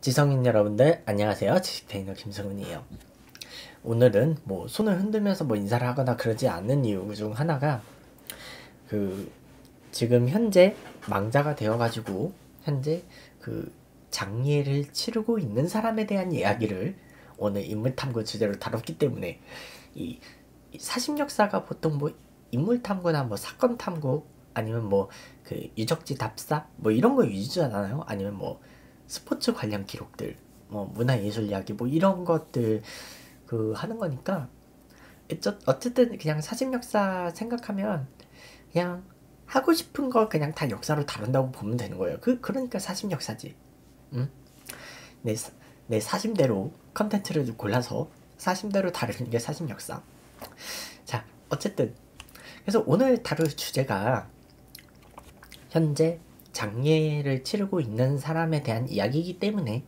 지성인 여러분들 안녕하세요. 지식테이너 김성훈이에요. 오늘은 뭐 손을 흔들면서 뭐 인사를 하거나 그러지 않는 이유 중 하나가 그 지금 현재 망자가 되어 가지고 현재 그 장례를 치르고 있는 사람에 대한 이야기를 오늘 인물탐구 주제로 다뤘기 때문에 이, 이 사심역사가 보통 뭐 인물탐구나 뭐 사건탐구 아니면 뭐 그 유적지 답사 뭐 이런 거 위주잖아요. 아니면 뭐 스포츠 관련 기록들, 뭐 문화 예술 이야기, 뭐 이런 것들 그 하는 거니까 어쨌든 그냥 사진 역사 생각하면 그냥 하고 싶은 거 그냥 다 역사로 다룬다고 보면 되는 거예요. 그 그러니까 사심 역사지. 응? 내, 내 사심대로 컨텐츠를 골라서 사심대로 다루는 게 사심 역사. 자, 어쨌든 그래서 오늘 다룰 주제가 현재 장례를 치르고 있는 사람에 대한 이야기이기 때문에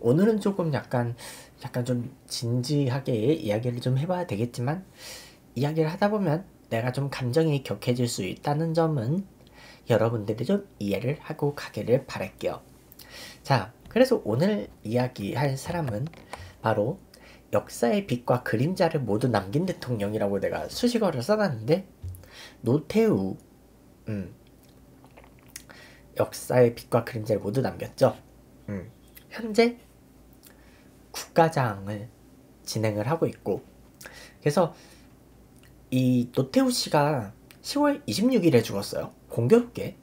오늘은 조금 약간 약간 좀 진지하게 이야기를 좀 해봐야 되겠지만 이야기를 하다 보면 내가 좀 감정이 격해질 수 있다는 점은 여러분들이 좀 이해를 하고 가기를 바랄게요. 자, 그래서 오늘 이야기할 사람은 바로 역사의 빛과 그림자를 모두 남긴 대통령이라고 내가 수식어를 써놨는데 노태우 음, 역사의 빛과 그림자를 모두 남겼죠. 음. 현재 국가장을 진행을 하고 있고 그래서 이 노태우 씨가 10월 26일에 죽었어요. 공교롭게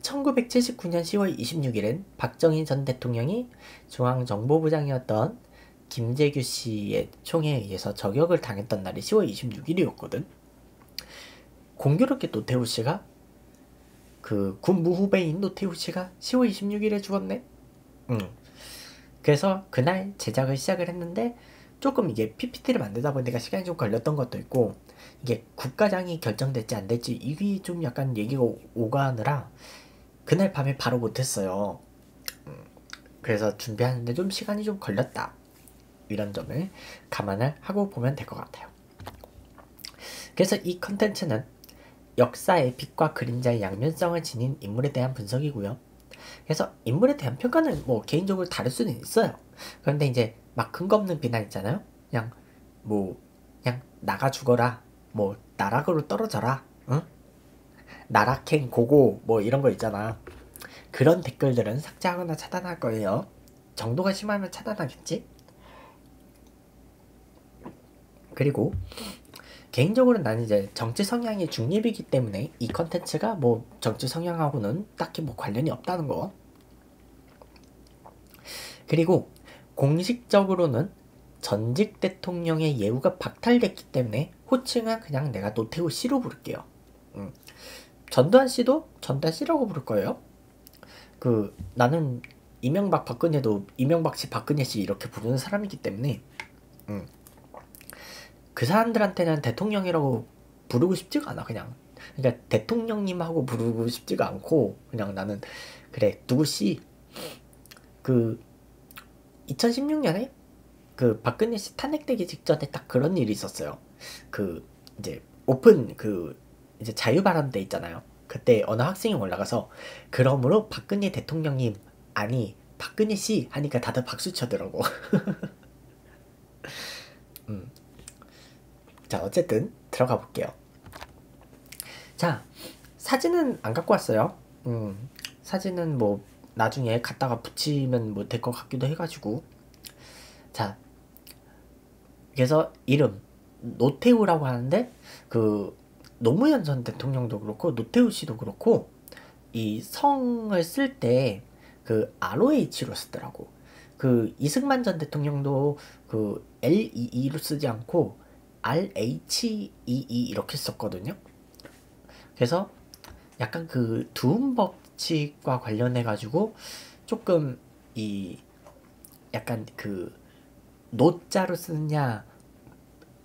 1979년 10월 26일엔 박정희 전 대통령이 중앙정보부장이었던 김재규 씨의 총에 의해서 저격을 당했던 날이 10월 26일이었거든. 공교롭게 노태우 씨가 그 군무 후배인 노태우 씨가 10월 26일에 죽었네. 응. 그래서 그날 제작을 시작을 했는데 조금 이게 PPT를 만들다 보니까 시간이 좀 걸렸던 것도 있고 이게 국가장이 결정될지 안 될지 이게 좀 약간 얘기가 오가느라 그날 밤에 바로 못했어요. 그래서 준비하는데 좀 시간이 좀 걸렸다. 이런 점을 감안을 하고 보면 될 것 같아요. 그래서 이 컨텐츠는 역사의 빛과 그림자의 양면성을 지닌 인물에 대한 분석이고요. 그래서 인물에 대한 평가는 뭐 개인적으로 다를 수는 있어요. 그런데 이제 막 근거 없는 비난 있잖아요. 그냥 뭐 그냥 나가 죽어라. 뭐 나락으로 떨어져라. 응? 나락행 고고 뭐 이런 거 있잖아. 그런 댓글들은 삭제하거나 차단할 거예요. 정도가 심하면 차단하겠지? 그리고 개인적으로 나는 이제 정치 성향이 중립이기 때문에 이 컨텐츠가 뭐 정치 성향하고는 딱히 뭐 관련이 없다는 거. 그리고 공식적으로는 전직 대통령의 예우가 박탈됐기 때문에 호칭은 그냥 내가 노태우 씨로 부를게요. 음. 전두환 씨도 전두환 씨라고 부를 거예요. 그 나는 이명박 박근혜도 이명박 씨 박근혜 씨 이렇게 부르는 사람이기 때문에 음. 그 사람들한테는 대통령이라고 부르고 싶지가 않아 그냥 그러니까 대통령님하고 부르고 싶지가 않고 그냥 나는 그래 누구씨 그 2016년에 그 박근혜 씨 탄핵되기 직전에 딱 그런 일이 있었어요. 그 이제 오픈 그 이제 자유발언대 있잖아요. 그때 어느 학생이 올라가서 그러므로 박근혜 대통령님 아니 박근혜 씨 하니까 다들 박수 쳐더라고. 자, 어쨌든 들어가 볼게요. 자, 사진은 안 갖고 왔어요. 음, 사진은 뭐 나중에 갖다가 붙이면 뭐 될 것 같기도 해가지고. 자, 그래서 이름 노태우라고 하는데 그 노무현 전 대통령도 그렇고 노태우 씨도 그렇고 이 성을 쓸 때 그 ROH로 쓰더라고. 그 이승만 전 대통령도 그 LEE로 쓰지 않고 RHEE 이렇게 썼거든요. 그래서 약간 그 두음 법칙과 관련해 가지고 조금 이 약간 그 노자로 쓰느냐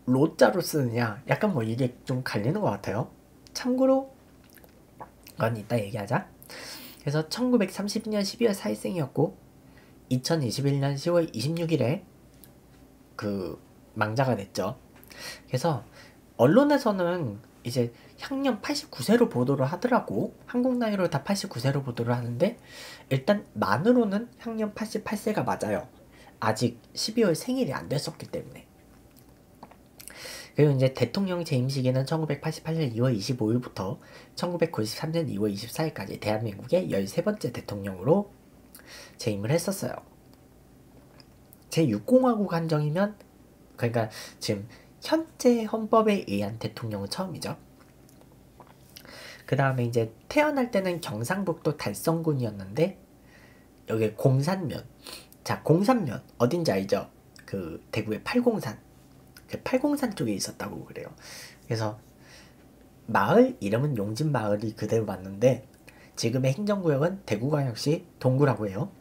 로자로 쓰느냐 약간 뭐 이게 좀 갈리는 것 같아요. 참고로 그건 이따 얘기하자. 그래서 1932년 12월 4일생이었고 2021년 10월 26일에 그 망자가 됐죠. 그래서 언론에서는 이제 향년 89세로 보도를 하더라고. 한국 나이로 다 89세로 보도를 하는데 일단 만으로는 향년 88세가 맞아요. 아직 12월 생일이 안 됐었기 때문에. 그리고 이제 대통령 재임 시기는 1988년 2월 25일부터 1993년 2월 24일까지 대한민국의 13번째 대통령으로 재임을 했었어요. 제6공화국 한정이면 그러니까 지금 현재 헌법에 의한 대통령은 처음이죠. 그 다음에 이제 태어날 때는 경상북도 달성군이었는데 여기 공산면 자 공산면 어딘지 알죠? 그 대구의 팔공산 그 팔공산 쪽에 있었다고 그래요. 그래서 마을 이름은 용진 마을이 그대로 맞는데 지금의 행정구역은 대구광역시 동구라고 해요.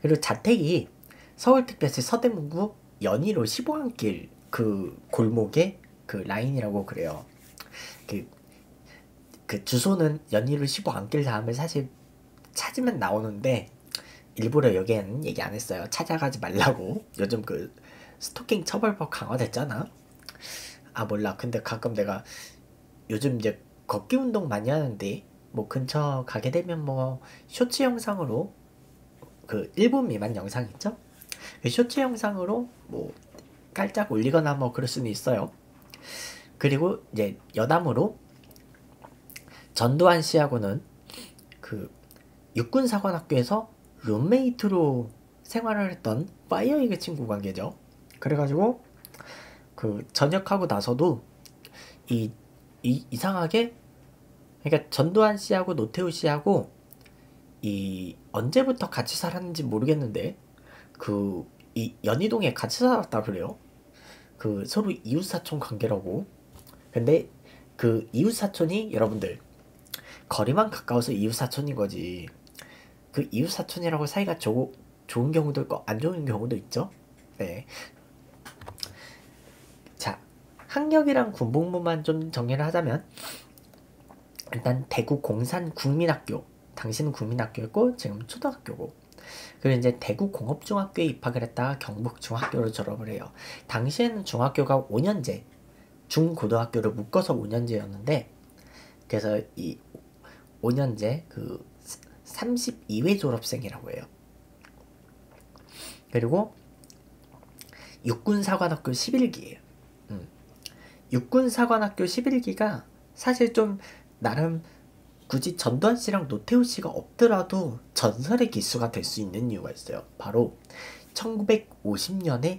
그리고 자택이 서울특별시 서대문구 연희로 15한길 그 골목에 그 라인이라고 그래요. 그, 그 주소는 연희로 15안길 다음에 사실 찾으면 나오는데 일부러 여기에는 얘기 안 했어요. 찾아가지 말라고. 요즘 그 스토킹 처벌법 강화됐잖아. 아 몰라. 근데 가끔 내가 요즘 이제 걷기 운동 많이 하는데 뭐 근처 가게 되면 뭐 쇼츠 영상으로 그 1분 미만 영상 있죠? 그 쇼츠 영상으로 뭐 깔짝 올리거나 뭐 그럴 수는 있어요. 그리고 이제 여담으로 전두환 씨하고는 그 육군사관학교에서 룸메이트로 생활을 했던 fire egg 친구 관계죠. 그래가지고 그 전역하고 나서도 이, 이 이상하게 그러니까 전두환 씨하고 노태우 씨하고 이 언제부터 같이 살았는지 모르겠는데 그 이 연희동에 같이 살았다 그래요. 그 서로 이웃 사촌 관계라고. 근데 그 이웃 사촌이 여러분들 거리만 가까워서 이웃 사촌인 거지. 그 이웃 사촌이라고 사이가 조, 좋은 경우도 있고 안 좋은 경우도 있죠. 네. 자, 학력이랑 군복무만 좀 정리를 하자면 일단 대구 공산 국민학교 당신은 국민학교였고 지금 초등학교고 그리고 이제 대구 공업중학교에 입학을 했다가 경북중학교로 졸업을 해요. 당시에는 중학교가 5년제 중고등학교를 묶어서 5년제였는데 그래서 이 5년제 그 32회 졸업생이라고 해요. 그리고 육군사관학교 11기예요. 음. 육군사관학교 11기가 사실 좀 나름 굳이 전두환 씨랑 노태우 씨가 없더라도 전설의 기수가 될 수 있는 이유가 있어요. 바로 1950년에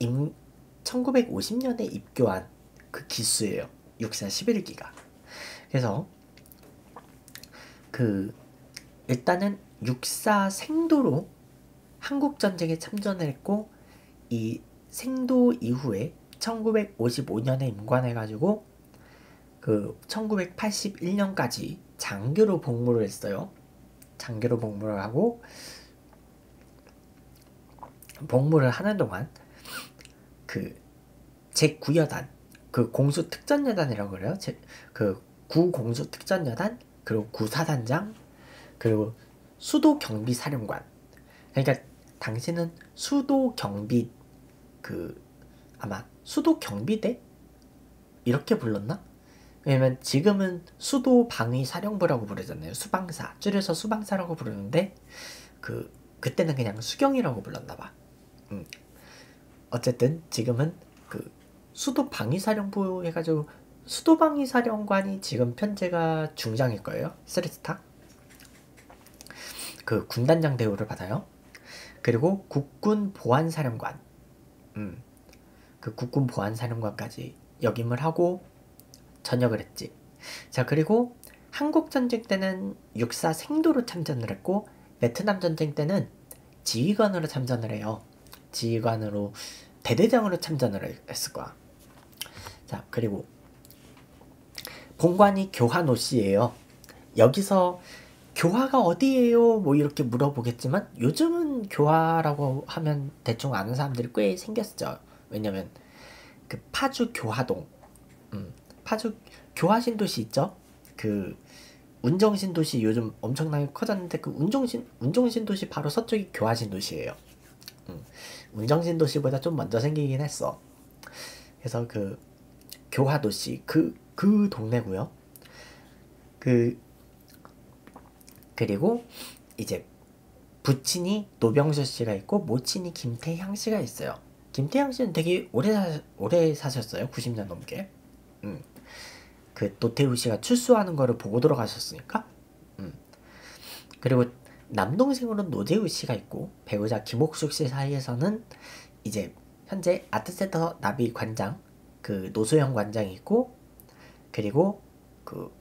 임, 1950년에 입교한 그 기수예요. 육사 11기가. 그래서 그 일단은 육사 생도로 한국 전쟁에 참전을 했고 이 생도 이후에 1955년에 임관해 가지고 그 1981년까지 장교로 복무를 했어요. 장교로 복무를 하고 복무를 하는 동안 그 제9여단 그 공수 특전여단이라고 그래요. 제, 그 구공수 특전여단 그리고 구사단장 그리고 수도 경비 사령관. 그러니까 당신은 수도 경비 그 아마 수도 경비대 이렇게 불렀나? 왜냐면 지금은 수도 방위 사령부라고 부르잖아요. 수방사 줄여서 수방사라고 부르는데 그 그때는 그냥 수경이라고 불렀나 봐. 음. 어쨌든 지금은 그 수도 방위 사령부 해 가지고 수도 방위 사령관이 지금 편제가 중장일 거예요. 쓰리스타. 그 군단장 대우를 받아요. 그리고 국군 보안 사령관. 음. 그 국군 보안 사령관까지 역임을 하고 전역을 했지. 자, 그리고 한국 전쟁 때는 육사 생도로 참전을 했고 베트남 전쟁 때는 지휘관으로 참전을 해요. 지휘관으로 대대장으로 참전을 했을 거야. 자, 그리고 본관이 교화 노 씨예요. 여기서 교화가 어디예요? 뭐 이렇게 물어보겠지만 요즘은 교화라고 하면 대충 아는 사람들이 꽤 생겼죠. 왜냐면 그 파주 교화동 음, 파주 교화신도시 있죠? 그 운정신도시 요즘 엄청나게 커졌는데 그 운정신 운정신도시 바로 서쪽이 교화신도시예요. 음, 운정신도시보다 좀 먼저 생기긴 했어. 그래서 그 교화도시 그, 그 동네고요. 그 그리고 이제 부친이 노병수 씨가 있고 모친이 김태향 씨가 있어요. 김태향 씨는 되게 오래 사, 오래 사셨어요. 90년 넘게. 음. 그 노태우 씨가 출소하는 거를 보고 들어가셨으니까. 음. 그리고 남동생으로 노재우 씨가 있고 배우자 김옥숙 씨 사이에서는 이제 현재 아트센터 나비 관장 그 노소영 관장이 있고 그리고 그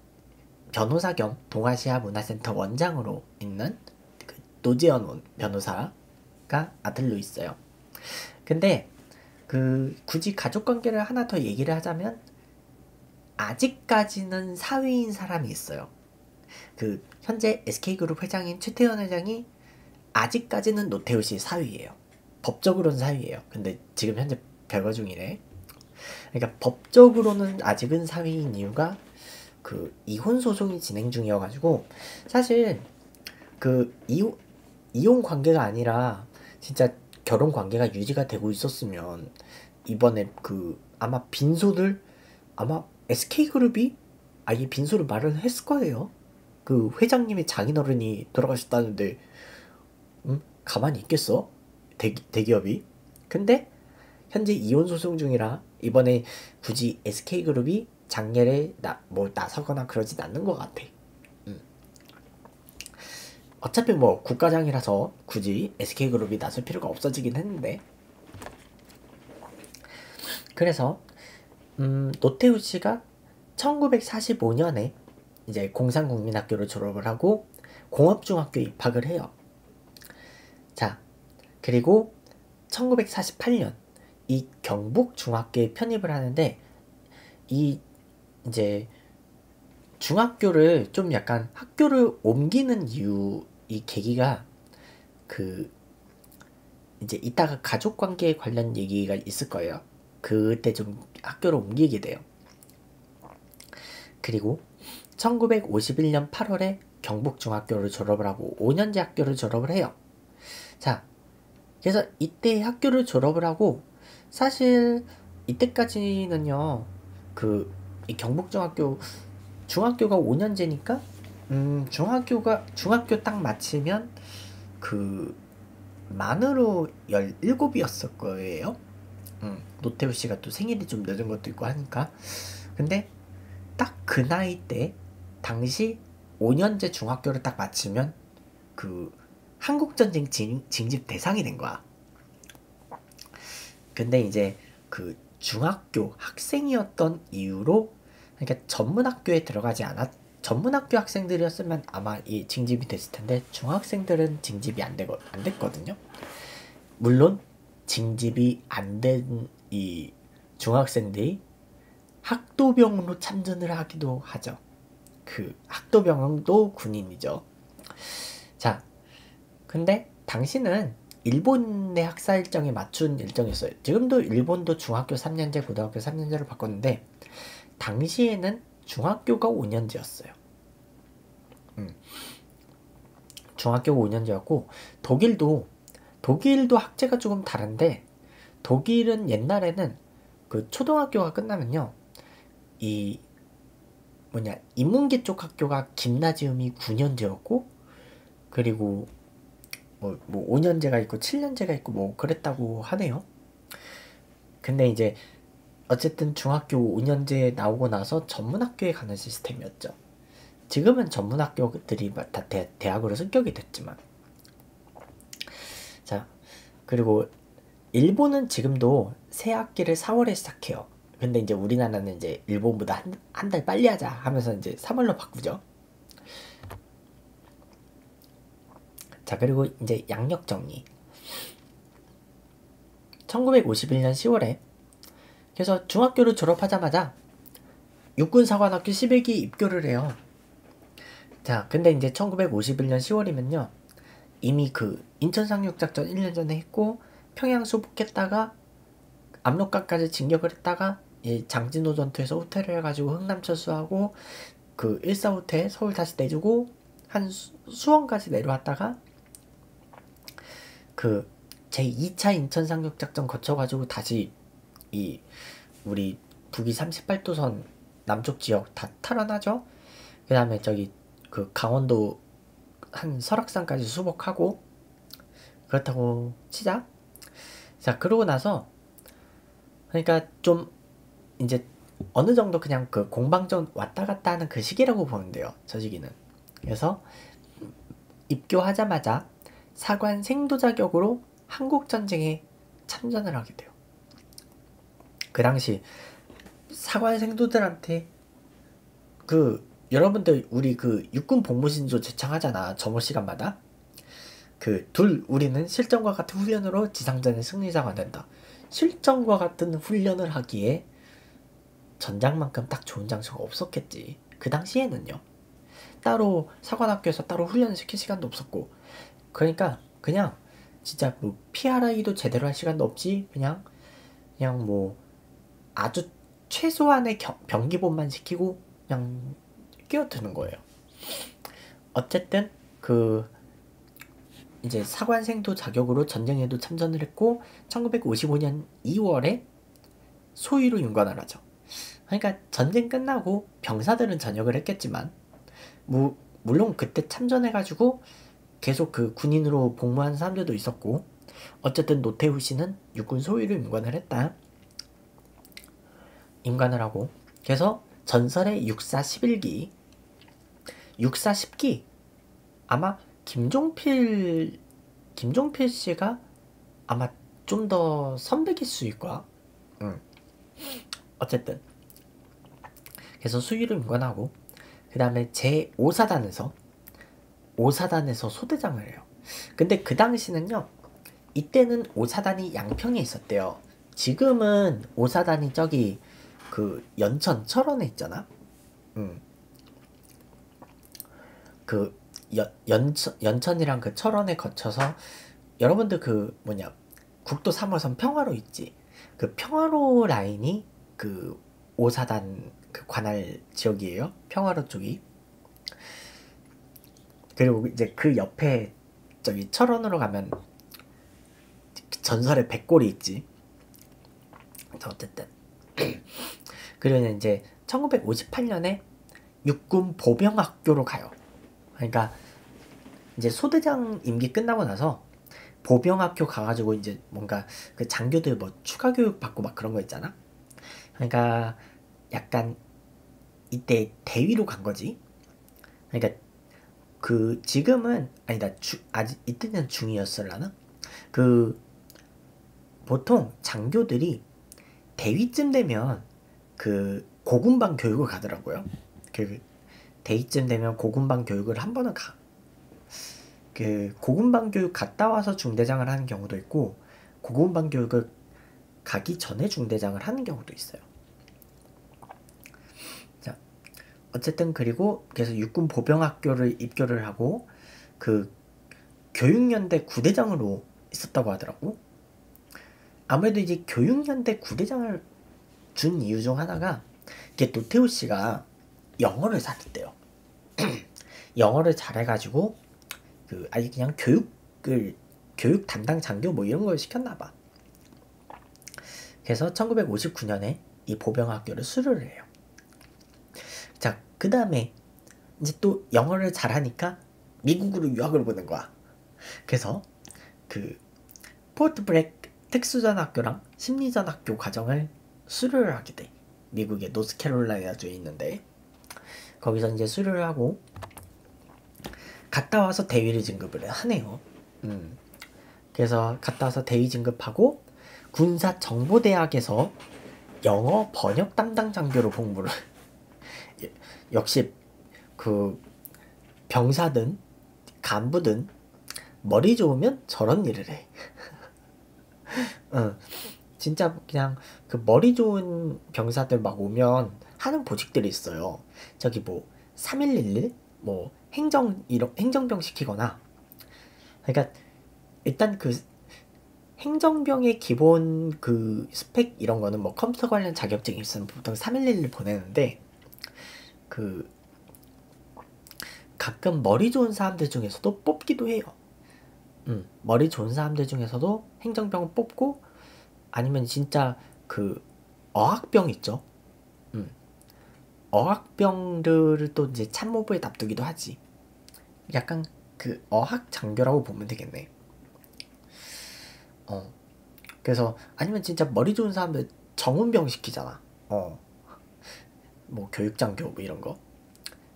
변호사 겸 동아시아 문화센터 원장으로 있는 그 노지연 변호사가 아들로 있어요. 근데 그 굳이 가족 관계를 하나 더 얘기를 하자면 아직까지는 사위인 사람이 있어요. 그 현재 SK그룹 회장인 최태원 회장이 아직까지는 노태우 씨 사위예요. 법적으로는 사위예요. 근데 지금 현재 별거 중이래. 그러니까 법적으로는 아직은 사위인 이유가 그 이혼 소송이 진행 중이어가지고 사실 그 이혼 이혼 관계가 아니라 진짜 결혼 관계가 유지가 되고 있었으면 이번에 그 아마 빈소를 아마 SK그룹이 아예 빈소를 마련했을 거예요. 그 회장님의 장인어른이 돌아가셨다는데 음? 가만히 있겠어? 대기, 대기업이? 근데 현재 이혼 소송 중이라 이번에 굳이 SK그룹이 장례를 나, 뭐 나서거나 그러진 않는 것 같아. 음. 어차피 뭐 국가장이라서 굳이 SK그룹이 나설 필요가 없어지긴 했는데 그래서 음, 노태우 씨가 1945년에 이제 공산국민학교를 졸업을 하고 공업중학교 입학을 해요. 자, 그리고 1948년 이 경북중학교에 편입을 하는데 이 이제 중학교를 좀 약간 학교를 옮기는 이유 이 계기가 그 이제 이따가 가족 관계 관련 얘기가 있을 거예요. 그때 좀 학교를 옮기게 돼요. 그리고 1951년 8월에 경북중학교를 졸업을 하고 5년제 학교를 졸업을 해요. 자, 그래서 이때 학교를 졸업을 하고 사실 이때까지는요, 그 경북중학교 중학교가 5년제니까 음, 중학교가 중학교 딱 마치면 그 만으로 17이었을 거예요. 음, 노태우 씨가 또 생일이 좀 늦은 것도 있고 하니까. 근데 딱 그 나이 때 당시 5년제 중학교를 딱 마치면 그 한국전쟁 징, 징집 대상이 된 거야. 근데 이제 그 중학교 학생이었던 이유로 그러니까 전문학교에 들어가지 않았 전문학교 학생들이었으면 아마 이 징집이 됐을 텐데 중학생들은 징집이 안 되고 안 됐거든요. 물론 징집이 안 된 이 중학생들이 학도병으로 참전을 하기도 하죠. 그 학도병도 군인이죠. 자, 근데 당신은 일본의 학사 일정에 맞춘 일정이었어요. 지금도 일본도 중학교 3년제, 고등학교 3년제로 바꿨는데 당시에는 중학교가 5년제였어요. 음. 중학교가 5년제였고 독일도 독일도 학제가 조금 다른데 독일은 옛날에는 그 초등학교가 끝나면요 이 뭐냐 인문계 쪽 학교가 김나지움이 9년제였고 그리고 뭐, 뭐 5년제가 있고 7년제가 있고 뭐 그랬다고 하네요. 근데 이제 어쨌든 중학교 5년제 나오고 나서 전문학교에 가는 시스템이었죠. 지금은 전문학교들이 다 대, 대학으로 승격이 됐지만 자 그리고 일본은 지금도 새 학기를 4월에 시작해요. 근데 이제 우리나라는 이제 일본보다 한 달 빨리 하자 하면서 이제 3월로 바꾸죠. 자 그리고 이제 양력 정리 1951년 10월에 그래서 중학교를 졸업하자마자 육군사관학교 11기 입교를 해요. 자 근데 이제 1951년 10월이면요 이미 그 인천 상륙작전 1년 전에 했고 평양 수복했다가 압록강까지 진격을 했다가 이 장진호 전투에서 후퇴를 해가지고 흥남 철수하고 그 일사후퇴 서울 다시 내주고 한 수, 수원까지 내려왔다가 그 제2차 인천 상륙 작전 거쳐가지고 다시 이 우리 북위 38도선 남쪽 지역 다 탈환하죠. 그 다음에 저기 그 강원도 한 설악산까지 수복하고 그렇다고 치자. 자 그러고 나서 그러니까 좀 이제 어느 정도 그냥 그 공방전 왔다 갔다 하는 그 시기라고 보면 돼요. 저 시기는. 그래서 입교하자마자 사관 생도 자격으로 한국 전쟁에 참전을 하게 돼요. 그 당시 사관 생도들한테 그 여러분들 우리 그 육군 복무신조 제창하잖아 점호 시간마다 그 둘 우리는 실전과 같은 훈련으로 지상전의 승리자가 된다. 실전과 같은 훈련을 하기에 전장만큼 딱 좋은 장소가 없었겠지. 그 당시에는요. 따로 사관학교에서 따로 훈련을 시킬 시간도 없었고 그러니까 그냥 진짜 뭐 PRI도 제대로 할 시간도 없지 그냥 그냥 뭐 아주 최소한의 겨, 병기본만 시키고 그냥 끼어드는 거예요. 어쨌든 그 이제 사관생도 자격으로 전쟁에도 참전을 했고 1955년 2월에 소위로 윤관을 하죠. 그러니까 전쟁 끝나고 병사들은 전역을 했겠지만 무, 물론 그때 참전해가지고 계속 그 군인으로 복무한 사람들도 있었고 어쨌든 노태우 씨는 육군 소위로 임관을 했다. 임관을 하고 그래서 전설의 육사 11기 육사 10기 아마 김종필 김종필 씨가 아마 좀 더 선배일 수 거야. 응. 어쨌든 그래서 수위를 임관하고 그 다음에 제 5사단에서 5사단에서 소대장을 해요. 근데 그 당시는요. 이때는 5사단이 양평에 있었대요. 지금은 5사단이 저기 그 연천 철원에 있잖아. 음. 그 연, 연천, 연천이랑 그 철원에 거쳐서 여러분들 그 뭐냐 국도 3호선 평화로 있지. 그 평화로 라인이 그 5사단 그 관할 지역이에요. 평화로 쪽이. 그리고 이제 그 옆에 저기 철원으로 가면 전설의 백골이 있지. 어쨌든 그리고 이제 1958년에 육군 보병학교로 가요. 그러니까 이제 소대장 임기 끝나고 나서 보병학교 가가지고 이제 뭔가 그 장교들 뭐 추가 교육 받고 막 그런 거 있잖아. 그러니까 약간 이때 대위로 간 거지. 그러니까 그 지금은 아니다 주, 아직 이때는 중이었을라나? 그 보통 장교들이 대위쯤 되면 그 고군방 교육을 가더라고요. 그 대위쯤 되면 고군방 교육을 한 번은 가. 그 고군방 교육 갔다 와서 중대장을 하는 경우도 있고 고군방 교육을 가기 전에 중대장을 하는 경우도 있어요. 어쨌든 그리고 그래서 육군 보병학교를 입교를 하고 그 교육연대 구대장으로 있었다고 하더라고. 아무래도 이제 교육연대 구대장을 준 이유 중 하나가 이게 노태우 씨가 영어를 잘했대요. 영어를 잘해가지고 그 아니 그냥 교육을 교육 담당 장교 뭐 이런 걸 시켰나 봐. 그래서 1959년에 이 보병학교를 수료를 해요. 자, 그 다음에 이제 또 영어를 잘하니까 미국으로 유학을 보낸 거야. 그래서 그 포트 브렉 특수전 학교랑 심리전 학교 과정을 수료를 하게 돼. 미국의 노스캐롤라이나주에 있는데 거기서 이제 수료를 하고 갔다 와서 대위를 진급을 하네요. 음. 그래서 갔다 와서 대위 진급하고 군사 정보대학에서 영어 번역 담당 장교로 복무를 역시 그 병사든 간부든 머리 좋으면 저런 일을 해. 어, 진짜 그냥 그 머리 좋은 병사들 막 오면 하는 보직들이 있어요. 저기 뭐 3111, 뭐 행정 이런 행정병 시키거나. 그러니까 일단 그 행정병의 기본 그 스펙 이런 거는 뭐 컴퓨터 관련 자격증이 있으면 보통 3111 보내는데 그 가끔 머리 좋은 사람들 중에서도 뽑기도 해요. 음, 머리 좋은 사람들 중에서도 행정병을 뽑고 아니면 진짜 그 어학병 있죠. 음. 어학병들을 또 이제 참모부에 납두기도 하지. 약간 그 어학 장교라고 보면 되겠네. 어. 그래서 아니면 진짜 머리 좋은 사람들 정운병 시키잖아. 어. 뭐 교육장교 뭐 이런 거.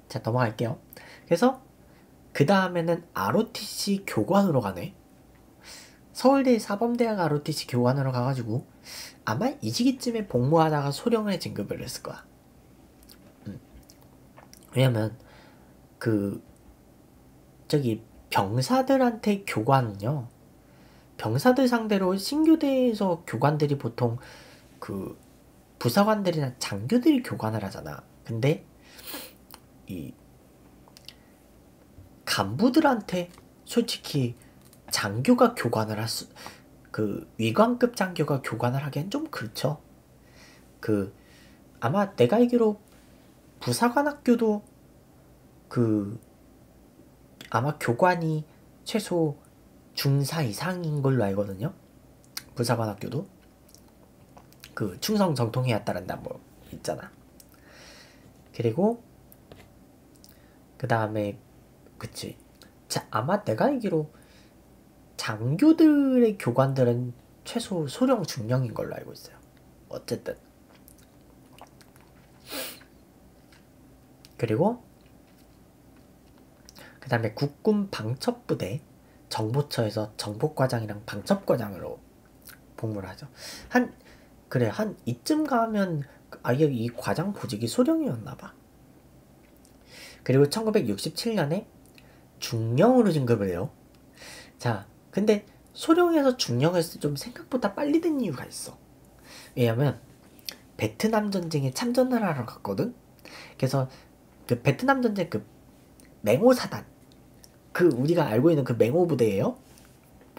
자 넘어갈게요. 그래서 그 다음에는 ROTC 교관으로 가네. 서울대 사범대학 ROTC 교관으로 가가지고 아마 이 시기쯤에 복무하다가 소령을 진급을 했을 거야. 음. 왜냐면 그 저기 병사들한테 교관은요. 병사들 상대로 신교대에서 교관들이 보통 그 부사관들이나 장교들이 교관을 하잖아. 근데 이 간부들한테 솔직히 장교가 교관을 할 수, 그 위관급 장교가 교관을 하기엔 좀 그렇죠. 그 아마 내가 알기로 부사관 학교도 그 아마 교관이 최소 중사 이상인 걸로 알거든요. 부사관 학교도 그 충성 정통해야 따른다 뭐 있잖아. 그리고 그 다음에 그치. 자 아마 내가 알기로 장교들의 교관들은 최소 소령 중령인 걸로 알고 있어요. 어쨌든 그리고 그 다음에 국군 방첩부대 정보처에서 정보과장이랑 방첩과장으로 복무를 하죠. 한 그래 한 이쯤 가면 아예 이 과장 보직이 소령이었나 봐. 그리고 1967년에 중령으로 진급을 해요. 자, 근데 소령에서 중령에서 좀 생각보다 빨리 된 이유가 있어. 왜냐면 베트남 전쟁에 참전을 하러 갔거든. 그래서 그 베트남 전쟁 그 맹호 사단 그 우리가 알고 있는 그 맹호 부대예요.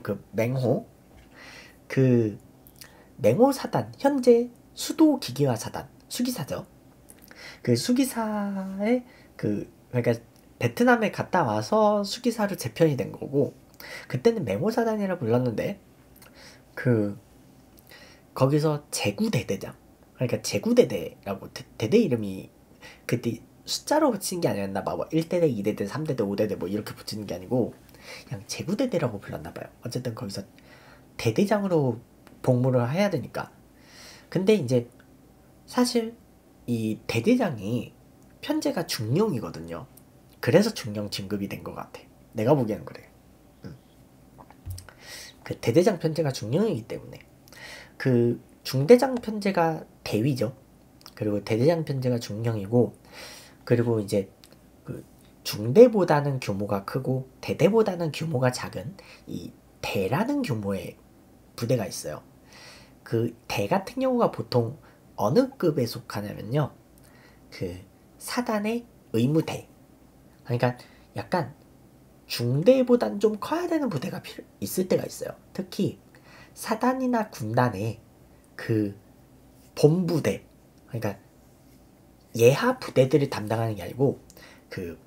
그 맹호 그 맹호 사단 현재 수도 기계화 사단 수기사죠. 그 수기사의 그 그러니까 베트남에 갔다 와서 수기사로 재편이 된 거고 그때는 맹호 사단이라 불렀는데 그 거기서 제구대대장 그러니까 제구대대라고 대, 대 이름이 그때 숫자로 붙이는 게 아니었나 봐. 뭐 1대대, 2대대, 3대대, 5대대 뭐 이렇게 붙이는 게 아니고 그냥 제구대대라고 불렀나 봐요. 어쨌든 거기서 대대장으로 복무를 해야 되니까. 근데 이제 사실 이 대대장이 편제가 중령이거든요. 그래서 중령 진급이 된 것 같아. 내가 보기에는 그래. 음. 그 대대장 편제가 중령이기 때문에 그 중대장 편제가 대위죠. 그리고 대대장 편제가 중령이고 그리고 이제 그 중대보다는 규모가 크고 대대보다는 규모가 작은 이 대라는 규모의 부대가 있어요. 그 대 같은 경우가 보통 어느 급에 속하냐면요. 그 사단의 의무대. 그러니까 약간 중대보단 좀 커야 되는 부대가 필요, 있을 때가 있어요. 특히 사단이나 군단의 그 본부대. 그러니까 예하 부대들이 담당하는 게 아니고 그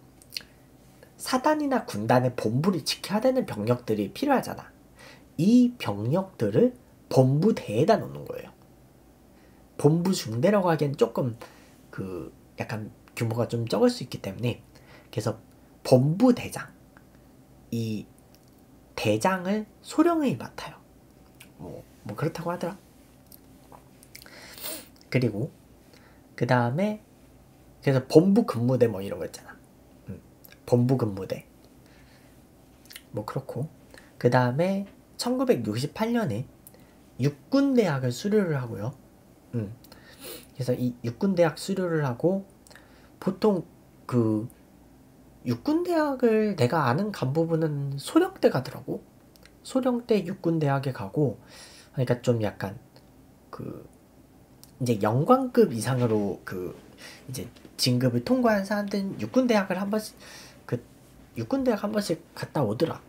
사단이나 군단의 본부를 지켜야 되는 병력들이 필요하잖아. 이 병력들을 본부대에다 놓는 거예요. 본부 중대라고 하기엔 조금 그 약간 규모가 좀 적을 수 있기 때문에 그래서 본부 대장 이 대장을 소령이 맡아요. 뭐, 뭐 그렇다고 하더라. 그리고 그 다음에 그래서 본부 근무대 뭐 이런 거 있잖아. 음, 본부 근무대. 뭐 그렇고 그 다음에 1968년에 육군대학을 수료를 하고요. 음, 그래서 이 육군대학 수료를 하고 보통 그 육군대학을 내가 아는 간부분은 소령대 가더라고. 소령대 육군대학에 가고 그러니까 좀 약간 그 이제 영광급 이상으로 그 이제 진급을 통과한 사람들은 육군 대학을 한 번씩 그 육군 대학 한 번씩 갔다 오더라.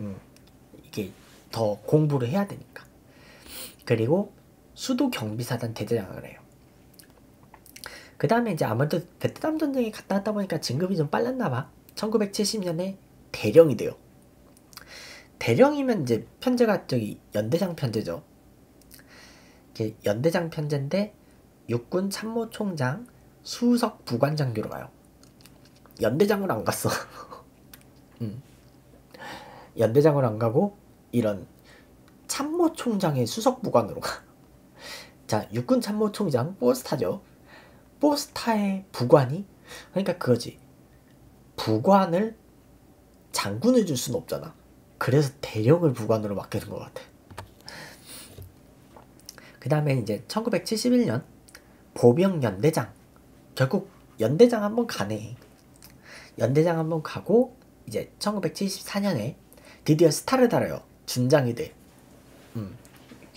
음, 이게 더 공부를 해야 되니까. 그리고 수도 경비사단 대대장을 해요. 그 다음에 이제 아무래도 베트남 전쟁에 갔다 왔다 보니까 진급이 좀 빨랐나 봐. 1970년에 대령이 돼요. 대령이면 이제 편제가 저기 연대장 편제죠. 연대장 편제인데 육군 참모총장 수석 부관장교로 가요. 연대장으로 안 갔어. 음. 연대장으로 안 가고 이런 참모총장의 수석 부관으로 가. 자, 육군 참모총장 포스타죠. 포스타의 부관이 그러니까 그거지. 부관을 장군을 줄 수는 없잖아. 그래서 대령을 부관으로 맡기는 것 같아. 그 다음에 이제 1971년 보병 연대장 결국 연대장 한번 가네. 연대장 한번 가고 이제 1974년에 드디어 스타를 달아요. 준장이 돼. 음.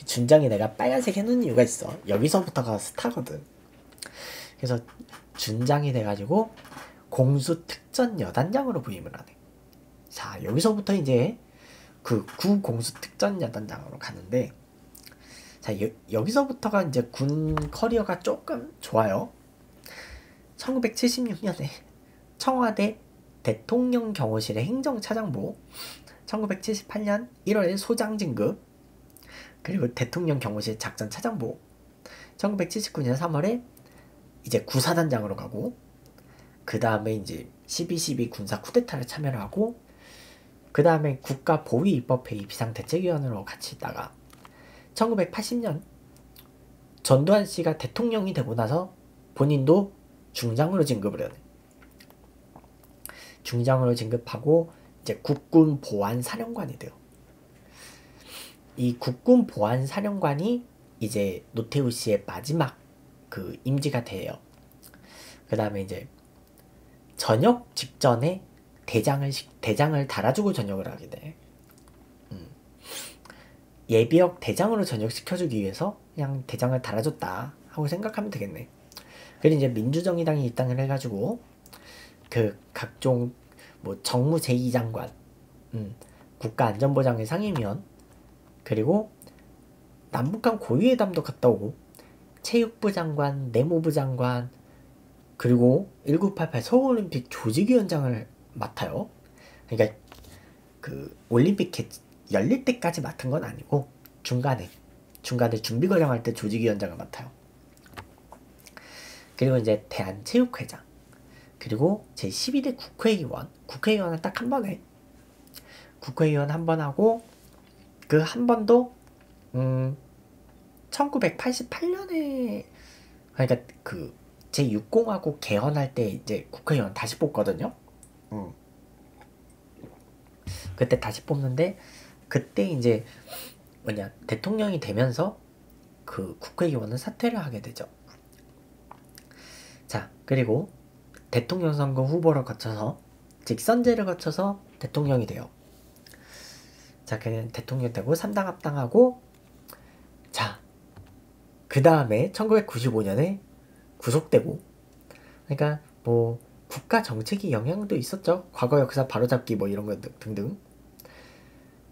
준장이 내가 빨간색 해놓은 이유가 있어. 여기서부터가 스타거든. 그래서 준장이 돼가지고 공수 특전 여단장으로 부임을 하네. 자 여기서부터 이제 그 구공수 특전 여단장으로 가는데 자 여, 여기서부터가 이제 군 커리어가 조금 좋아요. 1976년에 청와대 대통령 경호실의 행정차장부 1978년 1월에 소장 진급 그리고 대통령 경호실 작전 차장부 1979년 3월에 이제 구사단장으로 가고 그 다음에 이제 12.12 군사 쿠데타를 참여를 하고 그 다음에 국가 보위 입법회의 비상대책위원으로 같이 있다가 1980년 전두환 씨가 대통령이 되고 나서 본인도 중장으로 진급을 해요. 중장으로 진급하고 이제 국군 보안 사령관이 돼요. 이 국군 보안 사령관이 이제 노태우 씨의 마지막 그 임지가 돼요. 그 다음에 이제 저녁 직전에 대장을 대장을 달아주고 전역을 하게 돼. 음. 예비역 대장으로 전역시켜주기 위해서 그냥 대장을 달아줬다 하고 생각하면 되겠네. 그리고 이제 민주정의당이 입당을 해가지고 그 각종 뭐 정무 제2장관, 음, 국가안전보장의 상임위원, 그리고 남북한 고위회담도 갔다 오고 체육부 장관, 내무부 장관, 그리고 1988 서울올림픽 조직위원장을 맡아요. 그러니까 그 올림픽 개, 열릴 때까지 맡은 건 아니고 중간에 중간에 준비 과정할 때 조직위원장을 맡아요. 그리고 이제 대한체육회장 그리고 제 12대 국회의원 국회의원은 딱 한 번 해. 국회의원 한 번 하고 그 한 번도 음 1988년에 그러니까 그 제6공하고 개헌할 때 이제 국회의원 다시 뽑거든요. 음. 그때 다시 뽑는데 그때 이제 뭐냐 대통령이 되면서 그 국회의원은 사퇴를 하게 되죠. 자 그리고 대통령 선거 후보를 거쳐서 직선제를 거쳐서 대통령이 돼요. 자 그는 대통령 되고 3당 합당하고 자그 다음에 1995년에 구속되고 그러니까 뭐 국가 정책이 영향도 있었죠. 과거 역사 바로잡기 뭐 이런 거 등등.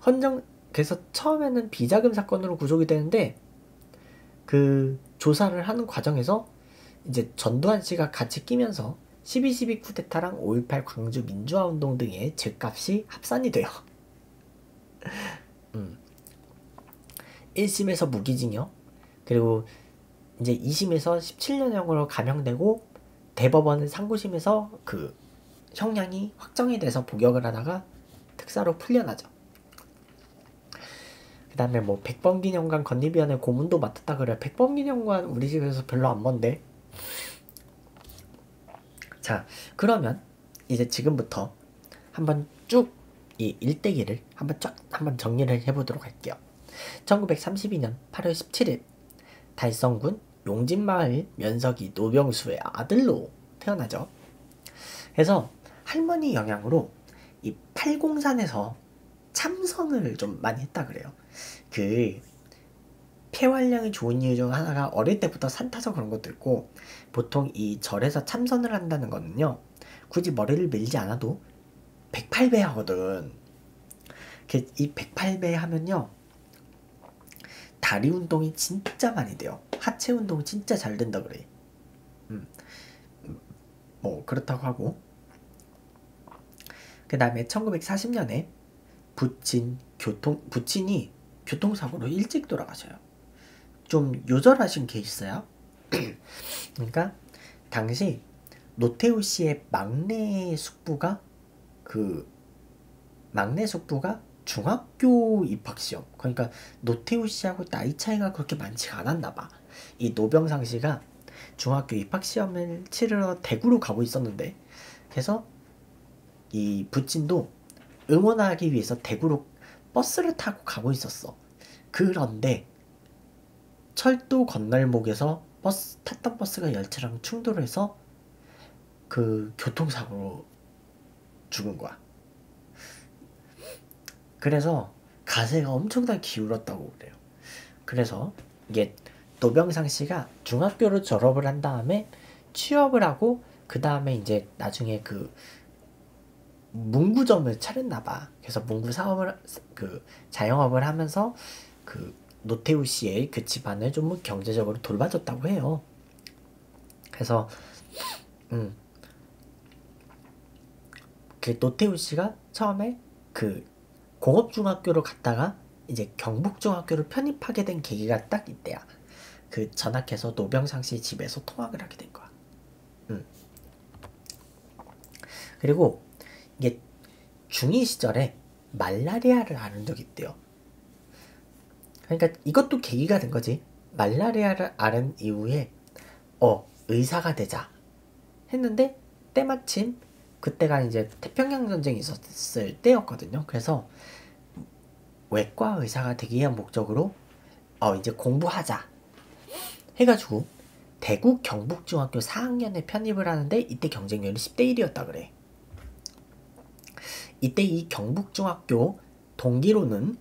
헌정 그래서 처음에는 비자금 사건으로 구속이 되는데 그 조사를 하는 과정에서 이제 전두환 씨가 같이 끼면서 12.12 쿠데타랑 5.18 광주 민주화 운동 등의 죄값이 합산이 돼요. 음. 1심에서 무기징역 그리고 이제 2심에서 17년형으로 감형되고 대법원 상고심에서 그 형량이 확정이 돼서 복역을 하다가 특사로 풀려나죠. 그 다음에 뭐 백범기념관 건립위원회 고문도 맡았다 그래. 백범기념관 우리 집에서 별로 안 먼데. 자 그러면 이제 지금부터 한번 쭉 이 일대기를 한번 쫙 한번 정리를 해보도록 할게요. 1932년 8월 17일 달성군 용진마을 면석이 노병수의 아들로 태어나죠. 그래서 할머니 영향으로 이 팔공산에서 참선을 좀 많이 했다 그래요. 그 폐활량이 좋은 이유 중 하나가 어릴 때부터 산 타서 그런 것도 있고 보통 이 절에서 참선을 한다는 거는요 굳이 머리를 밀지 않아도 108배 하거든 이 108배 하면요 다리 운동이 진짜 많이 돼요. 하체 운동 진짜 잘 된다 그래. 음. 뭐 그렇다고 하고 그 다음에 1940년에 부친 교통 부친이 교통사고로 일찍 돌아가셔요. 좀 요절하신 케이스야. 그러니까 당시 노태우 씨의 막내 숙부가 그 막내 숙부가 중학교 입학 시험 그러니까 노태우 씨하고 나이 차이가 그렇게 많지가 않았나 봐. 이 노병상 씨가 중학교 입학 시험을 치르러 대구로 가고 있었는데 그래서 이 부친도 응원하기 위해서 대구로 버스를 타고 가고 있었어. 그런데 철도 건널목에서 버스 탔던 버스가 열차랑 충돌 해서 그 교통사고로 죽은 거야. 그래서 가세가 엄청나게 기울었다고 그래요. 그래서 이게 노병상 씨가 중학교를 졸업을 한 다음에 취업을 하고 그 다음에 이제 나중에 그 문구점을 차렸나 봐. 그래서 문구 사업을 그 자영업을 하면서 그 노태우 씨의 그 집안을 좀 경제적으로 돌봐줬다고 해요. 그래서 음. 그 노태우 씨가 처음에 그 공업중학교로 갔다가 이제 경북중학교를 편입하게 된 계기가 딱 이때야. 그 전학해서 노병상 씨 집에서 통학을 하게 된 거야. 음. 그리고 이게 중2 시절에 말라리아를 앓은 적이 있대요. 그러니까 이것도 계기가 된 거지. 말라리아를 앓은 이후에 어 의사가 되자 했는데 때마침 그때가 이제 태평양 전쟁이 있었을 때였거든요. 그래서 외과 의사가 되기 위한 목적으로 어 이제 공부하자 해가지고 대구 경북중학교 4학년에 편입을 하는데 이때 경쟁률이 10대 1이었다 그래. 이때 이 경북중학교 동기로는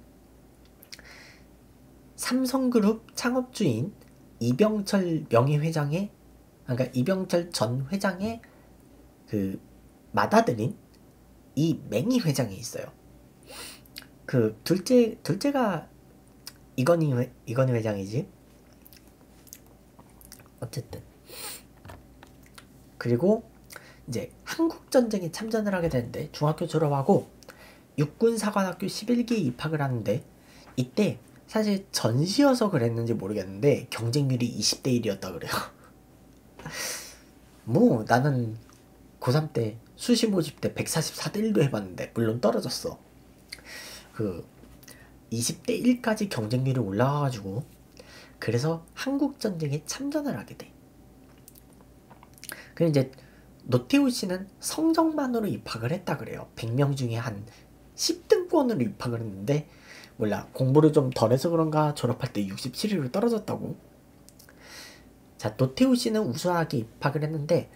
삼성그룹 창업주인 이병철 명예회장의 그러니까 이병철 전 회장의 그 맏아들인 이 맹희 회장이 있어요. 그 둘째 둘째가 이건희 회, 이건희 회장이지. 어쨌든 그리고 이제 한국 전쟁에 참전을 하게 되는데 중학교 졸업하고 육군 사관학교 11기에 입학을 하는데 이때 사실 전시여서 그랬는지 모르겠는데 경쟁률이 20대 1이었다 그래요. 뭐 나는 고3 때 수시 모집 때 144대 1도 해봤는데 물론 떨어졌어. 그 20대 1까지 경쟁률이 올라가가지고 그래서 한국 전쟁에 참전을 하게 돼. 그 이제 노태우 씨는 성적만으로 입학을 했다 그래요. 100명 중에 한 10등권으로 입학을 했는데 몰라 공부를 좀 덜해서 그런가 졸업할 때 67위로 떨어졌다고. 자 노태우 씨는 우수하게 입학을 했는데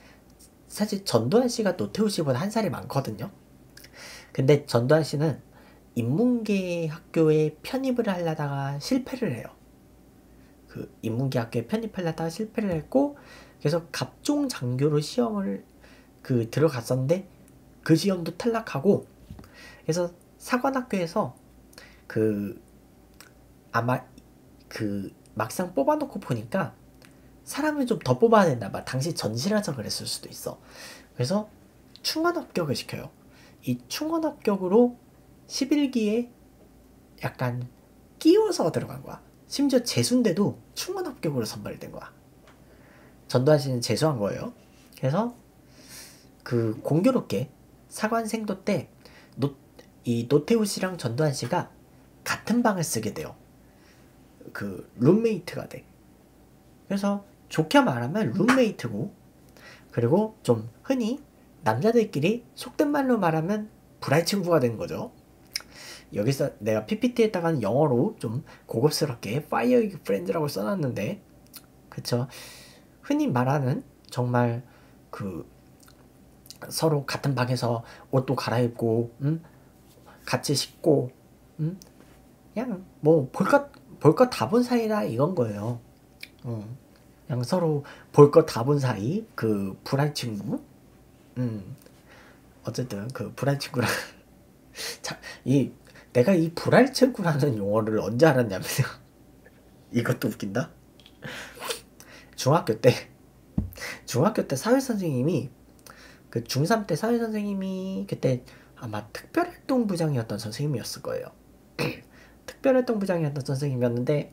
사실 전두환 씨가 노태우 씨보다 한 살이 많거든요. 근데 전두환 씨는 인문계 학교에 편입을 하려다가 실패를 해요. 그 인문계 학교에 편입하려다가 실패를 했고 그래서 갑종 장교로 시험을 그 들어갔었는데 그 시험도 탈락하고 그래서 사관학교에서 그 아마 그 막상 뽑아놓고 보니까 사람을 좀 더 뽑아야 된다 봐. 당시 전시라서 그랬을 수도 있어. 그래서 충원 합격을 시켜요. 이 충원 합격으로 11기에 약간 끼워서 들어간 거야. 심지어 재수인데도 충원 합격으로 선발된 거야. 전두환 씨는 재수한 거예요. 그래서 그 공교롭게 사관생도 때 노, 이 노태우 씨랑 전두환 씨가 같은 방을 쓰게 돼요. 그 룸메이트가 돼. 그래서 좋게 말하면 룸메이트고 그리고 좀 흔히 남자들끼리 속된 말로 말하면 불알 친구가 된 거죠. 여기서 내가 PPT에다가는 영어로 좀 고급스럽게 fire friend라고 써놨는데 그쵸 흔히 말하는 정말 그 서로 같은 방에서 옷도 갈아입고 음? 같이 씻고 음? 그냥 뭐 볼 것 볼 것 다 본 사이다 이건 거예요. 어. 그냥 서로 볼 것 다 본 사이 그 불알 친구. 음. 어쨌든 그 불알 친구랑 이 내가 이 불알 친구라는 용어를 언제 알았냐면 이것도 웃긴다. 중학교 때 중학교 때 사회 선생님이 그 중3 때 사회 선생님이 그때 아마 특별활동 부장이었던 선생님이었을 거예요. 특별활동 부장이었던 선생님이었는데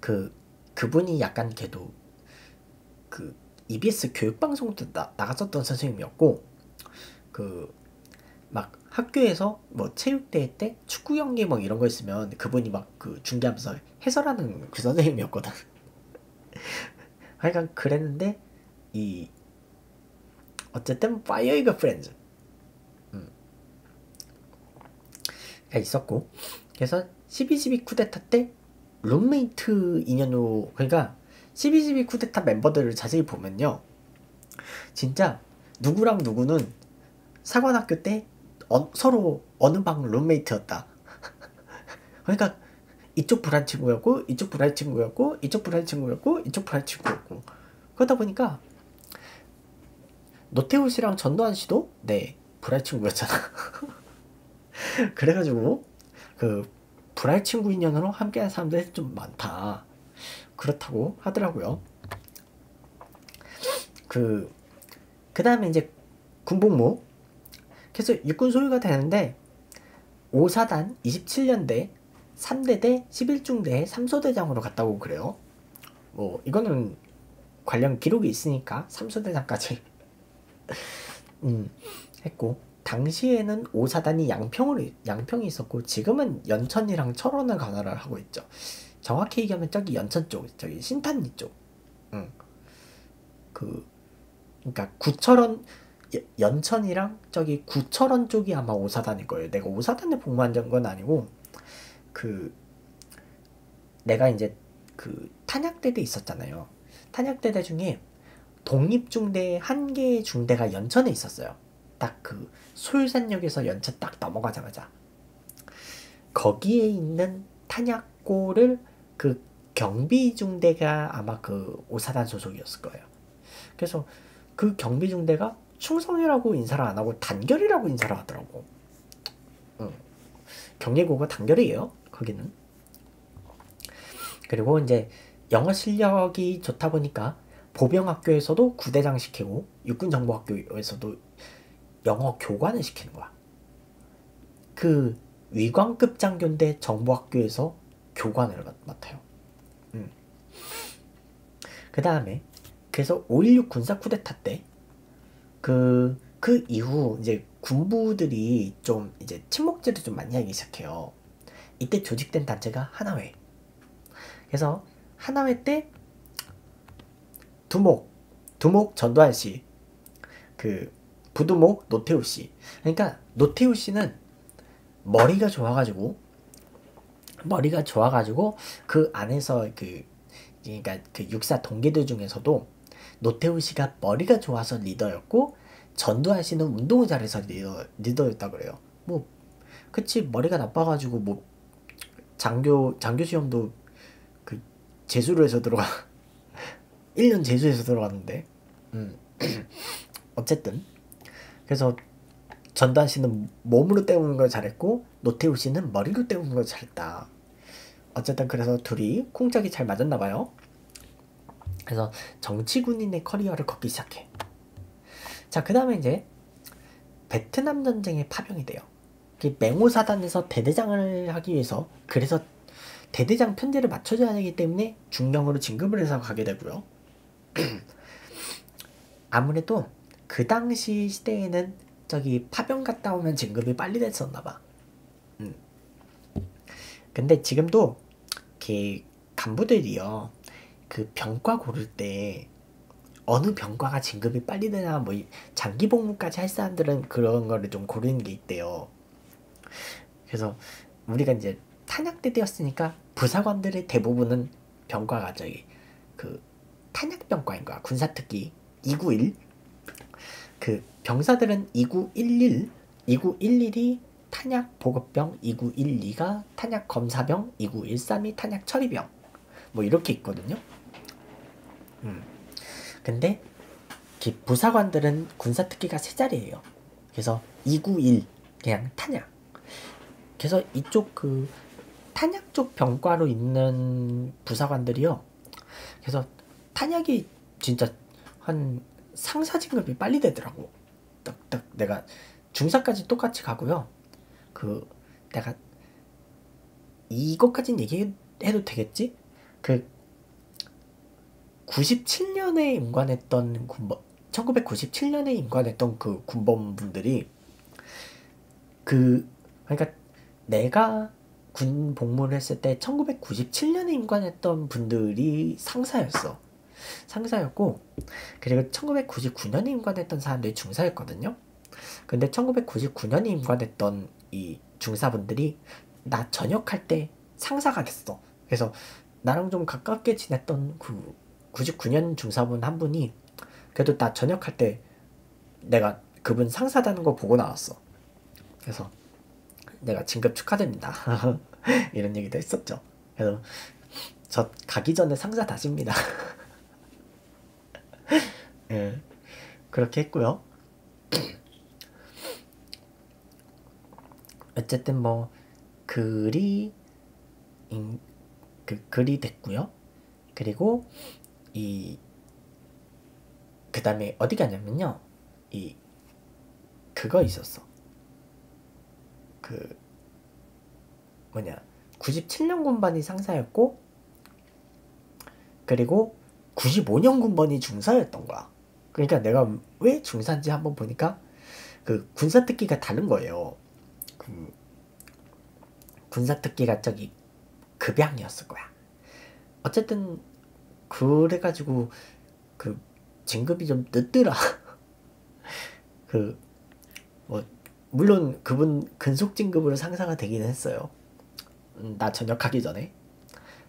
그, 그분이 약간 걔도 그 EBS 교육방송도 나, 나갔었던 선생님이었고 그 막 학교에서 뭐 체육대회 때 축구 경기 뭐 이런 거 있으면 그분이 막 그 중계하면서 해설하는 그 선생님이었거든. 하여간 그랬는데 이 어쨌든 fire egg friends. 음. 가 있었고 그래서 12.12 쿠데타 때 룸메이트 인연으로 그러니까 12.12 쿠데타 멤버들을 자세히 보면요. 진짜 누구랑 누구는 사관학교 때 어, 서로 어느 방 룸메이트였다. 그러니까 이쪽 불알 친구였고 이쪽 불알 친구였고 이쪽 불알 친구였고 이쪽 불알 친구였고. 그러다 보니까 노태우 씨랑 전두환 씨도 네 불알 친구였잖아. 그래가지고 그 불알 친구 인연으로 함께한 사람들이 좀 많다. 그렇다고 하더라고요. 그, 그 다음에 이제 군복무. 그래서 육군 소유가 되는데, 5사단 27년대 3대대 11중대 3소대장으로 갔다고 그래요. 뭐, 이거는 관련 기록이 있으니까 3소대장까지 음, 했고 당시에는 오사단이 양평으로 양평이 있었고 지금은 연천이랑 철원을 관할을 하고 있죠. 정확히 얘기하면 저기 연천 쪽, 저기 신탄리 쪽. 응. 그 그러니까 구철원 연천이랑 저기 구철원 쪽이 아마 오사단일 거예요. 내가 오사단에 복무한 건 아니고 그 내가 이제 그 탄약대대 있었잖아요. 탄약대대 중에 독립중대 한 개의 중대가 연천에 있었어요. 딱그 솔산역에서 연천 딱 넘어가자마자 거기에 있는 탄약고를 그 경비 중대가 아마 그 오사단 소속이었을 거예요. 그래서 그 경비 중대가 충성이라고 인사를 안 하고 단결이라고 인사를 하더라고. 응. 경례고가 단결이에요. 거기는. 그리고 이제 영어 실력이 좋다 보니까 보병학교에서도 구대장 시키고 육군정보학교에서도 영어 교관을 시키는 거야. 그 위관급 장교인데 정보학교에서 교관을 맡아요. 음. 그 다음에 그래서 5.16 군사 쿠데타 때 그, 그 이후 이제 군부들이 좀 이제 침묵제를 좀 많이 하기 시작해요. 이때 조직된 단체가 하나회. 그래서 하나회 때 두목, 두목 전두환 씨, 그 부두목 노태우 씨. 그러니까 노태우 씨는 머리가 좋아가지고 머리가 좋아가지고 그 안에서 그 그러니까 그 육사 동기들 중에서도 노태우 씨가 머리가 좋아서 리더였고 전두환 씨는 운동을 잘해서 리더, 리더였다 그래요. 뭐 그치 머리가 나빠가지고 뭐 장교 장교 시험도 그 재수를 해서 들어가 1년 재수해서 들어갔는데 음. 어쨌든 그래서 전단 씨는 몸으로 때우는 걸 잘했고 노태우 씨는 머리로 때우는 걸 잘했다. 어쨌든 그래서 둘이 쿵짝이 잘 맞았나 봐요. 그래서 정치군인의 커리어를 걷기 시작해. 자, 그 다음에 이제 베트남 전쟁에 파병이 돼요. 맹호사단에서 대대장을 하기 위해서 그래서 대대장 편제를 맞춰줘야 하기 때문에 중령으로 진급을 해서 가게 되고요. 아무래도 그 당시 시대에는 저기 파병 갔다 오면 진급이 빨리 됐었나 봐. 음. 근데 지금도 그 간부들이요. 그 병과 고를 때 어느 병과가 진급이 빨리 되나 뭐 장기 복무까지 할 사람들은 그런 거를 좀 고르는 게 있대요. 그래서 우리가 이제 탄약대 되었으니까 부사관들의 대부분은 병과가 저기 그 탄약병과인 거야. 군사특기 291. 그 병사들은 2911, 2911이 탄약 보급병, 2912가 탄약 검사병, 2913이 탄약 처리병. 뭐 이렇게 있거든요. 음. 근데 부사관들은 군사 특기가 세 자리예요. 그래서 291 그냥 탄약. 그래서 이쪽 그 탄약 쪽 병과로 있는 부사관들이요. 그래서 탄약이 진짜 한 상사 진급이 빨리 되더라고. 딱딱 내가 중사까지 똑같이 가고요. 그 내가 이것까진 얘기해도 되겠지? 그 97년에 임관했던 군범 1997년에 임관했던 그 군범분들이 그 그러니까 내가 군 복무를 했을 때 1997년에 임관했던 분들이 상사였어. 상사였고 그리고 1999년에 임관했던 사람들이 중사였거든요. 근데 1999년에 임관했던 이 중사분들이 나 전역할 때 상사가 됐어. 그래서 나랑 좀 가깝게 지냈던 그 99년 중사분 한 분이 그래도 나 전역할 때 내가 그분 상사다는 거 보고 나왔어. 그래서 내가 진급 축하드립니다. 이런 얘기도 했었죠. 그래서 저 가기 전에 상사 다십니다. 예, 그렇게 했고요. 어쨌든 뭐 글이 인, 그 글이 됐고요. 그리고 이 그다음에 어디 가냐면요. 이 그거 있었어. 그 뭐냐 97년 군번이 상사였고 그리고 95년 군번이 중사였던 거야. 그러니까 내가 왜 중사인지 한번 보니까 그 군사 특기가 다른 거예요. 그 군사 특기가 저기 급양이었을 거야. 어쨌든 그래가지고 그 진급이 좀 늦더라. 그 뭐 물론 그분 근속 진급으로 상사가 되기는 했어요. 음, 나 전역하기 전에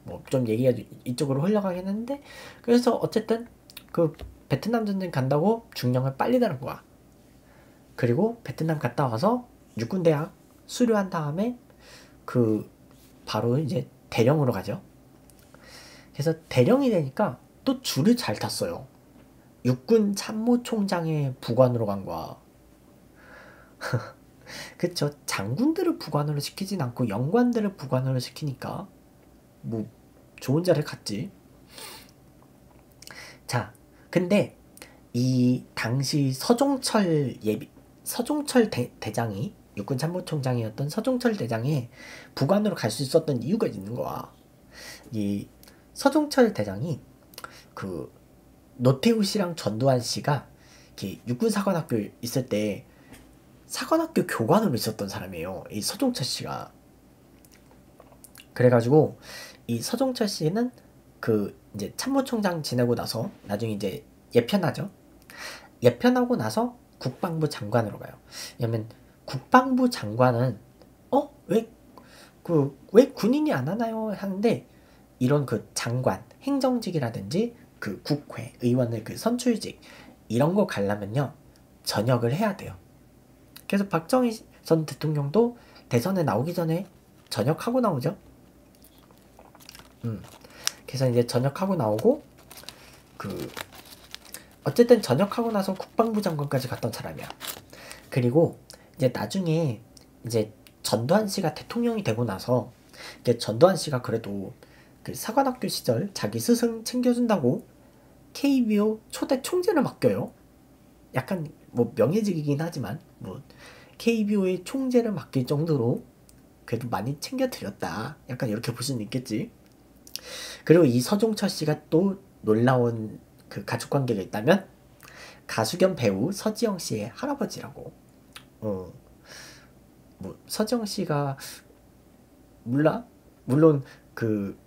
뭐 좀 얘기가 이쪽으로 흘러가긴 했는데 그래서 어쨌든 그 베트남 전쟁 간다고 중령을 빨리 다는 거야. 그리고 베트남 갔다 와서 육군대학 수료한 다음에 그 바로 이제 대령으로 가죠. 그래서 대령이 되니까 또 줄을 잘 탔어요. 육군 참모총장의 부관으로 간 거야. 그쵸. 장군들을 부관으로 시키진 않고 영관들을 부관으로 시키니까 뭐 좋은 자를 갔지. 자, 근데 이 당시 서종철 예비 서종철 대, 대장이 육군 참모총장이었던 서종철 대장이 부관으로 갈 수 있었던 이유가 있는 거야. 이 서종철 대장이 그 노태우 씨랑 전두환 씨가 육군 사관학교 있을 때 사관학교 교관으로 있었던 사람이에요. 이 서종철 씨가. 그래가지고 이 서종철 씨는 그 이제 참모총장 지내고 나서 나중에 이제 예편하죠. 예편하고 나서 국방부 장관으로 가요. 왜냐면 국방부 장관은 어 왜 그 왜 군인이 안 하나요 하는데 이런 그 장관 행정직이라든지 그 국회 의원의 그 선출직 이런 거 가려면요 전역을 해야 돼요. 그래서 박정희 전 대통령도 대선에 나오기 전에 전역하고 나오죠. 음. 그래서 이제 전역하고 나오고 그 어쨌든 전역하고 나서 국방부 장관까지 갔던 사람이야. 그리고 이제 나중에 이제 전두환 씨가 대통령이 되고 나서 이제 전두환 씨가 그래도 그 사관학교 시절 자기 스승 챙겨준다고 KBO 초대 총재를 맡겨요. 약간 뭐 명예직이긴 하지만 뭐 KBO의 총재를 맡길 정도로 그래도 많이 챙겨드렸다. 약간 이렇게 볼 수는 있겠지. 그리고 이 서종철 씨가 또 놀라운 그 가족 관계가 있다면 가수 겸 배우 서지영 씨의 할아버지라고. 어. 뭐 서지영 씨가 몰라? 물론 그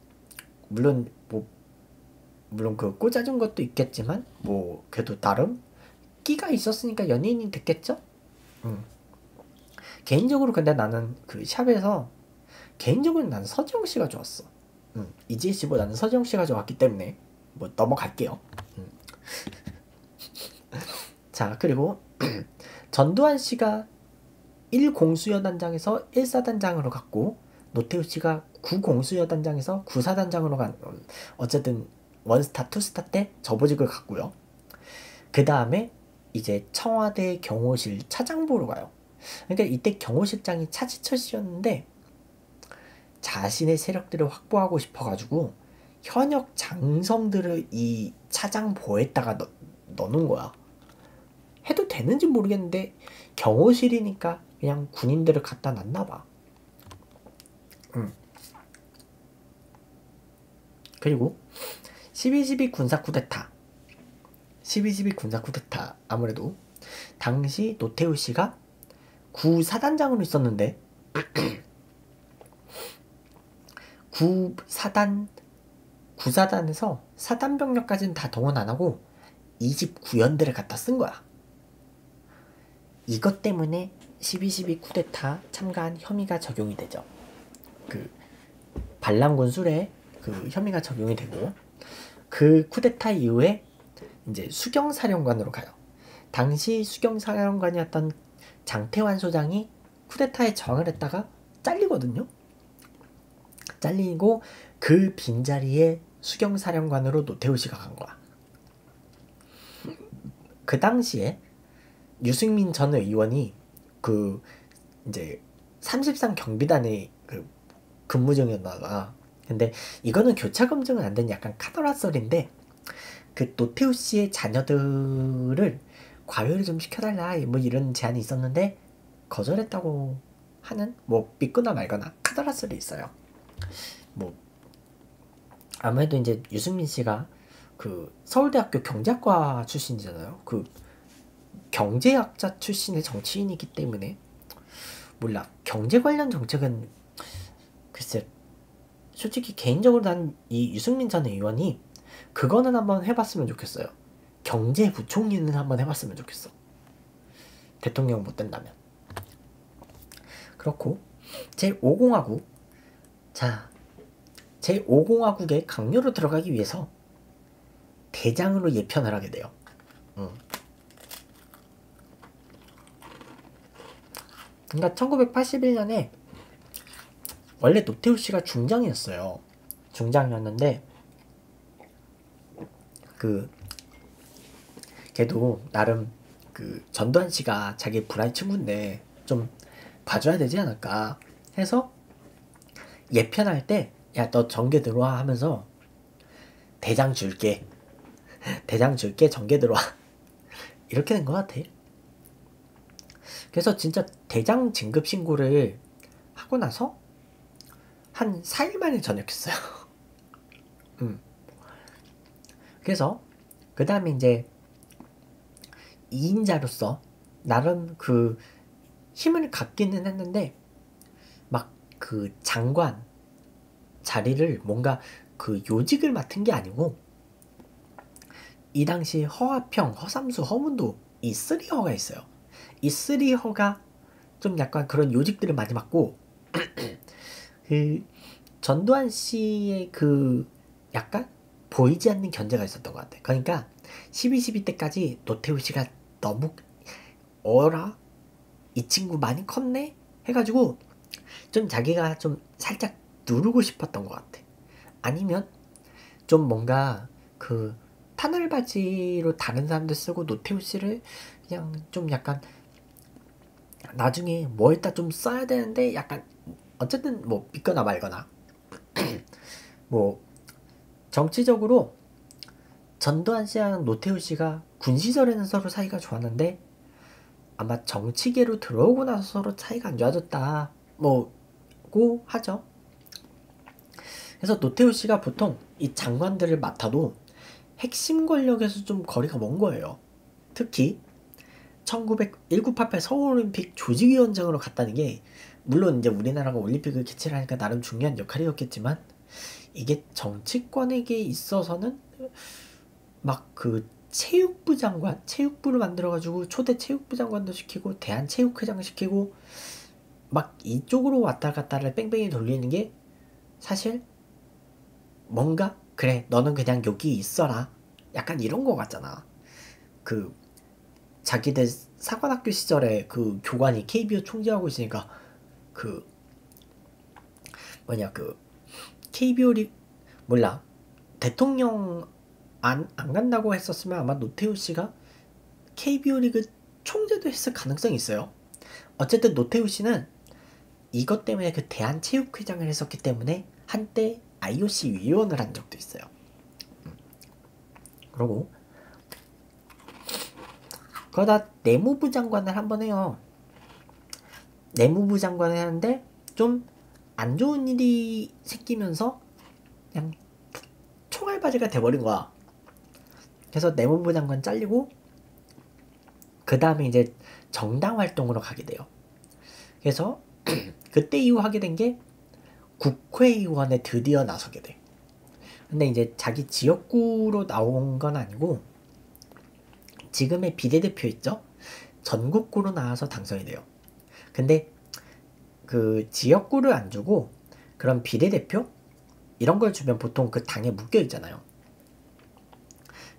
물론 뭐 물론 그 꽂아준 것도 있겠지만 뭐 그래도 나름 끼가 있었으니까 연예인이 됐겠죠? 음. 개인적으로 근데 나는 그 샵에서 개인적으로 나는 서지영 씨가 좋았어. 음. 이지혜 씨보다는 서지영 씨가 좋았기 때문에 뭐 넘어갈게요. 음. 자 그리고 전두환 씨가 1공수여단장에서 1사단장으로 갔고 노태우 씨가 9공수여단장에서 9사단장으로 간 어쨌든 원스타 투스타 때 저보직을 갔고요. 그 다음에 이제 청와대 경호실 차장보러 가요. 그러니까 이때 경호실장이 차지철 씨였는데 자신의 세력들을 확보하고 싶어가지고 현역 장성들을 이 차장보에다가 넣, 넣는 거야. 해도 되는지 모르겠는데 경호실이니까 그냥 군인들을 갖다 놨나 봐. 음. 그리고 12.12 군사 쿠데타 12.12 군사 쿠데타 아무래도 당시 노태우 씨가 구사단장으로 있었는데 구 사단 구사단에서 사단 병력까지는 다 동원 안 하고 29연대를 갖다 쓴 거야. 이것 때문에 12.12 쿠데타 참가한 혐의가 적용이 되죠. 그 반란군 술에 그 혐의가 적용이 되고 그 쿠데타 이후에 이제 수경사령관으로 가요. 당시 수경사령관이었던 장태환 소장이 쿠데타에 저항을 했다가 잘리거든요. 잘리고 그 빈자리에 수경사령관으로 노태우 씨가 간 거야. 그 당시에 유승민 전 의원이 그 이제 33 경비단의 그 근무 중이었다가 근데 이거는 교차 검증은 안 된 약간 카더라 썰인데 그 노태우 씨의 자녀들을 과외를 좀 시켜달라 뭐 이런 제안이 있었는데 거절했다고 하는 뭐 믿거나 말거나 카더라 썰이 있어요. 뭐 아무래도 이제 유승민 씨가 그 서울대학교 경제학과 출신이잖아요. 그 경제학자 출신의 정치인이기 때문에 몰라 경제 관련 정책은 글쎄 솔직히 개인적으로 난 이 유승민 전 의원이 그거는 한번 해봤으면 좋겠어요. 경제부총리는 한번 해봤으면 좋겠어. 대통령 못 된다면. 그렇고 제5공화국 자 제5공화국의 강요로 들어가기 위해서 대장으로 예편을 하게 돼요. 음. 그러니까 1981년에 원래 노태우 씨가 중장이었어요. 중장이었는데 그 걔도 나름 그 전두환 씨가 자기 불알 친구인데 좀 봐줘야 되지 않을까 해서 예편할 때 야 너 전개 들어와 하면서 대장 줄게 대장 줄게 전개 들어와 이렇게 된 것 같아. 그래서 진짜 대장 진급 신고를 하고 나서 한 4일 만에 전역했어요. 음. 그래서 그 다음에 이제 2인자로서 나름 그 힘을 갖기는 했는데 막 그 장관 자리를 뭔가 그 요직을 맡은 게 아니고 이 당시 허화평, 허삼수, 허문도 이 쓰리허가 있어요. 이 쓰리허가 좀 약간 그런 요직들을 많이 맡고 그 전두환 씨의 그 약간 보이지 않는 견제가 있었던 것 같아. 그러니까 12.12 때까지 노태우 씨가 너무 어라 이 친구 많이 컸네 해가지고 좀 자기가 좀 살짝 누르고 싶었던 것 같아. 아니면 좀 뭔가 그 타늘 바지로 다른 사람들 쓰고 노태우 씨를 그냥 좀 약간 나중에 뭐에다 좀 써야 되는데 약간 어쨌든 뭐 믿거나 말거나 뭐 정치적으로 전두환 씨랑 노태우 씨가 군 시절에는 서로 사이가 좋았는데 아마 정치계로 들어오고 나서 서로 차이가 안 좋아졌다 뭐고 하죠. 그래서 노태우 씨가 보통 이 장관들을 맡아도 핵심 권력에서 좀 거리가 먼 거예요. 특히 1900, 1988 서울올림픽 조직위원장으로 갔다는 게 물론 이제 우리나라가 올림픽을 개최를 하니까 나름 중요한 역할이었겠지만 이게 정치권에게 있어서는 막 그 체육부 장관, 체육부를 만들어가지고 초대 체육부 장관도 시키고 대한체육회장 시키고 막 이쪽으로 왔다 갔다를 뺑뺑이 돌리는 게 사실 뭔가? 그래 너는 그냥 여기 있어라. 약간 이런 거 같잖아. 그 자기들 사관학교 시절에 그 교관이 KBO 총재하고 있으니까 그 뭐냐 그 KBO 리 몰라. 대통령 안, 안 간다고 했었으면 아마 노태우 씨가 KBO 리그 총재도 했을 가능성이 있어요. 어쨌든 노태우 씨는 이것 때문에 그 대한체육회장을 했었기 때문에 한때 IOC 위원을 한 적도 있어요. 그리고 그러다 내무부 장관을 한번 해요. 내무부 장관을 하는데 좀 안 좋은 일이 생기면서 그냥 총알 총알바지가 돼버린 거야. 그래서 내무부 장관 잘리고 그 다음에 이제 정당 활동으로 가게 돼요. 그래서 그때 이후 하게 된 게 국회의원에 드디어 나서게 돼. 근데 이제 자기 지역구로 나온 건 아니고 지금의 비례대표 있죠? 전국구로 나와서 당선이 돼요. 근데 그 지역구를 안 주고 그런 비례대표 이런 걸 주면 보통 그 당에 묶여 있잖아요.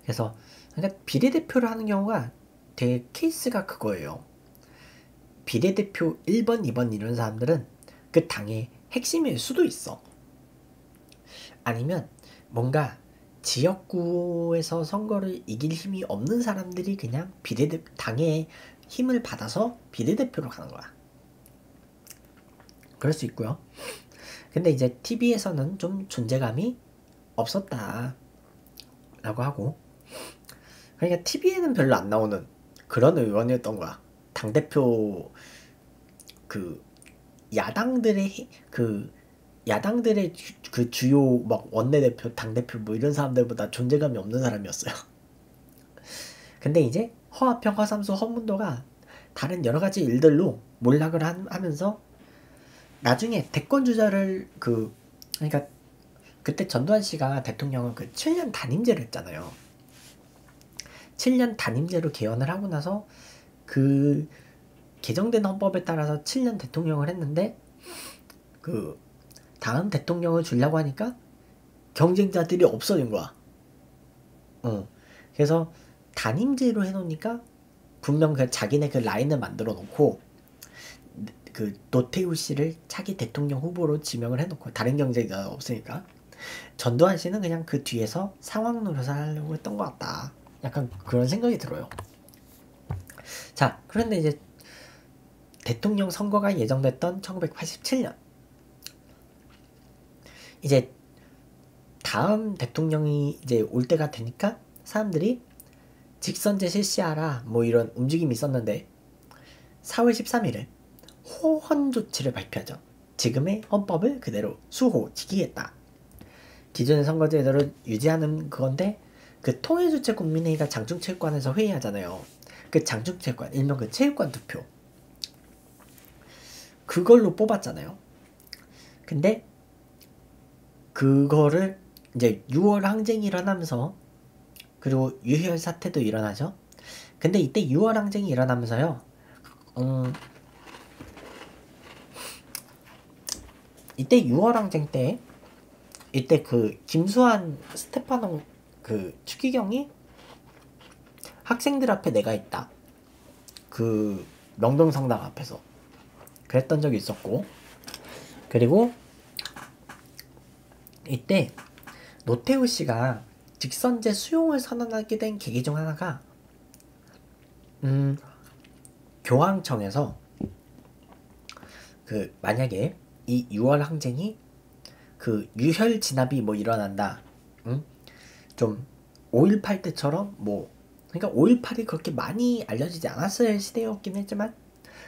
그래서 그러니까 비례대표를 하는 경우가 되게 케이스가 그거예요. 비례대표 1번, 2번 이런 사람들은 그 당의 핵심일 수도 있어. 아니면 뭔가 지역구에서 선거를 이길 힘이 없는 사람들이 그냥 비례대 당의 힘을 받아서 비례대표로 가는 거야. 그럴 수 있고요. 근데 이제 TV에서는 좀 존재감이 없었다. 라고 하고. 그러니까 TV에는 별로 안 나오는 그런 의원이었던 거야. 당대표 그 야당들의 그 야당들의 주, 그 주요 막 원내대표, 당대표 뭐 이런 사람들보다 존재감이 없는 사람이었어요. 근데 이제 허화평, 허삼수, 허문도가 다른 여러 가지 일들로 몰락을 한, 하면서 나중에 대권 주자를 그 그러니까 그때 전두환 씨가 대통령을 그 7년 단임제를 했잖아요. 7년 단임제로 개헌을 하고 나서 그 개정된 헌법에 따라서 7년 대통령을 했는데 그 다음 대통령을 주려고 하니까 경쟁자들이 없어진 거야. 어. 그래서 단임제로 해놓으니까 분명 그 자기네 그 라인을 만들어 놓고 그 노태우 씨를 차기 대통령 후보로 지명을 해놓고 다른 경쟁자가 없으니까 전두환 씨는 그냥 그 뒤에서 상황 노릇을 하려고 했던 것 같다. 약간 그런 생각이 들어요. 자, 그런데 이제 대통령 선거가 예정됐던 1987년 이제 다음 대통령이 이제 올 때가 되니까 사람들이 직선제 실시하라 뭐 이런 움직임이 있었는데 4월 13일에 호헌 조치를 발표하죠. 지금의 헌법을 그대로 수호 지키겠다. 기존의 선거제도를 유지하는 그건데 그 통일주체 국민회의가 장충체육관에서 회의하잖아요. 그 장충체육관 일명 그 체육관 투표 그걸로 뽑았잖아요. 근데 그거를 이제 6월 항쟁이 일어나면서 그리고 유혈 사태도 일어나죠. 근데 이때 6월 항쟁이 일어나면서요. 음, 이때 6월 항쟁 때 이때 그 김수환 스테파노 그 추기경이 학생들 앞에 내가 있다. 그 명동성당 앞에서 그랬던 적이 있었고 그리고 이때 노태우 씨가 직선제 수용을 선언하게 된 계기 중 하나가 음, 교황청에서 그 만약에 이 6월 항쟁이 그 유혈 진압이 뭐 일어난다. 응? 좀 5.18 때처럼 뭐 그러니까 5.18이 그렇게 많이 알려지지 않았을 시대였긴 했지만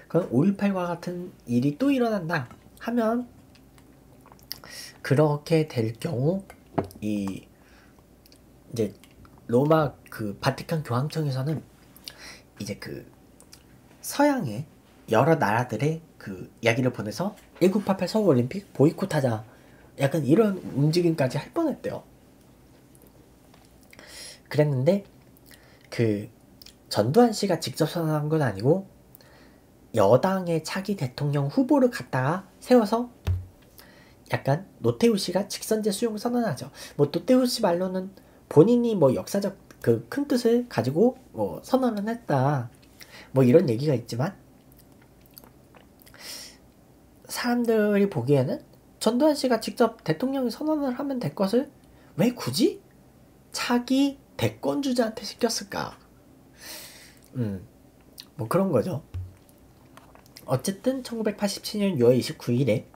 그건 5.18과 같은 일이 또 일어난다 하면 그렇게 될 경우 이 이제 로마 그 바티칸 교황청에서는 이제 그 서양의 여러 나라들의 그 이야기를 보내서 1988 서울 올림픽 보이콧하자 약간 이런 움직임까지 할 뻔했대요. 그랬는데 그 전두환 씨가 직접 선언한 건 아니고 여당의 차기 대통령 후보를 갖다가 세워서 약간 노태우 씨가 직선제 수용 선언하죠. 뭐 노태우 씨 말로는 본인이 뭐 역사적 그 큰 뜻을 가지고 뭐 선언을 했다. 뭐 이런 얘기가 있지만 사람들이 보기에는 전두환 씨가 직접 대통령이 선언을 하면 될 것을 왜 굳이 차기 대권 주자한테 시켰을까? 음, 뭐 그런 거죠. 어쨌든 1987년 6월 29일에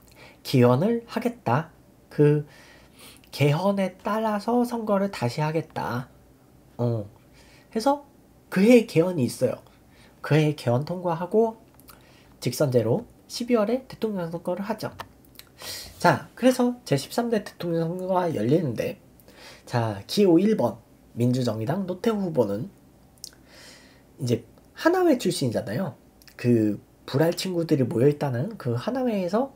기원을 하겠다. 그 개헌에 따라서 선거를 다시 하겠다. 어. 해서 그해 개헌이 있어요. 그해 개헌 통과하고 직선제로 12월에 대통령 선거를 하죠. 자, 그래서 제13대 대통령 선거가 열리는데 자, 기호 1번 민주정의당 노태우 후보는 이제 하나회 출신이잖아요. 그 불알 친구들이 모여있다는 그 하나회에서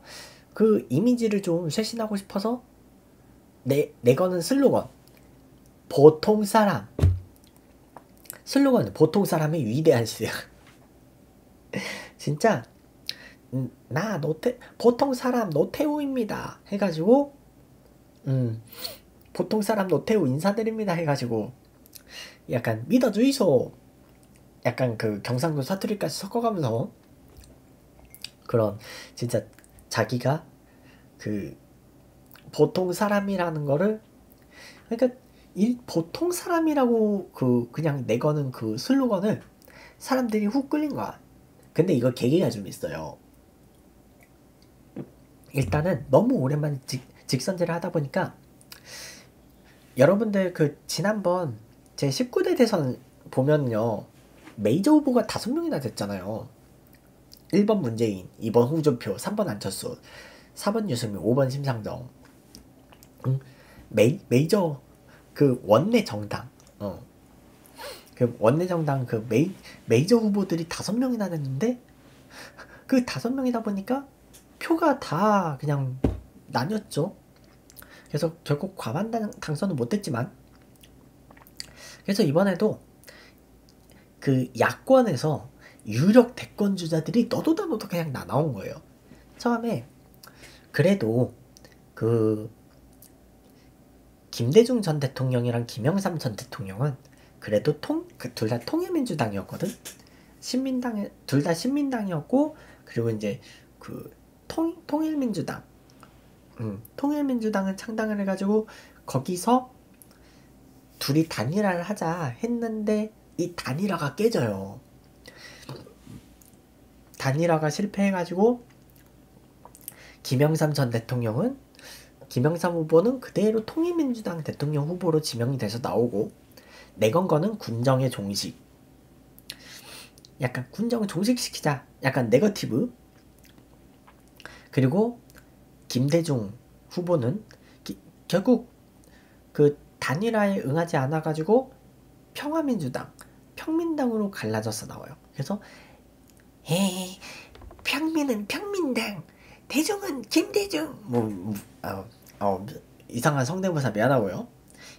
그 이미지를 좀 쇄신하고 싶어서 내, 내거는 슬로건 보통 사람. 슬로건 보통 사람의 위대한 시대 진짜 음, 나 노태 보통 사람 노태우입니다. 해가지고 음 보통 사람 노태우 인사드립니다 해가지고 약간 믿어주이소 약간 그 경상도 사투리까지 섞어가면서 그런 진짜 자기가 그 보통 사람이라는 거를 그러니까 이 보통 사람이라고 그 그냥 내거는 그 슬로건을 사람들이 훅 끌린 거야. 근데 이거 계기가 좀 있어요. 일단은 너무 오랜만에 직, 직선제를 하다 보니까 여러분들 그 지난번 제 19대 대선 보면요 메이저 후보가 다섯 명이나 됐잖아요. 1번 문재인, 2번 홍준표, 3번 안철수, 4번 유승민, 5번 심상정. 음, 메이, 메이저 그 원내 정당, 어. 그 원내 정당 그 메이, 메이저 후보들이 다섯 명이나 됐는데 그 다섯 명이다 보니까 표가 다 그냥 나뉘었죠. 그래서 결국 과반 당선은 못했지만 그래서 이번에도 그 야권에서 유력 대권 주자들이 너도 그냥 나 나온 거예요. 처음에 그래도 그 김대중 전 대통령이랑 김영삼 전 대통령은 그래도 통그둘다 통일민주당이었거든. 신민당에 둘다 신민당이었고 그리고 이제 그 통, 통일민주당 음, 통일민주당을 창당을 해가지고 거기서 둘이 단일화를 하자 했는데 이 단일화가 깨져요. 단일화가 실패해가지고 김영삼 전 대통령은 김영삼 후보는 그대로 통일민주당 대통령 후보로 지명이 돼서 나오고 내건거는 군정의 종식. 약간 군정을 종식시키자. 약간 네거티브. 그리고 김대중 후보는 기, 결국 그 단일화에 응하지 않아 가지고 평화민주당 평민당으로 갈라져서 나와요. 그래서 에이 평민은 평민당 대중은 김대중 뭐, 뭐 어, 어, 이상한 성대모사 미안하고요.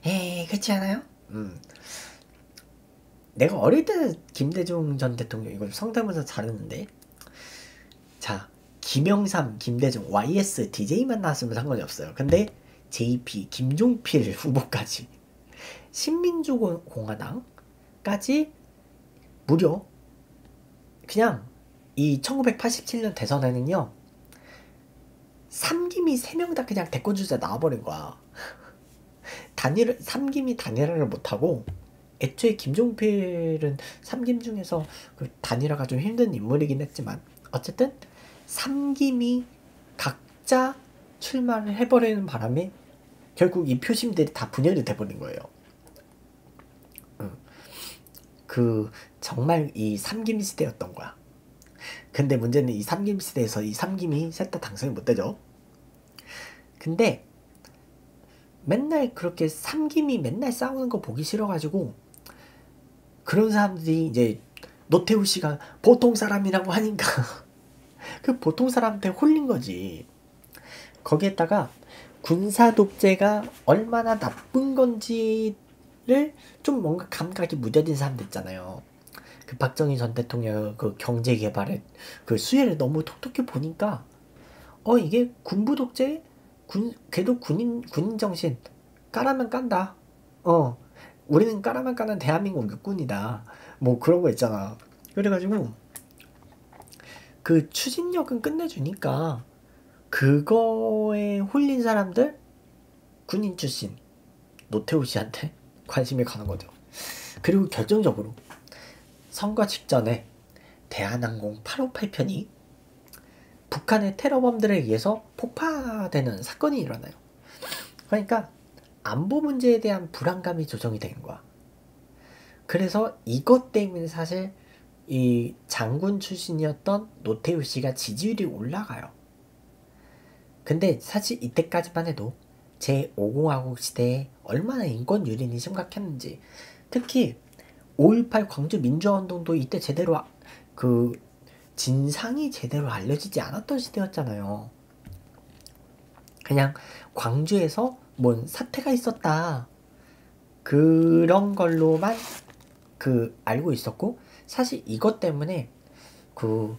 에이 그렇지 않아요? 음. 내가 어릴 때 김대중 전 대통령 이거 성대모사 잘했는데 자 김영삼, 김대중, YS, DJ만 나왔으면 상관이 없어요. 근데 JP, 김종필 후보까지 신민주공화당까지 무려 그냥 이 1987년 대선에는요 삼김이 세명다 그냥 대권 주자 나와버린 거야. 단일 삼김이 단일화를 못하고 애초에 김종필은 삼김 중에서 그 단일화가 좀 힘든 인물이긴 했지만 어쨌든 삼김이 각자 출마를 해버리는 바람에 결국 이 표심들이 다 분열이 돼버린 거예요. 그 정말 이 삼김 시대였던 거야. 근데 문제는 이 삼김 시대에서 이 삼김이 셋 다 당선이 못 되죠. 근데 맨날 그렇게 삼김이 맨날 싸우는 거 보기 싫어가지고 그런 사람들이 이제 노태우 씨가 보통 사람이라고 하니까 그 보통 사람한테 홀린 거지. 거기에다가 군사 독재가 얼마나 나쁜 건지를 좀 뭔가 감각이 무뎌진 사람들 있잖아요. 그 박정희 전 대통령 그 경제 개발의 그 수혜를 너무 톡톡히 보니까 어 이게 군부 독재 군 걔도 군인 군인 정신 까라면 깐다. 어 우리는 까라면 까는 대한민국 육군이다. 뭐 그런 거 있잖아. 그래가지고 그 추진력은 끝내주니까 그거에 홀린 사람들 군인 출신 노태우 씨한테 관심이 가는 거죠. 그리고 결정적으로 선거 직전에 대한항공 858편이 북한의 테러범들에 의해서 폭파되는 사건이 일어나요. 그러니까 안보 문제에 대한 불안감이 조정이 된 거야. 그래서 이것 때문에 사실 이 장군 출신이었던 노태우 씨가 지지율이 올라가요. 근데 사실 이때까지만 해도 제5공화국 시대에 얼마나 인권 유린이 심각했는지 특히 5.18 광주 민주화운동도 이때 제대로 그 진상이 제대로 알려지지 않았던 시대였잖아요. 그냥 광주에서 뭔 사태가 있었다. 그런 걸로만 그 알고 있었고 사실 이것 때문에 그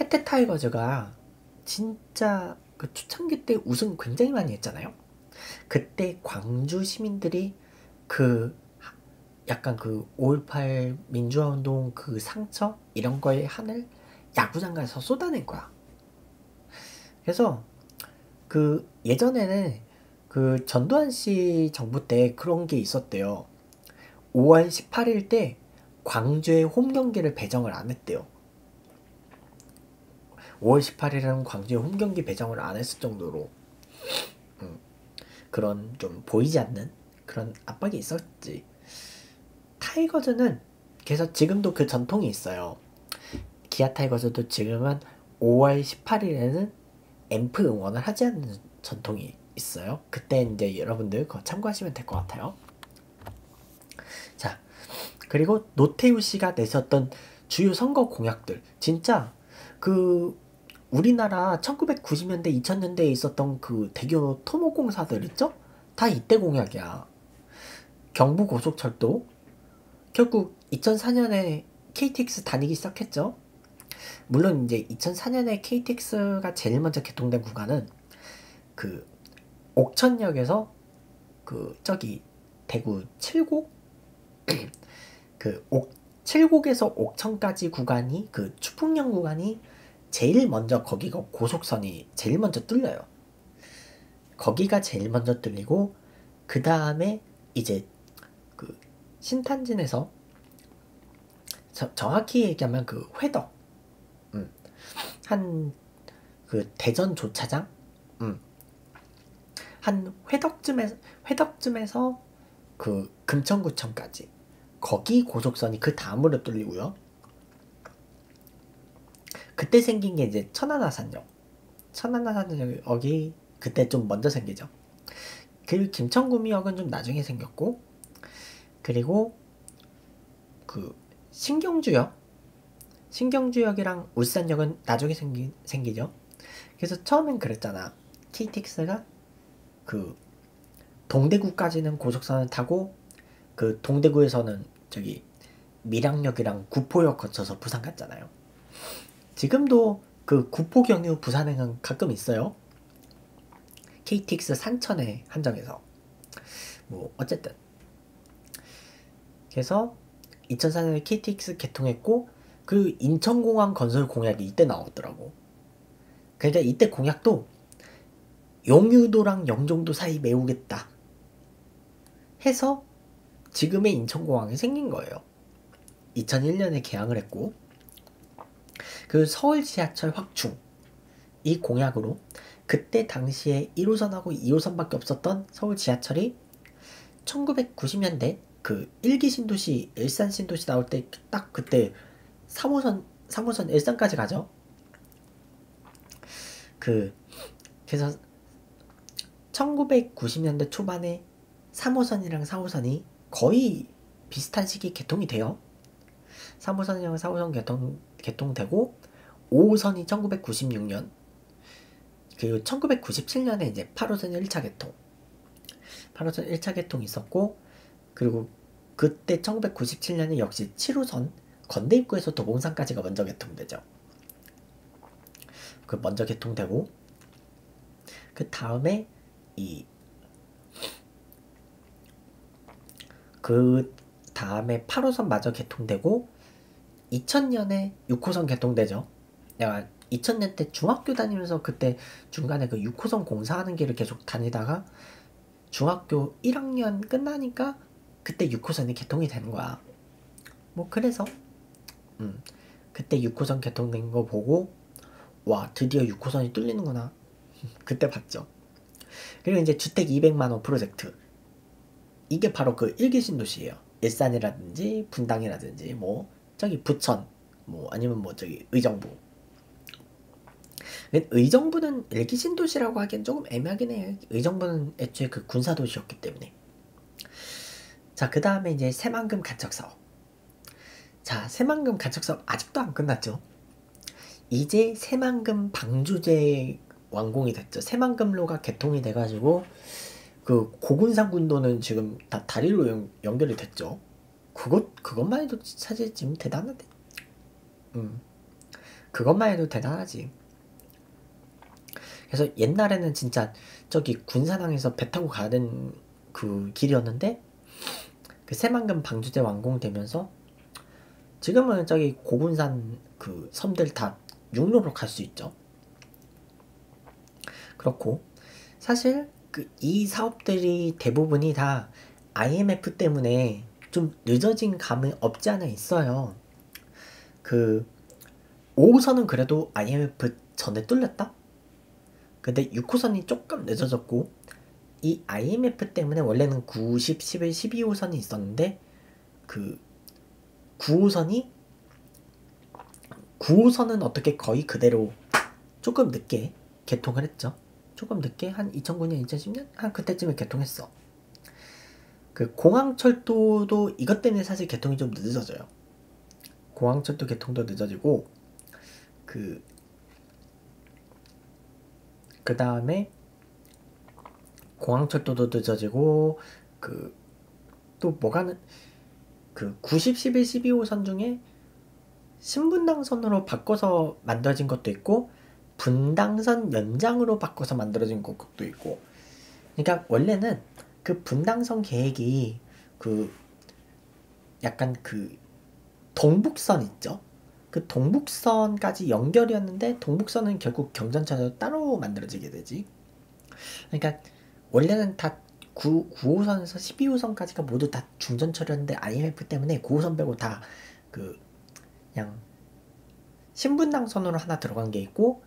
해태 타이거즈가 진짜 그 초창기 때 우승 굉장히 많이 했잖아요. 그때 광주 시민들이 그 약간 그 5.18 민주화운동 그 상처 이런 거에 한을 야구장 가서 쏟아낸 거야. 그래서 그 예전에는 그 전두환 씨 정부 때 그런 게 있었대요. 5월 18일 때 광주의 홈 경기를 배정을 안 했대요. 5월 18일은 광주의 홈 경기 배정을 안 했을 정도로 음, 그런 좀 보이지 않는 그런 압박이 있었지. 타이거즈는 그래서 지금도 그 전통이 있어요. 기아 타이거즈도 지금은 5월 18일에는 앰프 응원을 하지 않는 전통이 있어요. 그때 이제 여러분들 그거 참고하시면 될 것 같아요. 자, 그리고 노태우 씨가 내셨던 주요 선거 공약들 진짜 그 우리나라 1990년대 2000년대에 있었던 그 대규모 토목공사들 있죠? 다 이때 공약이야. 경부 고속철도 결국 2004년에 KTX 다니기 시작했죠. 물론 이제 2004년에 KTX가 제일 먼저 개통된 구간은 그 옥천역에서 그 저기 대구 칠곡 그 옥, 칠곡에서 옥천까지 구간이 그 추풍령 구간이 제일 먼저 거기가 고속선이 제일 먼저 뚫려요. 거기가 제일 먼저 뚫리고 그 다음에 이제 그 신탄진에서 저, 정확히 얘기하면 그 회덕 음. 한그 대전 조차장 음. 한 회덕쯤에서 회덕쯤에서 그 금천구청까지 거기 고속선이 그 다음으로 뚫리고요. 그때 생긴 게 이제 천안하산역. 천안하산역이 그때 좀 먼저 생기죠. 그리고 김천구미역은 좀 나중에 생겼고, 그리고 그 신경주역, 신경주역이랑 울산역은 나중에 생기, 생기죠. 그래서 처음엔 그랬잖아. KTX가 그 동대구까지는 고속선을 타고 그 동대구에서는 저기 밀양역이랑 구포역 거쳐서 부산 갔잖아요. 지금도 그 구포 경유 부산행은 가끔 있어요. KTX 산천에 한정해서 뭐 어쨌든 그래서 2004년에 KTX 개통했고 그 인천공항 건설 공약이 이때 나왔더라고. 그러니까 이때 공약도 용유도랑 영종도 사이 메우겠다 해서 지금의 인천공항이 생긴 거예요. 2001년에 개항을 했고 그 서울 지하철 확충 이 공약으로 그때 당시에 1호선하고 2호선밖에 없었던 서울 지하철이 1990년대 그 일기 신도시 일산 신도시 나올 때 딱 그때 3호선 3호선 일산까지 가죠. 그 그래서 1990년대 초반에 3호선이랑 4호선이 거의 비슷한 시기 개통이 돼요. 3호선이랑 4호선 개통, 개통되고 5호선이 1996년 그리고 1997년에 이제 8호선 1차 개통 8호선 1차 개통 있었고 그리고 그때 1997년에 역시 7호선 건대 입구에서 도봉산까지가 먼저 개통되죠. 그 먼저 개통되고 그 다음에 이 그 다음에 8호선 마저 개통되고 2000년에 6호선 개통되죠. 내가 2000년 때 중학교 다니면서 그때 중간에 그 6호선 공사하는 길을 계속 다니다가 중학교 1학년 끝나니까 그때 6호선이 개통이 되는 거야. 뭐 그래서 음 그때 6호선 개통된 거 보고 와 드디어 6호선이 뚫리는구나. 그때 봤죠. 그리고 이제 주택 200만 원 프로젝트 이게 바로 그 일기 신도시예요. 일산이라든지 분당이라든지 뭐 저기 부천 뭐 아니면 뭐 저기 의정부 의정부는 일기 신도시라고 하기엔 조금 애매하긴 해요. 의정부는 애초에 그 군사도시였기 때문에. 자, 그 다음에 이제 새만금 간척 사업. 자, 새만금 간척 사업 아직도 안 끝났죠. 이제 새만금 방주제 완공이 됐죠. 새만금로가 개통이 돼가지고 그 고군산 군도는 지금 다 다리로 연, 연결이 됐죠. 그것 그것만 해도 사실 지금 대단한데. 음, 그것만 해도 대단하지. 그래서 옛날에는 진짜 저기 군산항에서 배 타고 가야 되는 그 길이었는데 그 새만금 방주제 완공되면서 지금은 저기 고군산 그 섬들 다 육로로 갈 수 있죠. 그렇고 사실 그 이 사업들이 대부분이 다 IMF 때문에 좀 늦어진 감이 없지 않아 있어요. 그 5호선은 그래도 IMF 전에 뚫렸다? 근데 6호선이 조금 늦어졌고 이 IMF 때문에 원래는 9, 10, 11, 12호선이 있었는데 그 9호선이 9호선은 어떻게 거의 그대로 조금 늦게 개통을 했죠. 조금 늦게 한 2009년, 2010년 한 그때쯤에 개통했어. 그 공항철도도 이것 때문에 사실 개통이 좀 늦어져요. 공항철도 개통도 늦어지고 그 그 다음에 공항철도도 늦어지고 그 또 뭐가 그 90, 11, 12호선 중에 신분당 선으로 바꿔서 만들어진 것도 있고 분당선 연장으로 바꿔서 만들어진 것도 있고. 그러니까 원래는 그 분당선 계획이 그 약간 그 동북선 있죠? 그 동북선까지 연결이었는데 동북선은 결국 경전차로 따로 만들어지게 되지. 그러니까 원래는 다 9, 9호선에서 12호선까지가 모두 다 중전철이었는데 IMF 때문에 9호선 빼고 다 그 그냥 신분당선으로 하나 들어간 게 있고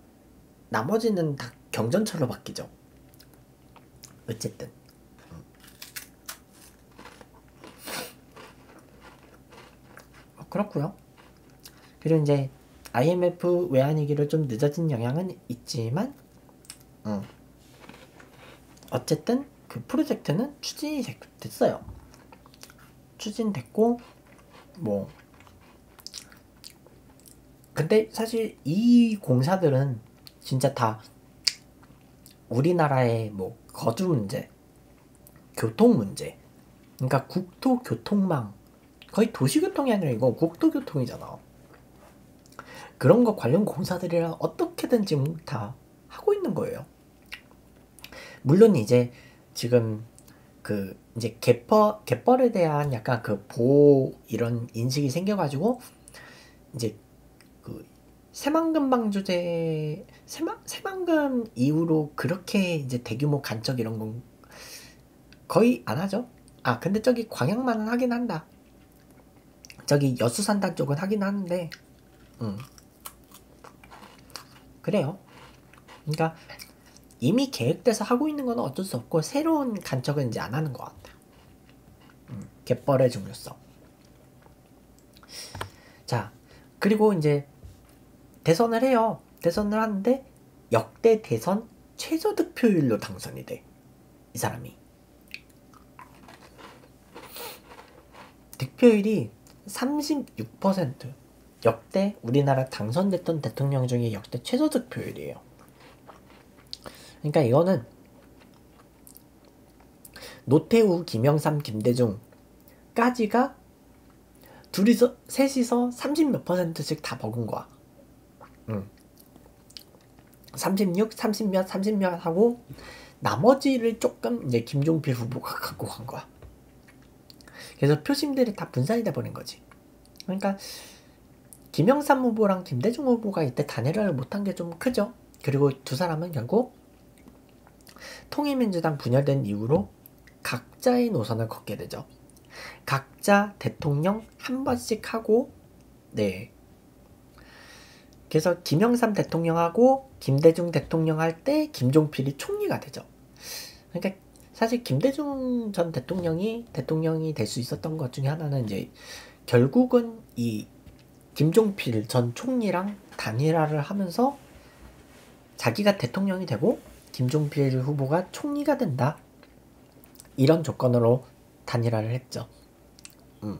나머지는 다 경전철로 바뀌죠. 어쨌든 어, 그렇고요. 그리고 이제 IMF 외환위기로 좀 늦어진 영향은 있지만 음. 어쨌든 그 프로젝트는 추진이 됐어요. 추진됐고 뭐 근데 사실 이 공사들은 진짜 다 우리나라의 뭐 거주 문제, 교통 문제, 그러니까 국토 교통망 거의 도시교통이 아니라 이거 국토교통이잖아. 그런 거 관련 공사들이랑 어떻게든 지금 다 하고 있는 거예요. 물론 이제 지금 그 이제 개펄 개펄에 대한 약간 그 보호 이런 인식이 생겨가지고 이제 그 새만금 방주제 새만 새만금 이후로 그렇게 이제 대규모 간척 이런 건 거의 안 하죠. 아 근데 저기 광양만은 하긴 한다. 저기 여수산단 쪽은 하긴 하는데, 음 그래요. 그러니까 이미 계획돼서 하고 있는 건 어쩔 수 없고 새로운 간척은 이제 안 하는 것 같아요. 음, 갯벌의 중요성. 자, 그리고 이제 대선을 해요. 대선을 하는데 역대 대선 최저 득표율로 당선이 돼. 이 사람이. 득표율이 36%. 역대 우리나라 당선됐던 대통령 중에 역대 최저 득표율이에요. 그러니까 이거는 노태우, 김영삼, 김대중까지가 둘이서 셋이서 30 몇 퍼센트씩 다 먹은 거야. 응. 36, 30 몇, 30몇 하고 나머지를 조금 이제 김종필 후보가 갖고 간 거야. 그래서 표심들이 다 분산이 돼 버린 거지. 그러니까 김영삼 후보랑 김대중 후보가 이때 단일화를 못한 게 좀 크죠. 그리고 두 사람은 결국 통일민주당 분열된 이후로 각자의 노선을 걷게 되죠. 각자 대통령 한 번씩 하고, 네. 그래서 김영삼 대통령하고 김대중 대통령 할 때 김종필이 총리가 되죠. 그러니까 사실 김대중 전 대통령이 대통령이 될 수 있었던 것 중에 하나는 이제 결국은 이 김종필 전 총리랑 단일화를 하면서 자기가 대통령이 되고 김종필 후보가 총리가 된다. 이런 조건으로 단일화를 했죠. 음.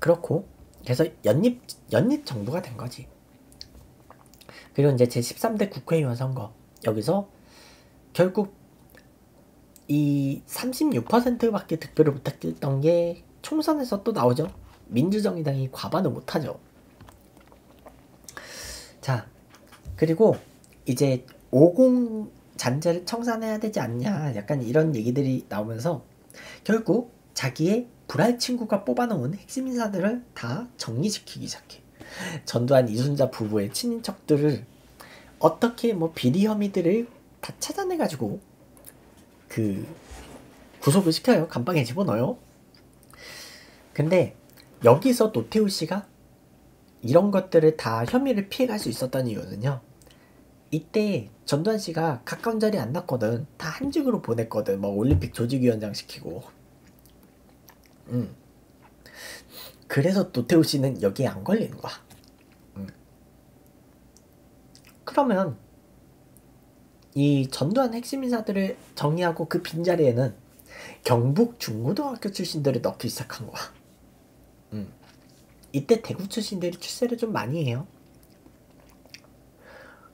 그렇고 그래서 연립 연립 정부가 된 거지. 그리고 이제 제 13대 국회의원 선거 여기서 결국 이 36%밖에 득표를 못했던 게 총선에서 또 나오죠. 민주정의당이 과반을 못하죠. 자, 그리고 이제 50 잔재를 청산해야 되지 않냐 약간 이런 얘기들이 나오면서 결국 자기의 불알 친구가 뽑아놓은 핵심 인사들을 다 정리시키기 시작해. 전두환 이순자 부부의 친인척들을 어떻게 뭐 비리 혐의들을 다 찾아내 가지고 그 구속을 시켜요. 감방에 집어넣어요. 근데 여기서 노태우 씨가 이런 것들을 다 혐의를 피해갈 수 있었던 이유는요. 이때 전두환 씨가 가까운 자리 안 났거든. 다 한직으로 보냈거든. 뭐 올림픽 조직위원장 시키고. 음. 그래서 노태우 씨는 여기에 안 걸리는 거야. 음. 그러면 이 전두환 핵심 인사들을 정리하고 그 빈자리에는 경북 중고등학교 출신들을 넣기 시작한 거야. 음. 이때 대구 출신들이 출세를 좀 많이 해요.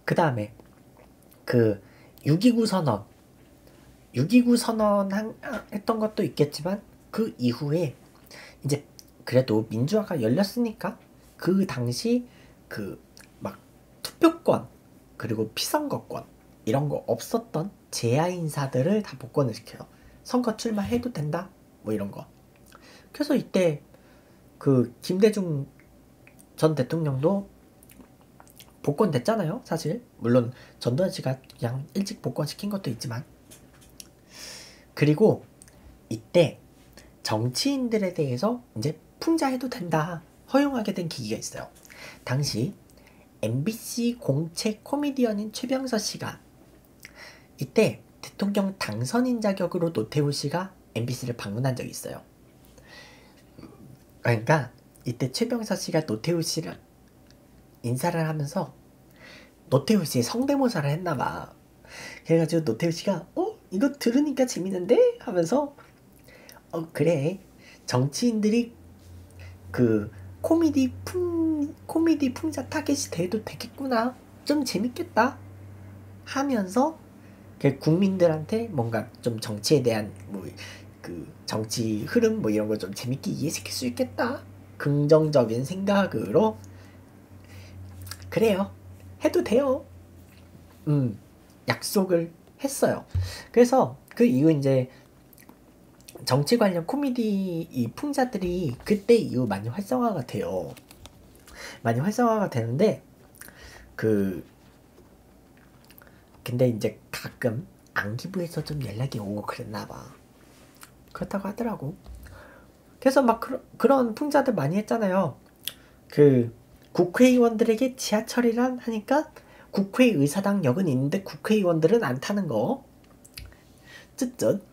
그 다음에 그 6.29 선언 6.29 선언 한, 했던 것도 있겠지만 그 이후에 이제 그래도 민주화가 열렸으니까 그 당시 그 막 투표권 그리고 피선거권 이런 거 없었던 제야 인사들을 다 복권을 시켜요. 선거 출마해도 된다 뭐 이런 거. 그래서 이때 그 김대중 전 대통령도 복권 됐잖아요. 사실 물론 전두환 씨가 그냥 일찍 복권 시킨 것도 있지만 그리고 이때 정치인들에 대해서 이제 풍자해도 된다 허용하게 된 계기가 있어요. 당시 MBC 공채 코미디언인 최병서 씨가 이때 대통령 당선인 자격으로 노태우 씨가 MBC를 방문한 적이 있어요. 그러니까 이때 최병서 씨가 노태우 씨를 인사를 하면서 노태우 씨의 성대모사를 했나 봐. 그래가지고 노태우 씨가 어 이거 들으니까 재밌는데 하면서 어 그래. 정치인들이 그 코미디 풍 코미디 풍자 타겟이 돼도 되겠구나. 좀 재밌겠다. 하면서 그 국민들한테 뭔가 좀 정치에 대한 뭐 그 정치 흐름 뭐 이런 거좀 재밌게 이해시킬 수 있겠다. 긍정적인 생각으로. 그래요. 해도 돼요. 음 약속을 했어요. 그래서 그 이후 이제 정치 관련 코미디 이 풍자들이 그때 이후 많이 활성화가 돼요. 많이 활성화가 되는데 그 근데 이제 가끔 안기부에서 좀 연락이 오고 그랬나 봐. 그렇다고 하더라고. 그래서 막 그러, 그런 풍자들 많이 했잖아요. 그 국회의원들에게 지하철이란 하니까 국회의사당역은 있는데 국회의원들은 안 타는 거. 쯧쯧.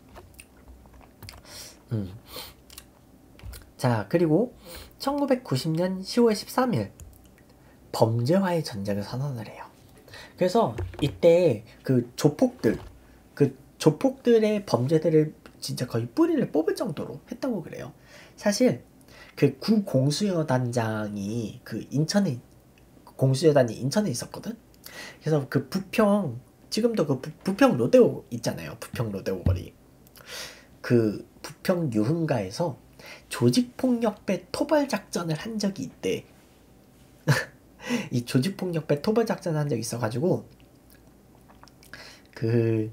음. 자, 그리고 1990년 10월 13일 범죄와의 전쟁을 선언을 해요. 그래서 이때 그 조폭들, 그 조폭들의 범죄들을 진짜 거의 뿌리를 뽑을 정도로 했다고 그래요. 사실 그 구 공수여단장이 그 인천에 공수여단이 인천에 있었거든. 그래서 그 부평 지금도 그 부, 평 로데오 있잖아요. 부평 로데오 거리. 그 부평 유흥가에서 조직폭력배 토벌 작전을 한 적이 있대. 이 조직폭력배 토벌 작전 한 적이 있어가지고 그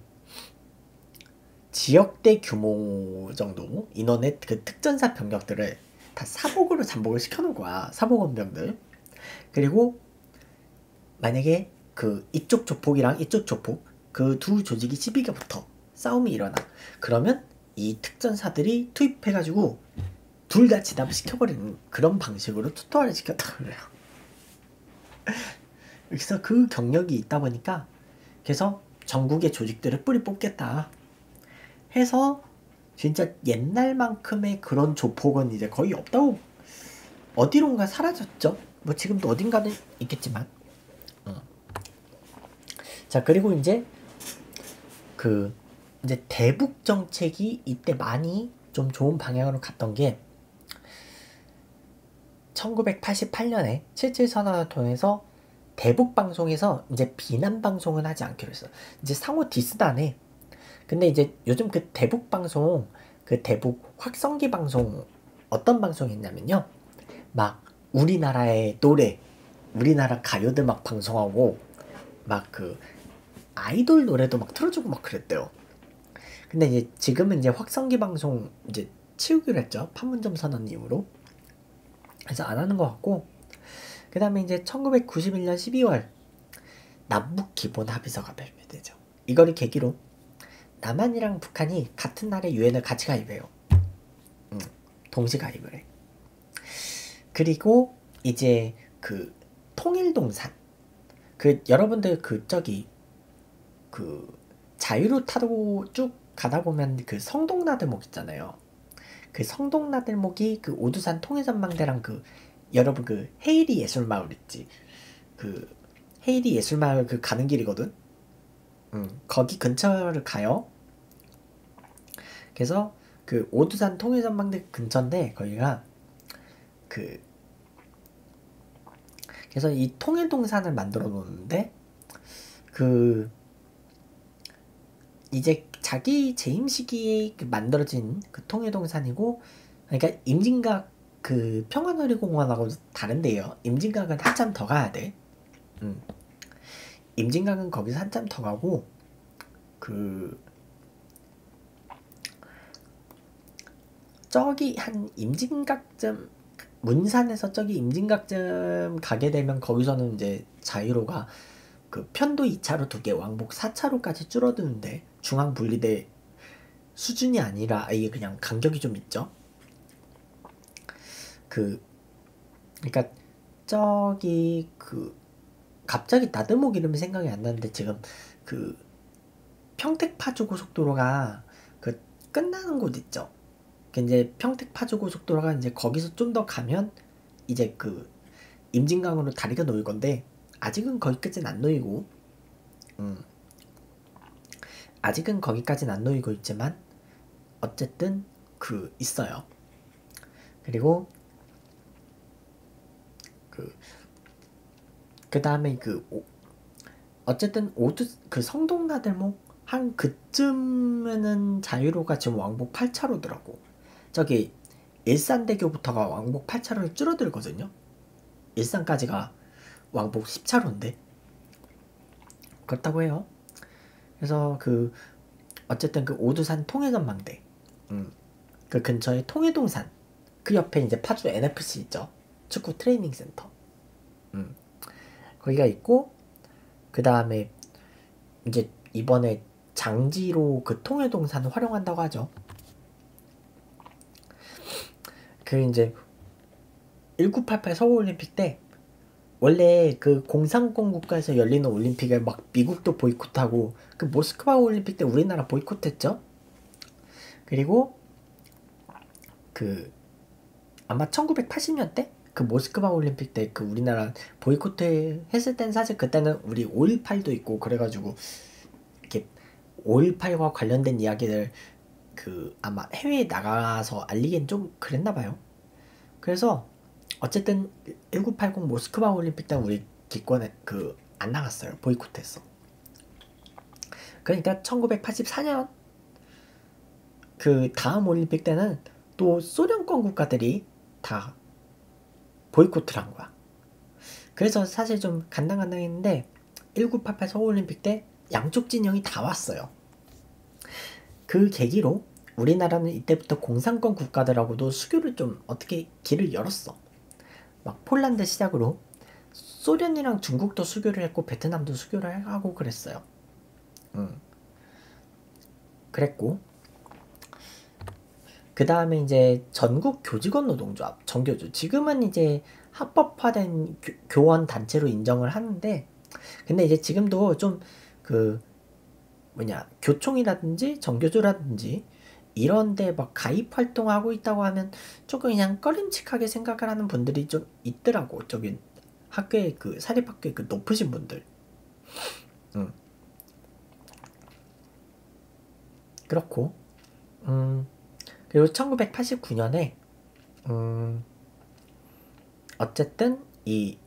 지역대 규모 정도 인원의 그 특전사 병력들을 다 사복으로 잠복을 시켜놓은 거야 사복원병들 그리고 만약에 그 이쪽 조폭이랑 이쪽 조폭 그 두 조직이 시비가 붙어 싸움이 일어나 그러면 이 특전사들이 투입해가지고 둘 다 진압을 시켜버리는 그런 방식으로 투토화를 시켰다고 그래요. 그래서 그 경력이 있다 보니까 그래서 전국의 조직들을 뿌리 뽑겠다 해서 진짜 옛날만큼의 그런 조폭은 이제 거의 없다고 어디론가 사라졌죠. 뭐 지금도 어딘가는 있겠지만 어. 자 그리고 이제 그 이제 대북 정책이 이때 많이 좀 좋은 방향으로 갔던 게 1988년에 77 선언을 통해서 대북 방송에서 이제 비난 방송은 하지 않기로 했어. 이제 상호 디스다네. 근데 이제 요즘 그 대북 방송, 그 대북 확성기 방송 어떤 방송이었냐면요. 막 우리나라의 노래, 우리나라 가요들 막 방송하고 막 그 아이돌 노래도 막 틀어주고 막 그랬대요. 근데 이제 지금은 이제 확성기 방송 이제 치우기로 했죠. 판문점 선언 이후로. 그래서 안 하는 것 같고 그 다음에 이제 1991년 12월 남북 기본 합의서가 발표되죠. 이거를 계기로 남한이랑 북한이 같은 날에 유엔을 같이 가입해요. 음, 동시 가입을 해. 그리고 이제 그 통일동산 그 여러분들 그 저기 그 자유로 타고 쭉 가다 보면 그 성동나들목 있잖아요. 그 성동나들목이 그 오두산 통일전망대랑 그 여러분 그 헤이리 예술마을 있지. 그 헤이리 예술마을 그 가는 길이거든. 음, 거기 근처를 가요. 그래서 그 오두산 통일전망대 근처인데 거기가 그 그래서 이 통일동산을 만들어 놓는데 그 이제 자기 재임 시기에 그 만들어진 그 통일동산이고 그러니까 임진각 그 평화놀이공원하고 다른데요. 임진각은 한참 더 가야 돼. 음. 임진각은 거기서 한참 더 가고 그 저기 한 임진각쯤 문산에서 저기 임진각쯤 가게 되면 거기서는 이제 자유로가 그 편도 2차로 두 개, 왕복 4차로까지 줄어드는데 중앙 분리대 수준이 아니라 아예 그냥 간격이 좀 있죠. 그 그러니까 저기 그 갑자기 나들목 이름이 생각이 안 나는데 지금 그 평택 파주 고속도로가 그 끝나는 곳 있죠. 그 이제 평택 파주 고속도로가 이제 거기서 좀 더 가면 이제 그 임진강으로 다리가 놓일 건데 아직은 거기까지는 안 놓이고 음 아직은 거기까지는 안 놓이고 있지만 어쨌든 그 있어요. 그리고 그, 그 다음에 그, 오, 어쨌든 오두, 그 성동나들목 한 그쯤에는 자유로가 지금 왕복 8차로더라고. 저기, 일산대교부터가 왕복 8차로를 줄어들거든요. 일산까지가 왕복 10차로인데. 그렇다고 해요. 그래서 그, 어쨌든 그 오두산 통해전망대, 음, 그 근처에 통해동산, 그 옆에 이제 파주 NFC 있죠. 축구 트레이닝 센터. 음. 거기가 있고 그 다음에 이제 이번에 장지로 그 통일동산을 활용한다고 하죠. 그 이제 1988 서울올림픽 때 원래 그 공산권 국가에서 열리는 올림픽을 막 미국도 보이콧하고 그 모스크바 올림픽 때 우리나라 보이콧했죠. 그리고 그 아마 1980년대 그 모스크바 올림픽 때 그 우리나라 보이콧 했을 땐 사실 그때는 우리 5.18도 있고 그래가지고 이렇게 5.18과 관련된 이야기를 그 아마 해외에 나가서 알리기엔 좀 그랬나 봐요. 그래서 어쨌든 1980 모스크바 올림픽 때 우리 기권에 그 안 나갔어요. 보이콧했어. 그러니까 1984년 그 다음 올림픽 때는 또 소련권 국가들이 다 보이콧을 한 거야. 그래서 사실 좀 간당간당했는데 1988 서울올림픽 때 양쪽 진영이 다 왔어요. 그 계기로 우리나라는 이때부터 공산권 국가들하고도 수교를 좀 어떻게 길을 열었어. 막 폴란드 시작으로 소련이랑 중국도 수교를 했고 베트남도 수교를 하고 그랬어요. 음. 그랬고 그 다음에 이제 전국 교직원 노동조합 정교조 지금은 이제 합법화된 교, 원 단체로 인정을 하는데 근데 이제 지금도 좀 그 뭐냐 교총이라든지 정교조라든지 이런데 막 가입 활동하고 있다고 하면 조금 그냥 꺼림칙하게 생각을 하는 분들이 좀 있더라고. 저기 학교에 그 사립학교에 그 높으신 분들. 음. 그렇고. 음. 그리고 1989년에 음. 어쨌든 이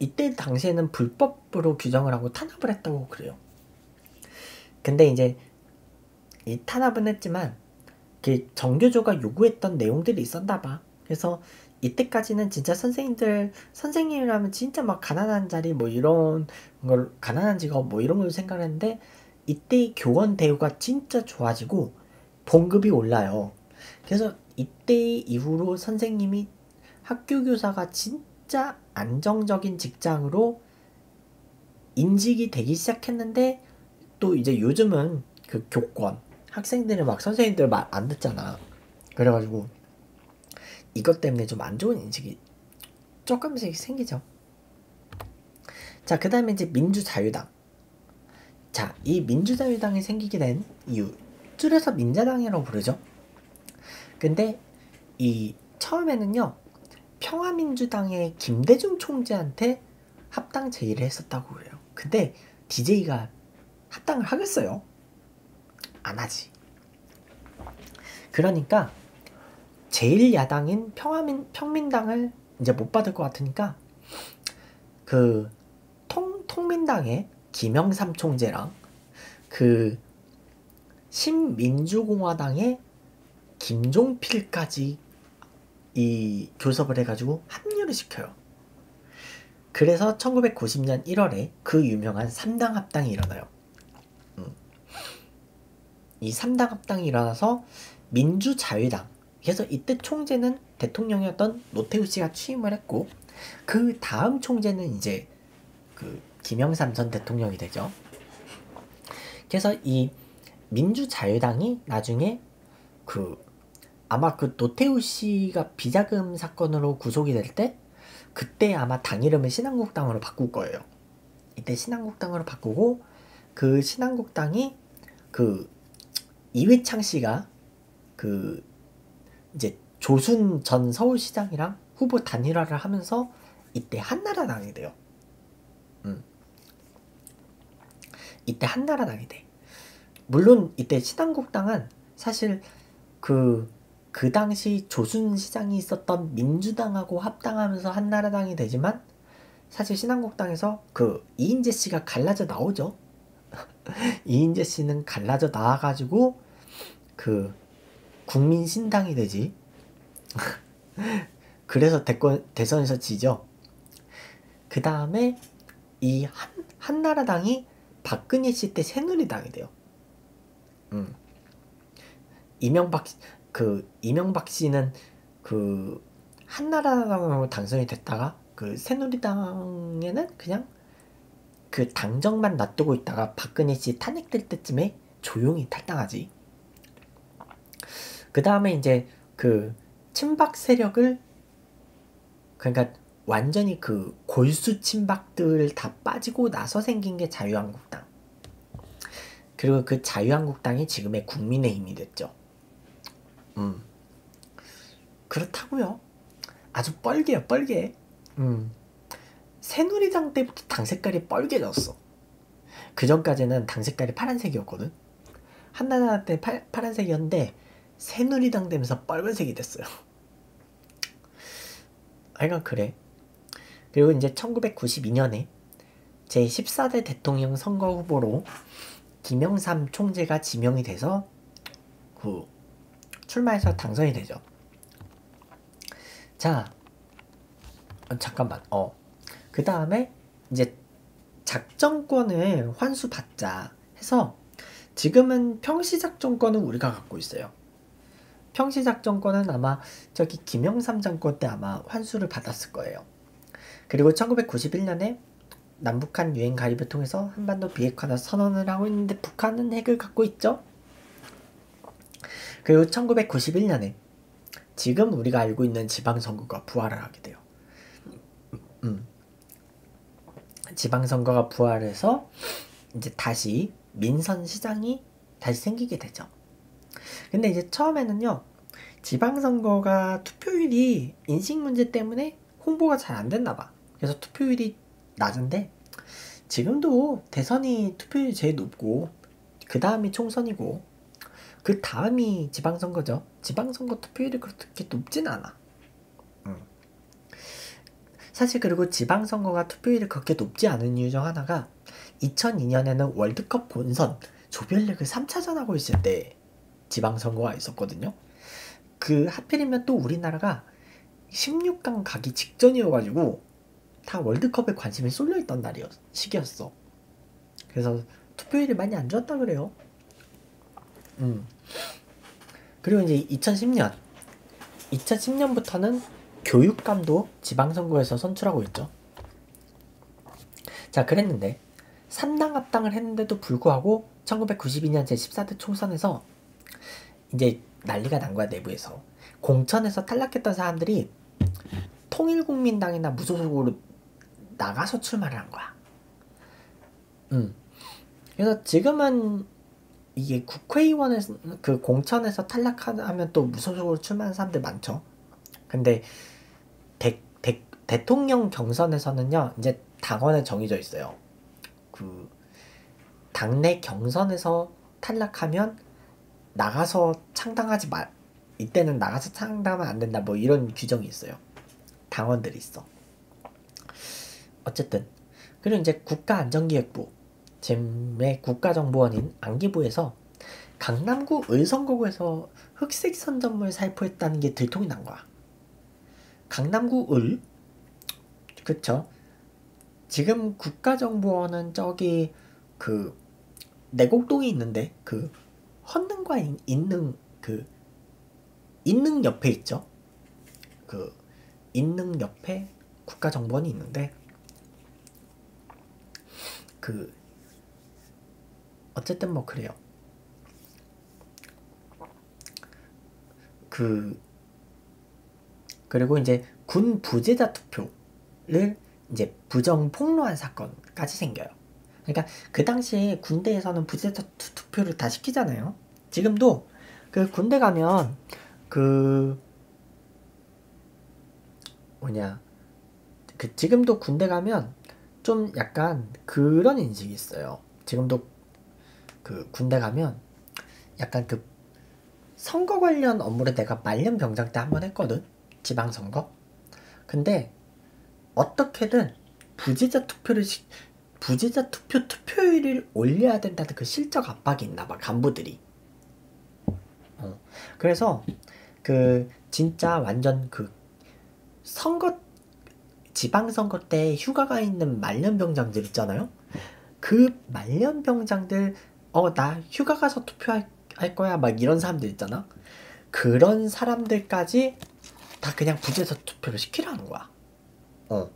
이때 당시에는 불법으로 규정을 하고 탄압을 했다고 그래요. 근데 이제 이 탄압은 했지만 그 정교조가 요구했던 내용들이 있었나 봐. 그래서 이때까지는 진짜 선생님들 선생님이라면 진짜 막 가난한 자리 뭐 이런 걸 가난한 직업 뭐 이런 걸 생각했는데 이때 교원 대우가 진짜 좋아지고 봉급이 올라요. 그래서 이때 이후로 선생님이 학교 교사가 진짜 안정적인 직장으로 인직이 되기 시작했는데 또 이제 요즘은 그 교권 학생들이 막 선생님들 말 안 듣잖아. 그래가지고 이것 때문에 좀 안 좋은 인식이 조금씩 생기죠. 자, 그 다음에 이제 민주자유당. 자, 이 민주자유당이 생기게 된 이유. 줄여서 민자당이라고 부르죠. 근데 이 처음에는요, 평화민주당의 김대중 총재한테 합당 제의를 했었다고 그래요. 근데 DJ가 합당을 하겠어요? 안 하지. 그러니까 제일 야당인 평화민 평민당을 이제 못 받을 것 같으니까 그 통, 통민당의 김영삼 총재랑 그 신민주공화당의 김종필까지 이 교섭을 해가지고 합류를 시켜요. 그래서 1990년 1월에 그 유명한 3당 합당이 일어나요. 음. 이 3당 합당이 일어나서 민주자유당 그래서 이때 총재는 대통령이었던 노태우 씨가 취임을 했고 그 다음 총재는 이제 그 김영삼 전 대통령이 되죠. 그래서 이 민주자유당이 나중에 그 아마 그 노태우 씨가 비자금 사건으로 구속이 될 때 그때 아마 당 이름을 신한국당으로 바꿀 거예요. 이때 신한국당으로 바꾸고 그 신한국당이 그 이회창 씨가 그 이제 조순 전 서울시장이랑 후보 단일화를 하면서 이때 한나라당이 돼요. 음. 이때 한나라당이 돼. 물론 이때 신한국당은 사실 그, 그 당시 조순 시장이 있었던 민주당하고 합당하면서 한나라당이 되지만 사실 신한국당에서 그 이인재 씨가 갈라져 나오죠. 이인재 씨는 갈라져 나와가지고 그 국민 신당이 되지. 그래서 대권, 대선에서 지죠. 그 다음에 이 한, 한나라당이 박근혜 씨 때 새누리당이 돼요. 음. 이명박 그 이명박 씨는 그 한나라당으로 당선이 됐다가 그 새누리당에는 그냥 그 당정만 놔두고 있다가 박근혜 씨 탄핵될 때쯤에 조용히 탈당하지. 그 다음에 이제 그 친박 세력을 그러니까 완전히 그 골수 친박들 다 빠지고 나서 생긴 게 자유한국당. 그리고 그 자유한국당이 지금의 국민의힘이 됐죠. 음. 그렇다고요. 아주 뻘개요, 뻘개. 음. 새누리당 때부터 당 색깔이 뻘개졌어. 그 전까지는 당 색깔이 파란색이었거든. 한나라 때 파, 파란색이었는데 새누리당 되면서 빨간색이 됐어요. 하여간 그래. 그리고 이제 1992년에 제14대 대통령 선거 후보로 김영삼 총재가 지명이 돼서 그 출마해서 당선이 되죠. 자, 어, 잠깐만. 어. 그 다음에 이제 작전권을 환수 받자 해서 지금은 평시작전권은 우리가 갖고 있어요. 평시작전권은 아마 저기 김영삼 장권 때 아마 환수를 받았을 거예요. 그리고 1991년에 남북한 유엔 가입을 통해서 한반도 비핵화나 선언을 하고 있는데 북한은 핵을 갖고 있죠. 그리고 1991년에 지금 우리가 알고 있는 지방선거가 부활을 하게 돼요. 음. 지방선거가 부활해서 이제 다시 민선 시장이 다시 생기게 되죠. 근데 이제 처음에는요, 지방선거가 투표율이 인식 문제 때문에 홍보가 잘 안 됐나 봐. 그래서 투표율이 낮은데, 지금도 대선이 투표율이 제일 높고, 그 다음이 총선이고, 그 다음이 지방선거죠. 지방선거 투표율이 그렇게 높진 않아. 음. 사실 그리고 지방선거가 투표율이 그렇게 높지 않은 이유 중 하나가 2002년에는 월드컵 본선 조별리그 3차전하고 있을 때 지방선거가 있었거든요. 그 하필이면 또 우리나라가 16강 가기 직전이어가지고 다 월드컵에 관심이 쏠려있던 날이었, 시기였어. 그래서 투표율이 많이 안 좋았다 그래요. 음. 그리고 이제 2010년 2010년부터는 교육감도 지방선거에서 선출하고 있죠. 자, 그랬는데 3당 합당을 했는데도 불구하고 1992년 제14대 총선에서 이제 난리가 난 거야 내부에서 공천에서 탈락했던 사람들이 통일국민당이나 무소속으로 나가서 출마를 한 거야. 음. 그래서 지금은 이게 국회의원에서 그 공천에서 탈락하면 또 무소속으로 출마하는 사람들 많죠. 근데 대, 대, 대통령 경선에서는요 이제 당원에 정해져 있어요. 그 당내 경선에서 탈락하면 나가서 창당하지 말 이때는 나가서 창당하면 안 된다 뭐 이런 규정이 있어요. 당원들이 있어. 어쨌든 그리고 이제 국가안전기획부 잼의 국가정보원인 안기부에서 강남구 을선거구에서 흑색 선전물 살포했다는 게 들통이 난 거야. 강남구 을 그쵸? 지금 국가정보원은 저기 그 내곡동이 있는데 그 헌능과 있는 그 있는 옆에 있죠. 그 있는 옆에 국가정보원이 있는데 그 어쨌든 뭐 그래요. 그 그리고 이제 군 부재자 투표를 이제 부정 폭로한 사건까지 생겨요. 그러니까 그 당시에 군대에서는 부재자 투표를 다 시키잖아요. 지금도 그 군대 가면 그 뭐냐 그 지금도 군대 가면 좀 약간 그런 인식이 있어요. 지금도 그 군대 가면 약간 그 선거 관련 업무를 내가 말년 병장 때 한 번 했거든. 지방선거. 근데 어떻게든 부재자 투표를 시, 부재자 투표 투표율을 올려야 된다는 그 실적 압박이 있나 봐 간부들이. 어. 그래서 그 진짜 완전 그 선거 지방선거 때 휴가가 있는 말년병장들 있잖아요. 그 말년병장들 어 나 휴가 가서 투표할 할 거야 막 이런 사람들 있잖아. 그런 사람들까지 다 그냥 부재서 투표를 시키라는 거야. 어.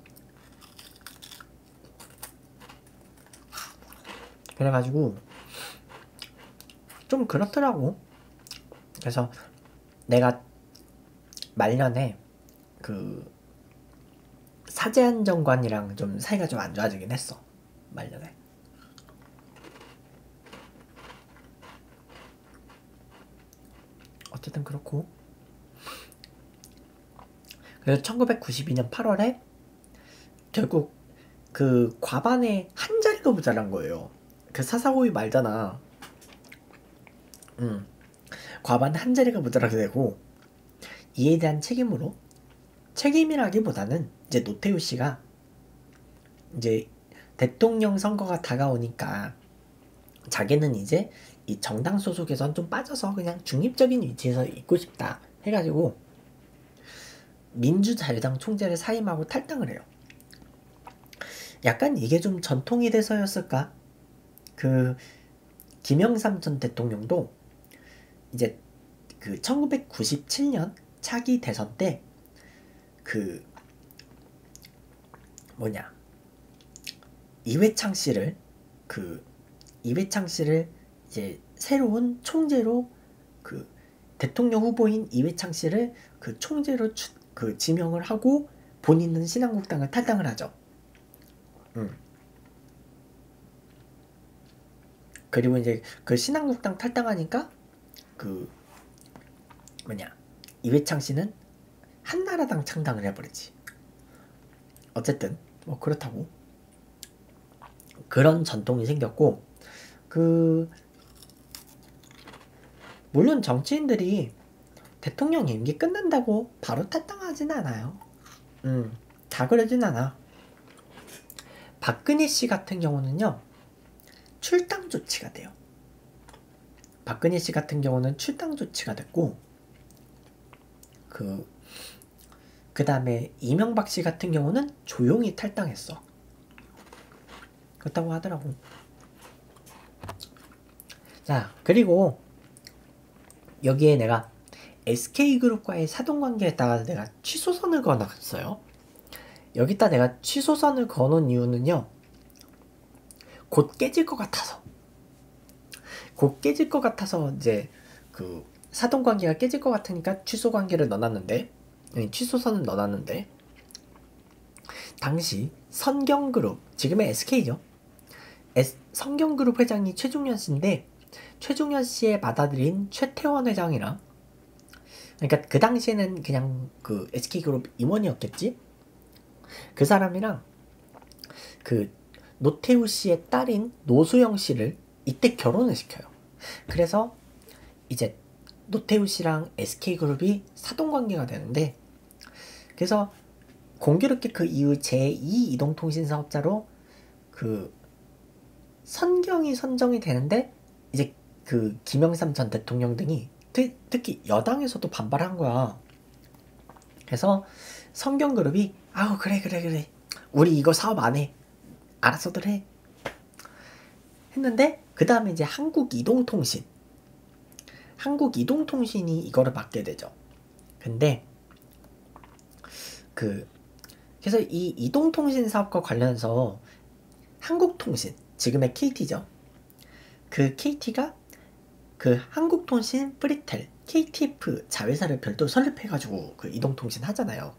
그래가지고 좀 그렇더라고. 그래서 내가 말년에 그 사제안 정관이랑 좀 사이가 좀 안 좋아지긴 했어 말년에. 어쨌든 그렇고. 그래서 1992년 8월에 결국 그 과반의 한 자리가 모자란 거예요 그 사사고이 말잖아 음 과반 한 자리가 모자라게 되고 이에 대한 책임으로 책임이라기보다는 이제 노태우 씨가 이제 대통령 선거가 다가오니까 자기는 이제 이 정당 소속에선 좀 빠져서 그냥 중립적인 위치에서 있고 싶다 해가지고 민주자유당 총재를 사임하고 탈당을 해요. 약간 이게 좀 전통이 돼서였을까? 그 김영삼 전 대통령도 이제 그 1997년 차기 대선 때 그 뭐냐 이회창 씨를 그 이회창 씨를 이제 새로운 총재로 그 대통령 후보인 이회창 씨를 그 총재로 추, 그 지명을 하고 본인은 신한국당을 탈당을 하죠. 음. 그리고 이제 그 신한국당 탈당하니까 그 뭐냐 이회창 씨는 한나라당 창당을 해버리지. 어쨌든 뭐 그렇다고 그런 전통이 생겼고 그 물론 정치인들이 대통령 임기 끝난다고 바로 탈당하진 않아요. 음, 다 그러진 않아. 박근혜 씨 같은 경우는요, 출당 조치가 돼요. 박근혜 씨 같은 경우는 출당 조치가 됐고, 그, 그 다음에 이명박 씨 같은 경우는 조용히 탈당했어. 그렇다고 하더라고. 자, 그리고 여기에 내가 SK그룹과의 사동관계에다가 내가 취소선을 거놨어요. 여기다 내가 취소선을 거놓은 이유는요. 곧 깨질 것 같아서. 곧 깨질 것 같아서 이제 그 사동관계가 깨질 것 같으니까 취소 관계를 넣어놨는데 취소선을 넣어놨는데 당시 선경그룹 지금의 SK죠. 성경그룹 회장이 최종현 씨인데 최종현 씨의 받아들인 최태원 회장이랑 그러니까 그 당시에는 그냥 그 SK그룹 임원이었겠지? 그 사람이랑 그 노태우 씨의 딸인 노수영 씨를 이때 결혼을 시켜요. 그래서 이제 노태우 씨랑 SK그룹이 사동관계가 되는데 그래서 공교롭게 그 이후 제2 이동통신 사업자로 그 선경이 선정이 되는데 이제 그 김영삼 전 대통령 등이 특, 특히 여당에서도 반발한 거야. 그래서 성경그룹이 아우 그래 그래 그래 우리 이거 사업 안 해. 알아서들 해. 했는데 그 다음에 이제 한국이동통신 한국이동통신이 이거를 맡게 되죠. 근데 그 그래서 이 이동통신 사업과 관련해서 한국통신 지금의 KT죠. 그 KT가 그 한국통신 프리텔 KTF 자회사를 별도로 설립해가지고 그 이동통신 하잖아요.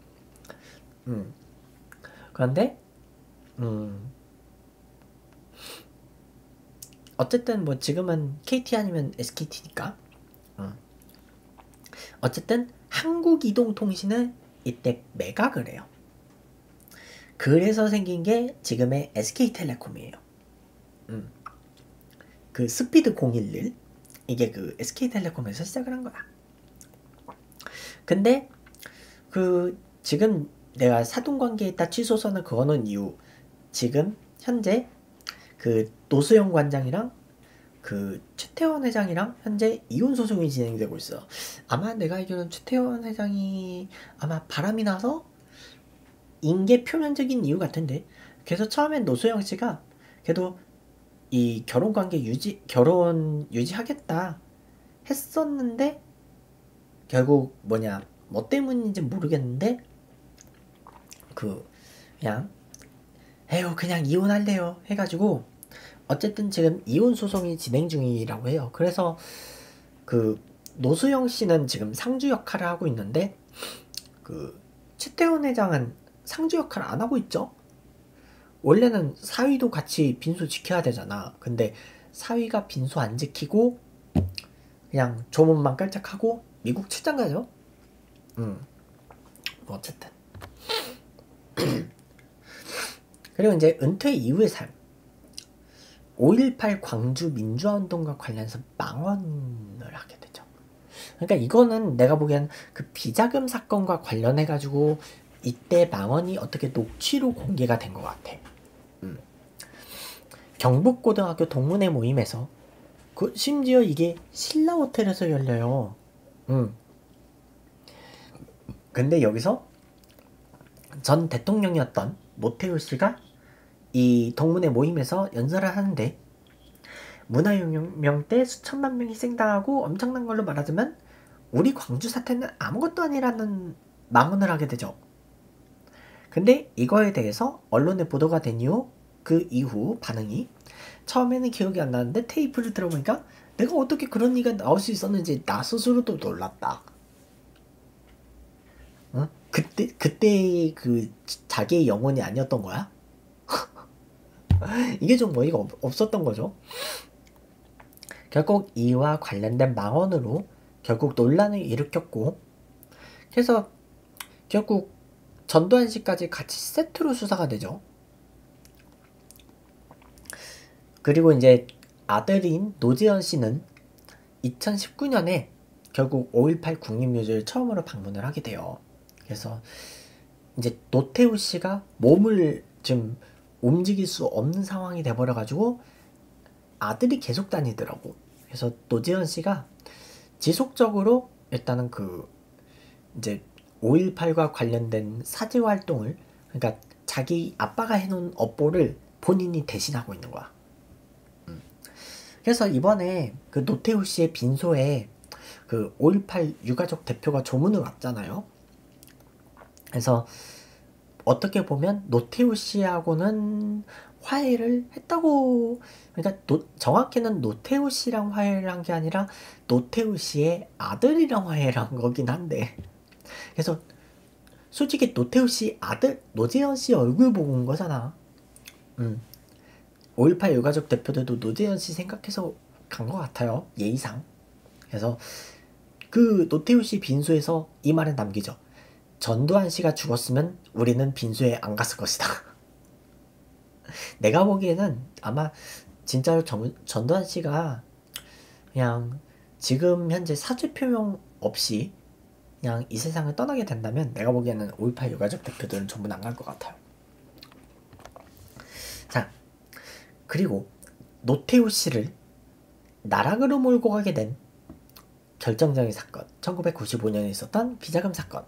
음. 그런데 음. 어쨌든 뭐 지금은 KT 아니면 SKT니까. 음. 어쨌든 한국이동통신은 이때 매각을 해요. 그래서 생긴 게 지금의 SK텔레콤이에요. 음. 그 스피드 011 이게 그 SK텔레콤에서 시작을 한 거야. 근데 그 지금 내가 사돈 관계에 있다 취소선을 그어놓은 이유 지금 현재 그 노수영 관장이랑 그 최태원 회장이랑 현재 이혼 소송이 진행되고 있어. 아마 내가 알기로는 최태원 회장이 아마 바람이 나서 인계 표면적인 이유 같은데. 그래서 처음엔 노수영 씨가 그래도 이 결혼 관계 유지 결혼 유지하겠다 했었는데 결국 뭐냐 뭐 때문인지 모르겠는데 그 그냥 에휴 그냥 이혼할래요 해가지고 어쨌든 지금 이혼 소송이 진행 중이라고 해요. 그래서 그 노수영 씨는 지금 상주 역할을 하고 있는데 그 최태원 회장은 상주 역할을 안 하고 있죠. 원래는 사위도 같이 빈소 지켜야 되잖아. 근데 사위가 빈소 안 지키고 그냥 조문만 깔짝하고 미국 출장 가죠. 음. 뭐 어쨌든. 그리고 이제 은퇴 이후의 삶. 5.18 광주 민주화운동과 관련해서 망언을 하게 되죠. 그러니까 이거는 내가 보기엔 그 비자금 사건과 관련해 가지고 이때 망언이 어떻게 녹취로 공개가 된 것 같아. 경북고등학교 동문회 모임에서 그 심지어 이게 신라 호텔에서 열려요. 음. 근데 여기서 전 대통령이었던 노태우 씨가 이 동문회 모임에서 연설을 하는데 문화혁명 때 수천만 명이 희생당하고 엄청난 걸로 말하자면 우리 광주 사태는 아무것도 아니라는 망언을 하게 되죠. 근데 이거에 대해서 언론에 보도가 된 이후 그 이후 반응이 처음에는 기억이 안 나는데 테이프를 들어보니까 내가 어떻게 그런 얘기가 나올 수 있었는지 나 스스로도 놀랐다. 어? 그때 그때 그 자기의 영혼이 아니었던 거야? 이게 좀 어이가 없, 없었던 거죠. 결국 이와 관련된 망언으로 결국 논란을 일으켰고 그래서 결국 전두환 씨까지 같이 세트로 수사가 되죠. 그리고 이제 아들인 노지현 씨는 2019년에 결국 5.18 국립묘지를 처음으로 방문을 하게 돼요. 그래서 이제 노태우 씨가 몸을 좀 움직일 수 없는 상황이 돼버려 가지고 아들이 계속 다니더라고. 그래서 노재현 씨가 지속적으로 일단은 그 이제 5.18과 관련된 사지 활동을 그러니까 자기 아빠가 해놓은 업보를 본인이 대신하고 있는 거야. 음. 그래서 이번에 그 노태우 씨의 빈소에 그 5.18 유가족 대표가 조문을 왔잖아요. 그래서 어떻게 보면 노태우 씨하고는 화해를 했다고 그러니까 노, 정확히는 노태우 씨랑 화해를 한 게 아니라 노태우 씨의 아들이랑 화해를 한 거긴 한데 그래서 솔직히 노태우 씨 아들 노재헌 씨 얼굴 보고 온 거잖아. 음. 5.18 유가족 대표들도 노재현 씨 생각해서 간 것 같아요. 예의상. 그래서 그 노태우 씨 빈소에서 이 말을 남기죠. 전두환 씨가 죽었으면 우리는 빈소에 안 갔을 것이다. 내가 보기에는 아마 진짜로 정, 전두환 씨가 그냥 지금 현재 사죄 표명 없이 그냥 이 세상을 떠나게 된다면 내가 보기에는 5.18 유가족 대표들은 전부 나갈 것 같아요. 자, 그리고 노태우 씨를 나락으로 몰고 가게 된 결정적인 사건 1995년에 있었던 비자금 사건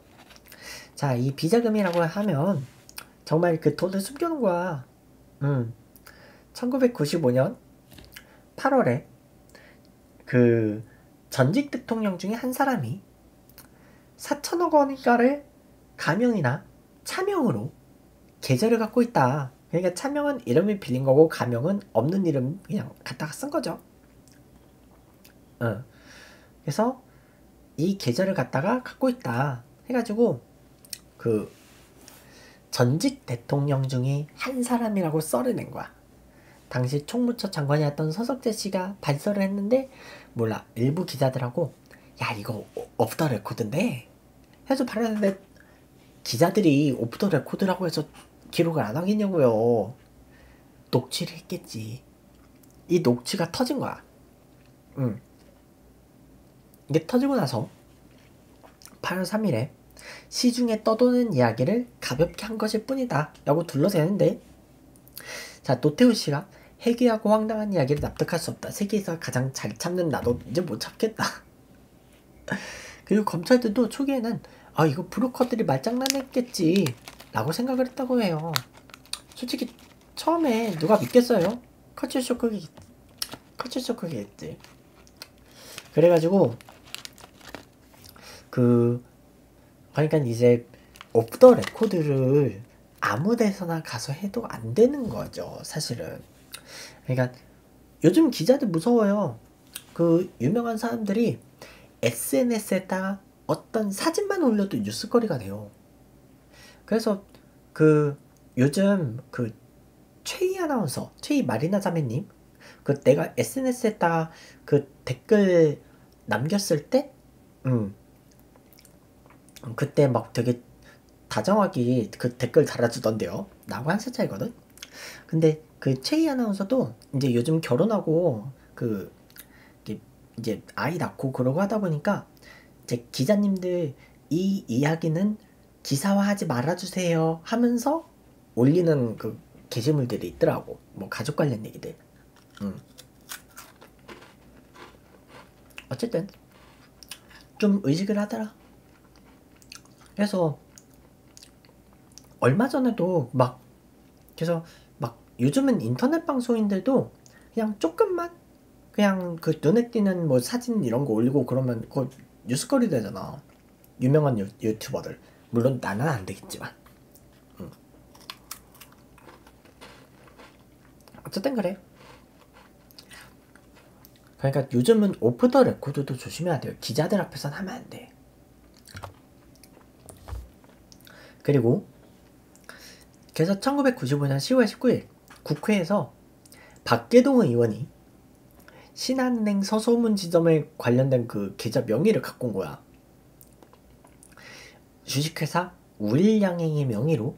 자 이 비자금이라고 하면 정말 그 돈을 숨겨놓은 거야 음 1995년 8월에 그 전직 대통령 중에 한 사람이 4천억 원가를 가명이나 차명으로 계좌를 갖고 있다. 그러니까 차명은 이름이 빌린 거고 가명은 없는 이름 그냥 갖다가 쓴 거죠. 어. 그래서 이 계좌를 갖다가 갖고 있다 해가지고 그 전직 대통령 중에 한 사람이라고 썰을 낸 거야. 당시 총무처 장관이었던 서석재 씨가 발설을 했는데 몰라 일부 기자들하고 야 이거 오프 더 레코드인데 해서 발언했는데 기자들이 오프 더 레코드라고 해서 기록을 안 하겠냐고요. 녹취를 했겠지. 이 녹취가 터진 거야. 응. 이게 터지고 나서 8월 3일에 시중에 떠도는 이야기를 가볍게 한 것일 뿐이다 라고 둘러대는데 자 노태우 씨가 해괴하고 황당한 이야기를 납득할 수 없다. 세계에서 가장 잘 참는 나도 이제 못 참겠다. 그리고 검찰들도 초기에는 아 이거 브로커들이 말장난했겠지 라고 생각을 했다고 해요. 솔직히 처음에 누가 믿겠어요? 커츠 쇼크기 커츠 쇼크겠지. 그래가지고 그 그러니까 이제 오프 더 레코드를 아무 데서나 가서 해도 안 되는 거죠 사실은. 그러니까 요즘 기자들 무서워요. 그 유명한 사람들이 SNS에다가 어떤 사진만 올려도 뉴스거리가 돼요. 그래서 그 요즘 그 최희 아나운서 최희 마리나 자매님 그 내가 SNS에다가 그 댓글 남겼을 때 음, 그때 막 되게 다정하게 그 댓글 달아주던데요. 나하고 한 살 차이거든. 근데 그 최희 아나운서도 이제 요즘 결혼하고 그 이제 아이 낳고 그러고 하다 보니까 이제 기자님들 이 이야기는 기사화하지 말아주세요 하면서 올리는 그 게시물들이 있더라고. 뭐 가족 관련 얘기들. 음. 어쨌든 좀 의식을 하더라. 그래서 얼마 전에도 막 그래서 막 요즘은 인터넷 방송인들도 그냥 조금만 그냥 그 눈에 띄는 뭐 사진 이런 거 올리고 그러면 그 뉴스거리 되잖아. 유명한 유, 유튜버들. 물론 나는 안 되겠지만. 응. 어쨌든 그래. 그러니까 요즘은 오프 더 레코드도 조심해야 돼요. 기자들 앞에서는 하면 안돼 그리고 그래서 1995년 10월 19일 국회에서 박계동 의원이 신한은행 서소문 지점에 관련된 그 계좌 명의를 갖고 온 거야. 주식회사 우일양행의 명의로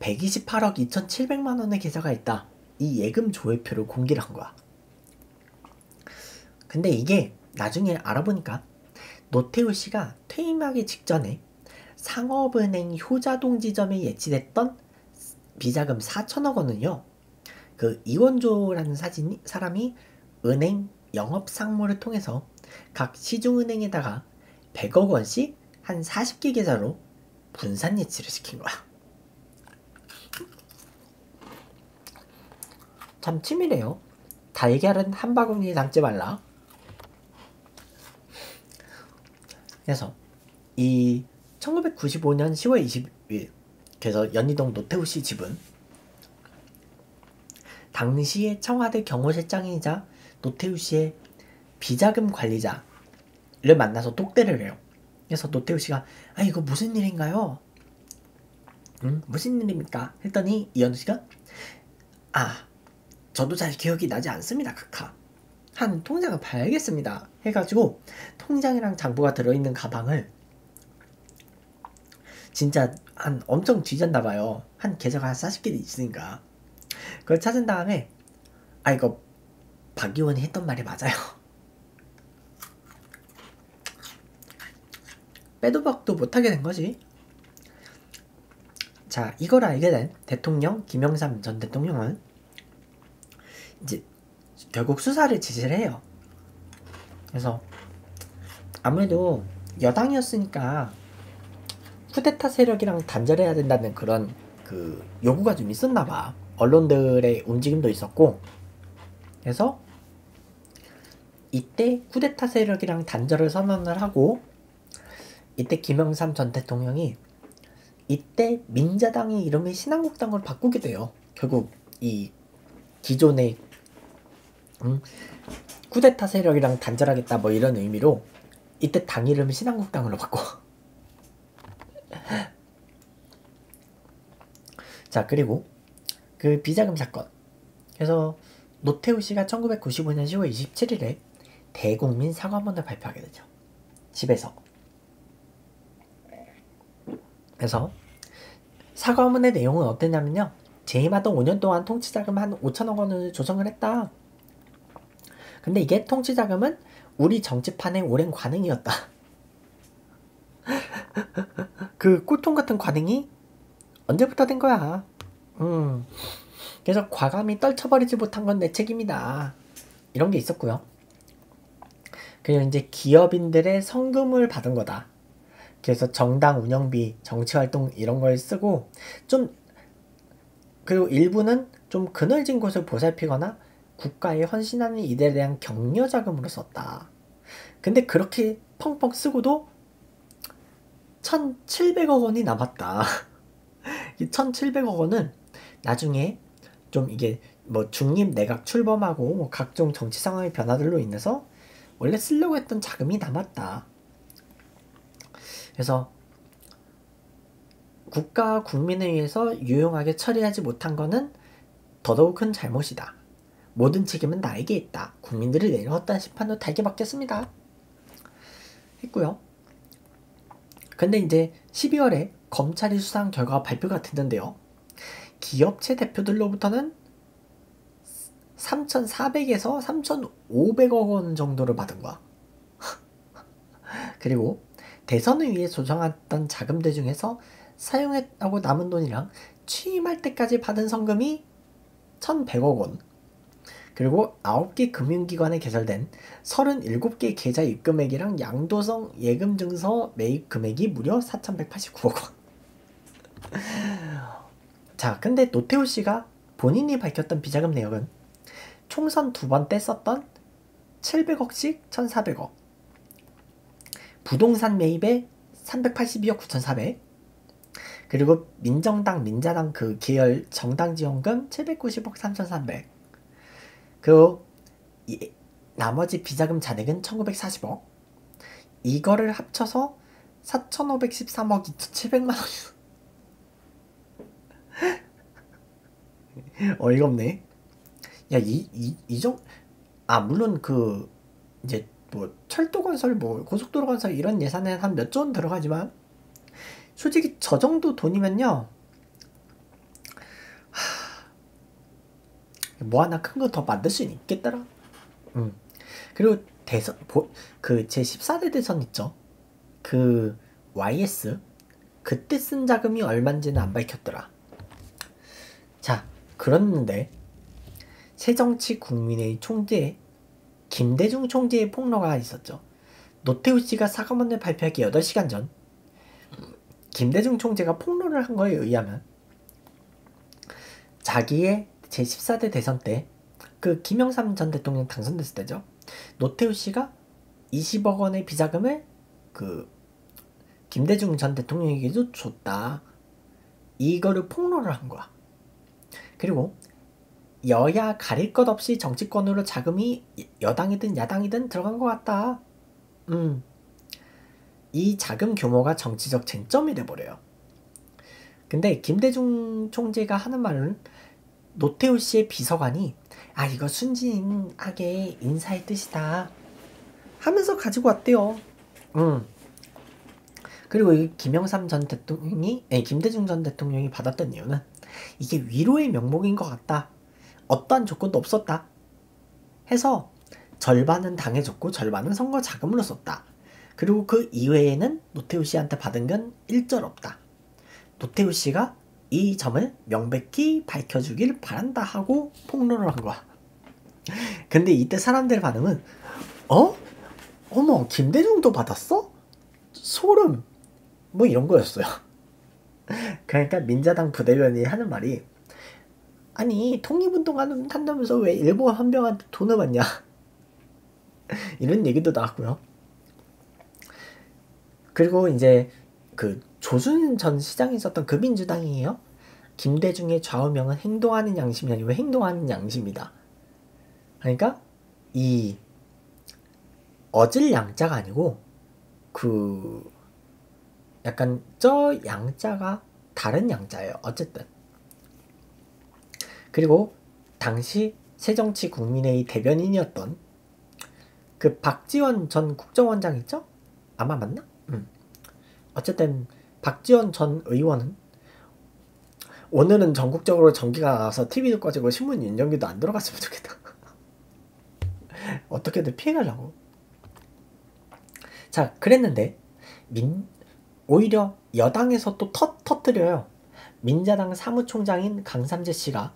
128억 2,700만 원의 계좌가 있다. 이 예금 조회표를 공개를 한 거야. 근데 이게 나중에 알아보니까 노태우 씨가 퇴임하기 직전에 상업은행 효자동 지점에 예치됐던 비자금 4천억 원은요. 그 이원조라는 사진이 사람이 은행 영업 상무를 통해서 각 시중은행에다가 100억 원씩 한 40개 계좌로 분산 예치를 시킨 거야. 참 치밀해요. 달걀은 한 바구니에 담지 말라. 그래서 이 1995년 10월 20일 그래서 연희동 노태우 씨 집은 당시의 청와대 경호실장이자 노태우 씨의 비자금 관리자를 만나서 똑대를 해요. 그래서 노태우 씨가 아 이거 무슨 일인가요? 음 무슨 일입니까? 했더니 이현우 씨가 아 저도 잘 기억이 나지 않습니다 카카 한 통장을 봐야겠습니다 해가지고 통장이랑 장부가 들어있는 가방을 진짜 한 엄청 뒤졌나 봐요. 한 계좌가 한 40개 있으니까. 그걸 찾은 다음에 아 이거 박 의원이 했던 말이 맞아요. 빼도 박도 못하게 된 거지. 자 이걸 알게 된 대통령 김영삼 전 대통령은 이제 결국 수사를 지시를 해요. 그래서 아무래도 여당이었으니까 쿠데타 세력이랑 단절해야 된다는 그런 그 요구가 좀 있었나 봐. 언론들의 움직임도 있었고. 그래서 이때 쿠데타 세력이랑 단절을 선언을 하고 이때 김영삼 전 대통령이 이때 민자당의 이름을 신한국당으로 바꾸게 돼요. 결국 이 기존의 음, 쿠데타 세력이랑 단절하겠다 뭐 이런 의미로 이때 당 이름을 신한국당으로 바꿔. 자 그리고 그 비자금 사건. 그래서 노태우 씨가 1995년 10월 27일에 대국민 사과문을 발표하게 되죠. 집에서. 그래서 사과문의 내용은 어땠냐면요. 재임하던 5년 동안 통치자금 한 5천억 원을 조성을 했다. 근데 이게 통치자금은 우리 정치판의 오랜 관행이었다. 그 꿀통 같은 관행이 언제부터 된 거야. 음. 그래서 과감히 떨쳐버리지 못한 건 내 책임이다. 이런 게 있었고요. 그리고 이제 기업인들의 성금을 받은 거다. 그래서 정당 운영비, 정치활동 이런 걸 쓰고 좀 그리고 일부는 좀 그늘진 곳을 보살피거나 국가에 헌신하는 이들에 대한 격려 자금으로 썼다. 근데 그렇게 펑펑 쓰고도 1,700억 원이 남았다. 이 1,700억 원은 나중에 좀 이게 뭐 중립 내각 출범하고 뭐 각종 정치 상황의 변화들로 인해서 원래 쓰려고 했던 자금이 남았다. 그래서 국가 국민을 위해서 유용하게 처리하지 못한 것은 더더욱 큰 잘못이다. 모든 책임은 나에게 있다. 국민들을 내려왔다는 심판도 달게 받겠습니다. 했고요. 근데 이제 12월에 검찰이 수사한 결과가 발표가 됐는데요. 기업체 대표들로부터는 3,400에서 3,500억 원 정도를 받은 거야. 그리고 대선을 위해 조정했던 자금들 중에서 사용했다고 남은 돈이랑 취임할 때까지 받은 성금이 1,100억 원. 그리고 9개 금융기관에 개설된 37개 계좌 입금액이랑 양도성 예금 증서 매입 금액이 무려 4,189억 원. 자, 근데 노태우 씨가 본인이 밝혔던 비자금 내역은 총선 두 번 때 썼던 700억씩 1,400억. 부동산 매입에 382억 9,400. 그리고 민정당, 민자당 그 계열 정당 지원금 790억 3,300. 이, 나머지 비자금 잔액은 1,940억. 이거를 합쳐서 4,513억 2,700만 원. 어이가 없네. 야, 이, 이, 이 정, 아, 물론 그, 이제 뭐, 철도 건설, 뭐, 고속도로 건설 이런 예산에 한 몇 조 원 들어가지만, 솔직히 저 정도 돈이면요. 뭐 하나 큰 거 더 만들 수 있겠더라. 음. 그리고 대선 그제 14대 대선 있죠. 그 YS 그때 쓴 자금이 얼마인지는 안 밝혔더라. 자, 그랬는데 새정치 국민의 총재 김대중 총재의 폭로가 있었죠. 노태우 씨가 사과문을 발표하기 8시간 전 김대중 총재가 폭로를 한 거에 의하면 자기의 제14대 대선 때 그 김영삼 전 대통령 당선됐을 때죠. 노태우 씨가 20억 원의 비자금을 그 김대중 전 대통령에게도 줬다. 이거를 폭로를 한 거야. 그리고 여야 가릴 것 없이 정치권으로 자금이 여당이든 야당이든 들어간 것 같다. 음. 이 자금 규모가 정치적 쟁점이 돼버려요. 근데 김대중 총재가 하는 말은 노태우 씨의 비서관이 아 이거 순진하게 인사의 뜻이다 하면서 가지고 왔대요. 음. 그리고 이 김영삼 전 대통령이 아니 김대중 전 대통령이 받았던 이유는 이게 위로의 명목인 것 같다. 어떠한 조건도 없었다. 해서 절반은 당해줬고 절반은 선거 자금으로 썼다. 그리고 그 이외에는 노태우 씨한테 받은 건 일절 없다. 노태우 씨가 이 점을 명백히 밝혀주길 바란다 하고 폭로를 한 거야. 근데 이때 사람들의 반응은 어? 어머 김대중도 받았어? 소름 뭐 이런 거였어요. 그러니까 민자당 부대변이 하는 말이 아니 독립운동 한다면서 왜 일본 헌병한테 돈을 받냐 이런 얘기도 나왔고요. 그리고 이제 그 조준 전 시장이 있었던 그 민주당이에요. 김대중의 좌우명은 행동하는 양심이 아니고 행동하는 양심이다. 그러니까 이 어질 양자가 아니고 그 약간 저 양자가 다른 양자예요. 어쨌든 그리고 당시 새정치 국민회의 대변인이었던 그 박지원 전 국정원장 있죠? 아마 맞나? 음. 어쨌든 박지원 전 의원은 오늘은 전국적으로 전기가 나와서 TV도 꺼지고 신문 인정기도 안 들어갔으면 좋겠다. 어떻게든 피해가려고. 자, 그랬는데 민 오히려 여당에서 또 터, 터뜨려요. 민자당 사무총장인 강삼재 씨가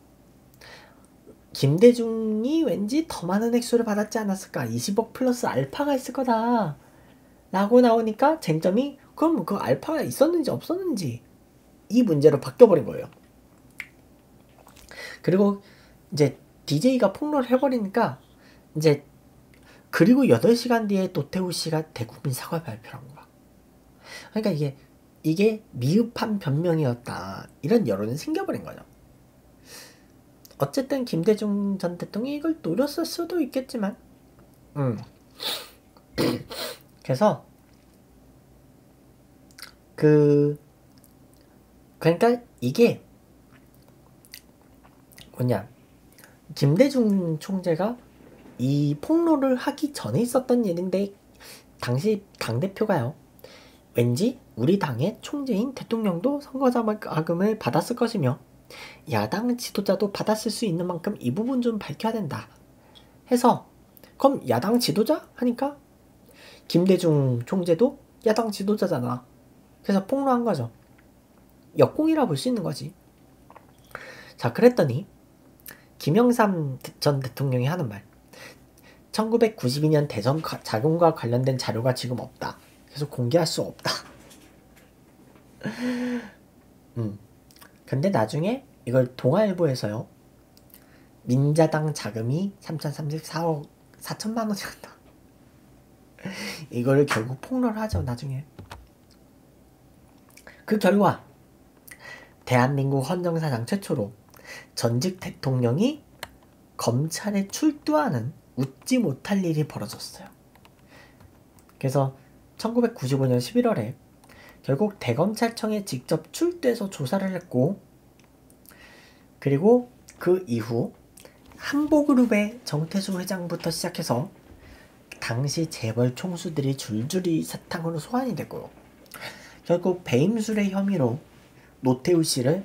김대중이 왠지 더 많은 액수를 받았지 않았을까? 20억 플러스 알파가 있을 거다. 라고 나오니까 쟁점이 그럼 그 알파가 있었는지 없었는지 이 문제로 바뀌어버린 거예요. 그리고 이제 DJ가 폭로를 해버리니까 이제 그리고 8시간 뒤에 노태우 씨가 대국민 사과 발표를 한 거야. 그러니까 이게 이게 미흡한 변명이었다. 이런 여론이 생겨버린 거죠. 어쨌든 김대중 전 대통령이 이걸 노렸을 수도 있겠지만, 음. 그래서 그 그러니까 이게 뭐냐 김대중 총재가 이 폭로를 하기 전에 있었던 일인데 당시 당 대표가요. 왠지 우리 당의 총재인 대통령도 선거자금을 받았을 것이며 야당 지도자도 받았을 수 있는 만큼 이 부분 좀 밝혀야 된다. 해서 그럼 야당 지도자 하니까 김대중 총재도 야당 지도자잖아. 그래서 폭로한 거죠. 역공이라 볼 수 있는 거지. 자, 그랬더니 김영삼 전 대통령이 하는 말. 1992년 대선 자금과 관련된 자료가 지금 없다. 그래서 공개할 수 없다. 음. 근데 나중에 이걸 동아일보에서요. 민자당 자금이 3,034억 4천만 원이었다. 이거를 결국 폭로를 하죠, 나중에. 그 결과 대한민국 헌정사상 최초로 전직 대통령이 검찰에 출두하는 웃지 못할 일이 벌어졌어요. 그래서 1995년 11월에 결국 대검찰청에 직접 출두해서 조사를 했고 그리고 그 이후 한보그룹의 정태수 회장부터 시작해서 당시 재벌 총수들이 줄줄이 사탕으로 소환이 됐고요. 결국 배임술의 혐의로 노태우 씨를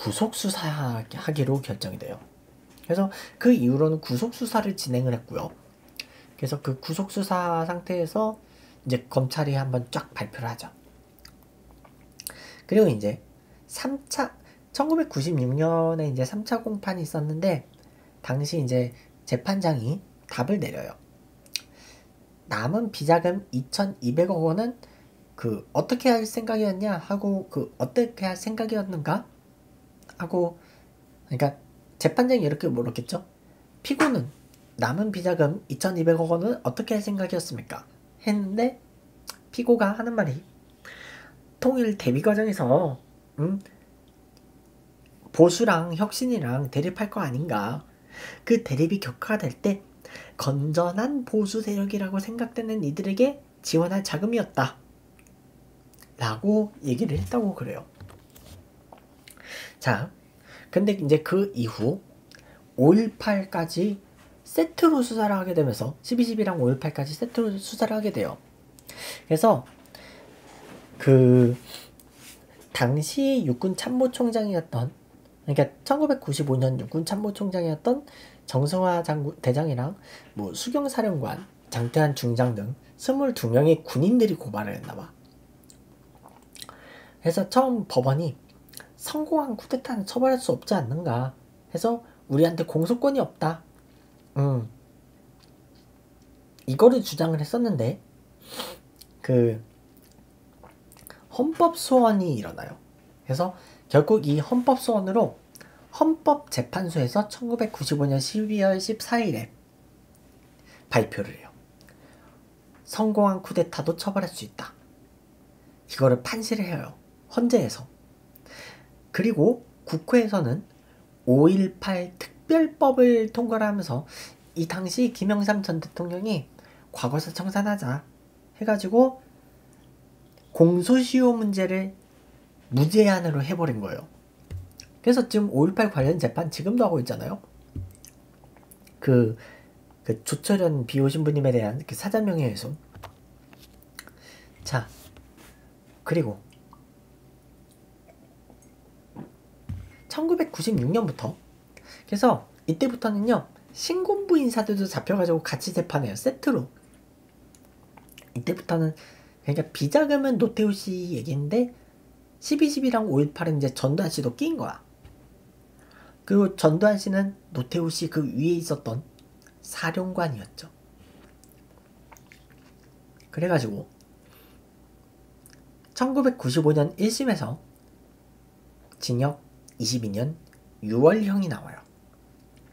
구속 수사하기로 결정이 돼요. 그래서 그 이후로는 구속 수사를 진행을 했고요. 그래서 그 구속 수사 상태에서 이제 검찰이 한번 쫙 발표를 하죠. 그리고 이제 3차 1996년에 이제 3차 공판이 있었는데 당시 이제 재판장이 답을 내려요. 남은 비자금 2,200억 원은 그 어떻게 할 생각이었냐 하고 그 어떻게 할 생각이었는가 하고 그러니까 재판장이 이렇게 물었겠죠. 피고는 남은 비자금 2,200억 원은 어떻게 할 생각이었습니까? 했는데 피고가 하는 말이 통일 대비 과정에서 음, 보수랑 혁신이랑 대립할 거 아닌가. 그 대립이 격화될 때 건전한 보수 세력이라고 생각되는 이들에게 지원할 자금이었다. 라고 얘기를 했다고 그래요. 자, 근데 이제 그 이후 5.18까지 세트로 수사를 하게 되면서 12.12랑 5.18까지 세트로 수사를 하게 돼요. 그래서 그 당시 육군 참모총장이었던 그러니까 1995년 육군 참모총장이었던 정성화 장군 대장이랑 뭐 수경사령관, 장태환 중장 등 22명의 군인들이 고발을 했나 봐. 그래서 처음 법원이 성공한 쿠데타는 처벌할 수 없지 않는가 해서 우리한테 공소권이 없다. 음. 이거를 주장을 했었는데 그 헌법 소원이 일어나요. 그래서 결국 이 헌법 소원으로 헌법재판소에서 1995년 12월 14일에 발표를 해요. 성공한 쿠데타도 처벌할 수 있다. 이거를 판시를 해요. 헌재에서. 그리고 국회에서는 5.18 특별법을 통과를 하면서 이 당시 김영삼 전 대통령이 과거사 청산하자 해가지고 공소시효 문제를 무제한으로 해버린 거예요. 그래서 지금 5.18 관련 재판 지금도 하고 있잖아요. 그, 그 조철현 비호 신부님에 대한 그 사자명예훼손. 자, 그리고 1996년부터. 그래서 이때부터는요 신군부 인사들도 잡혀가지고 같이 재판해요 세트로. 이때부터는 그러니까 비자금은 노태우 씨 얘기인데 12.12랑 5.18은 이제 전두환 씨도 끼인 거야. 그리고 전두환 씨는 노태우 씨 그 위에 있었던 사령관이었죠. 그래가지고 1995년 1심에서 징역 22년 6월형이 나와요.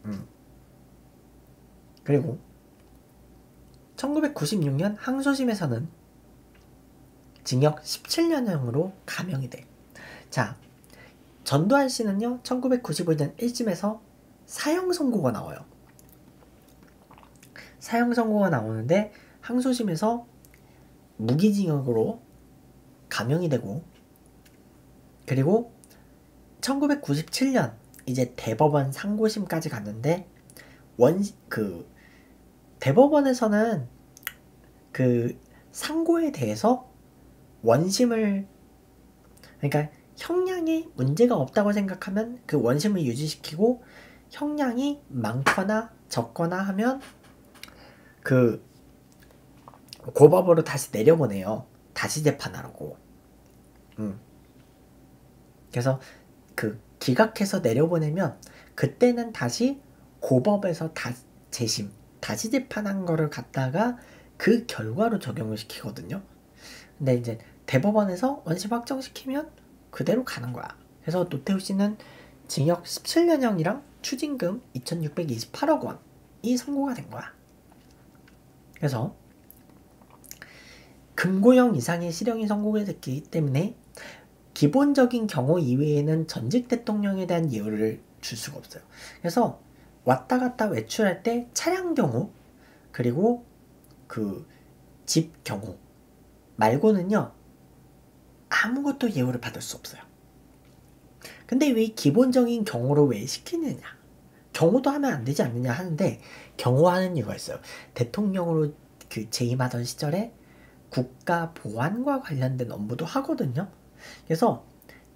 음. 그리고 1996년 항소심에서는 징역 17년형으로 감형이 돼. 자, 전두환 씨는요, 1995년 1심에서 사형 선고가 나와요. 사형 선고가 나오는데 항소심에서 무기징역으로 감형이 되고 그리고 1997년 이제 대법원 상고심까지 갔는데 원 그 대법원에서는 그 상고에 대해서 원심을 그러니까 형량이 문제가 없다고 생각하면 그 원심을 유지시키고 형량이 많거나 적거나 하면 그 고법으로 다시 내려보내요. 다시 재판하라고. 음. 그래서 그 기각해서 내려보내면 그때는 다시 고법에서 다 재심, 다시 재판한 거를 갖다가 그 결과로 적용을 시키거든요. 근데 이제 대법원에서 원심 확정시키면 그대로 가는 거야. 그래서 노태우 씨는 징역 17년형이랑 추징금 2,628억 원이 선고가 된 거야. 그래서 금고형 이상의 실형이 선고가 됐기 때문에 기본적인 경우 이외에는 전직 대통령에 대한 예우를 줄 수가 없어요. 그래서 왔다 갔다 외출할 때 차량 경우 그리고 그 집 경우 말고는요 아무것도 예우를 받을 수 없어요. 근데 왜 기본적인 경우로 왜 시키느냐? 경우도 하면 안 되지 않느냐 하는데 경호하는 이유가 있어요. 대통령으로 그 재임하던 시절에 국가 보안과 관련된 업무도 하거든요. 그래서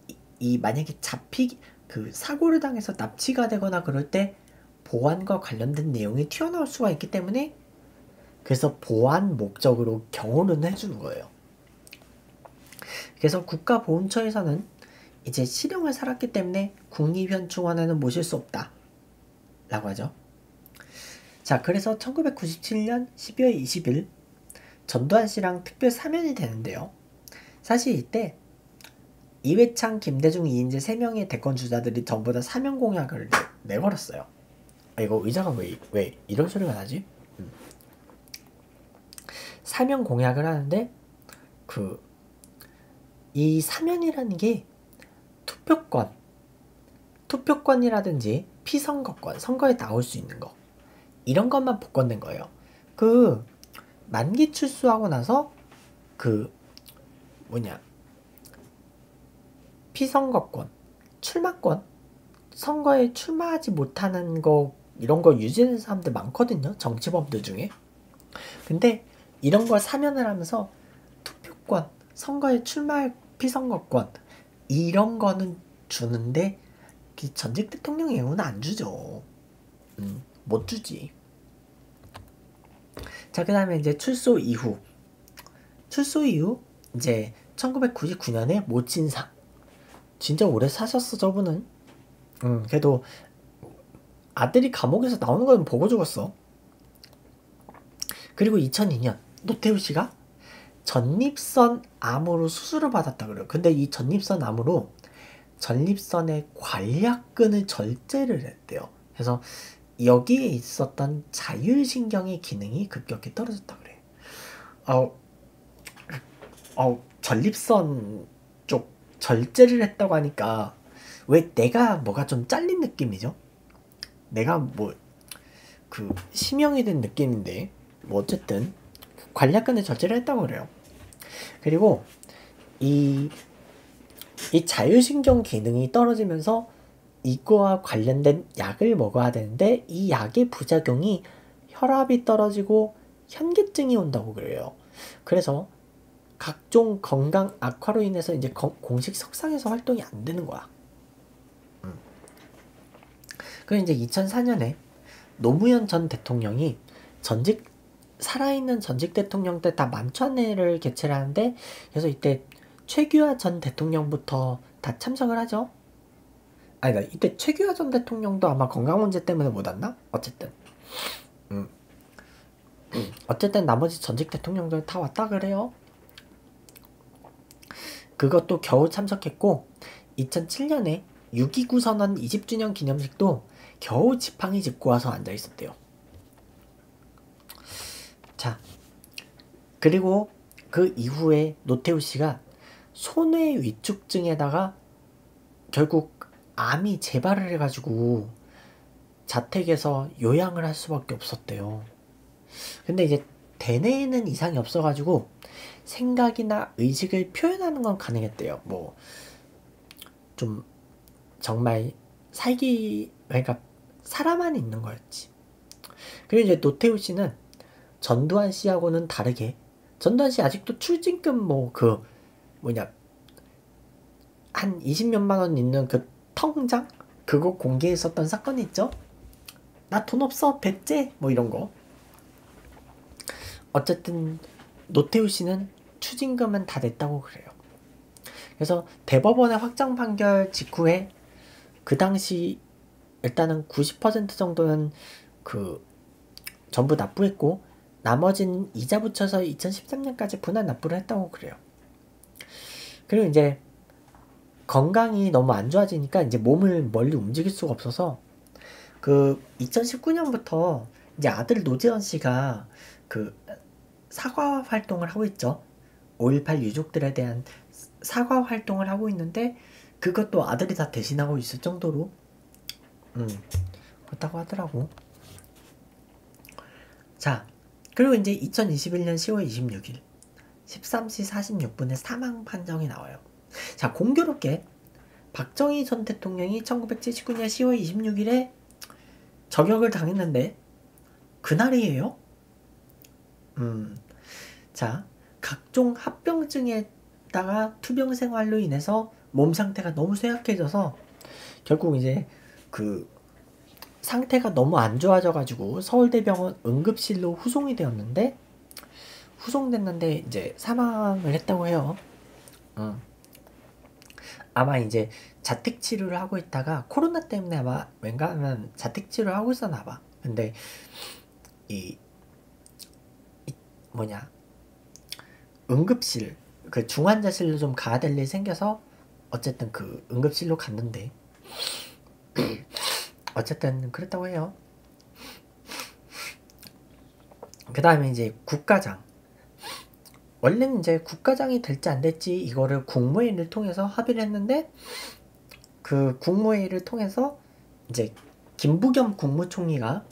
이, 이 만약에 잡히 그 사고를 당해서 납치가 되거나 그럴 때 보안과 관련된 내용이 튀어나올 수가 있기 때문에 그래서 보안 목적으로 경호는 해주는 거예요. 그래서 국가보훈처에서는 이제 실형을 살았기 때문에 국립현충원에는 모실 수 없다. 라고 하죠. 자, 그래서 1997년 12월 20일 전두환 씨랑 특별 사면이 되는데요. 사실 이때 이회창, 김대중, 이인재 3명의 대권 주자들이 전부 다 사면 공약을 내걸었어요. 아, 이거 의자가 왜, 왜 이런 소리가 나지? 음. 사면 공약을 하는데 그 이 사면이라는 게 투표권, 투표권이라든지 피선거권, 선거에 나올 수 있는 거 이런 것만 복권된 거예요. 그 만기 출소하고 나서 그 뭐냐 피선거권, 출마권, 선거에 출마하지 못하는 거 이런 거 유지하는 사람들 많거든요. 정치범들 중에. 근데 이런 걸 사면을 하면서 투표권, 선거에 출마할 피선거권 이런 거는 주는데 그 전직 대통령 예우는 안 주죠. 음, 못 주지. 자, 그 다음에 이제 출소 이후. 출소 이후, 이제 1999년에 모친상. 진짜 오래 사셨어, 저분은. 음, 그래도 아들이 감옥에서 나오는 건 보고 죽었어. 그리고 2002년, 노태우 씨가 전립선 암으로 수술을 받았다 그래요. 근데 이 전립선 암으로 전립선의 관략근을 절제를 했대요. 그래서 여기에 있었던 자율신경의 기능이 급격히 떨어졌다 그래. 어, 어, 전립선 쪽 절제를 했다고 하니까 왜 내가 뭐가 좀 잘린 느낌이죠? 내가 뭐 그 심형이 된 느낌인데 뭐 어쨌든 관략근의 절제를 했다고 그래요. 그리고 이, 이 자율신경 기능이 떨어지면서 이거와 관련된 약을 먹어야 되는데 이 약의 부작용이 혈압이 떨어지고 현기증이 온다고 그래요. 그래서 각종 건강 악화로 인해서 이제 거, 공식 석상에서 활동이 안 되는 거야. 음. 그리고 이제 2004년에 노무현 전 대통령이 전직 살아있는 전직 대통령 때 다 만찬회를 개최를 하는데 그래서 이때 최규하 전 대통령부터 다 참석을 하죠. 아니다 이때 최규하 전 대통령도 아마 건강 문제 때문에 못 왔나? 어쨌든 음. 음. 어쨌든 나머지 전직 대통령들 다 왔다 그래요. 그것도 겨우 참석했고 2007년에 6.29 선언 20주년 기념식도 겨우 지팡이 짚고 와서 앉아 있었대요. 자, 그리고 그 이후에 노태우 씨가 손해 위축증에다가 결국 암이 재발을 해가지고 자택에서 요양을 할 수밖에 없었대요. 근데 이제 대뇌에는 이상이 없어가지고 생각이나 의식을 표현하는 건 가능했대요. 뭐 좀 정말 살기 그러니까 사람 안에 있는 거였지. 그리고 이제 노태우 씨는 전두환 씨하고는 다르게 전두환 씨 아직도 출진금 뭐 그 뭐냐 한 20몇만 원 있는 그 통장 그거 공개했었던 사건이 있죠. 나 돈 없어 배째 뭐 이런 거. 어쨌든 노태우 씨는 추징금은 다 냈다고 그래요. 그래서 대법원의 확정 판결 직후에 그 당시 일단은 90% 정도는 그 전부 납부했고 나머진 이자 붙여서 2013년까지 분할 납부를 했다고 그래요. 그리고 이제 건강이 너무 안 좋아지니까 이제 몸을 멀리 움직일 수가 없어서 그 2019년부터 이제 아들 노재현 씨가 그 사과 활동을 하고 있죠. 5.18 유족들에 대한 사과 활동을 하고 있는데 그것도 아들이 다 대신하고 있을 정도로 음 그렇다고 하더라고. 자 그리고 이제 2021년 10월 26일 13시 46분에 사망 판정이 나와요. 자, 공교롭게 박정희 전 대통령이 1979년 10월 26일에 저격을 당했는데 그날이에요? 음. 자, 각종 합병증에다가 투병 생활로 인해서 몸 상태가 너무 쇠약해져서 결국 이제 그 상태가 너무 안 좋아져 가지고 서울대병원 응급실로 후송이 되었는데 후송됐는데 이제 사망을 했다고 해요. 어. 아마 이제 자택 치료를 하고 있다가 코로나 때문에 아마 왠가하면 자택 치료를 하고 있었나 봐. 근데 이, 이 뭐냐 응급실 그 중환자실로 좀 가야 될 일이 생겨서 어쨌든 그 응급실로 갔는데 어쨌든 그랬다고 해요. 그 다음에 이제 국가장. 원래는 이제 국가장이 될지 안 될지 이거를 국무회의를 통해서 합의를 했는데 그 국무회의를 통해서 이제 김부겸 국무총리가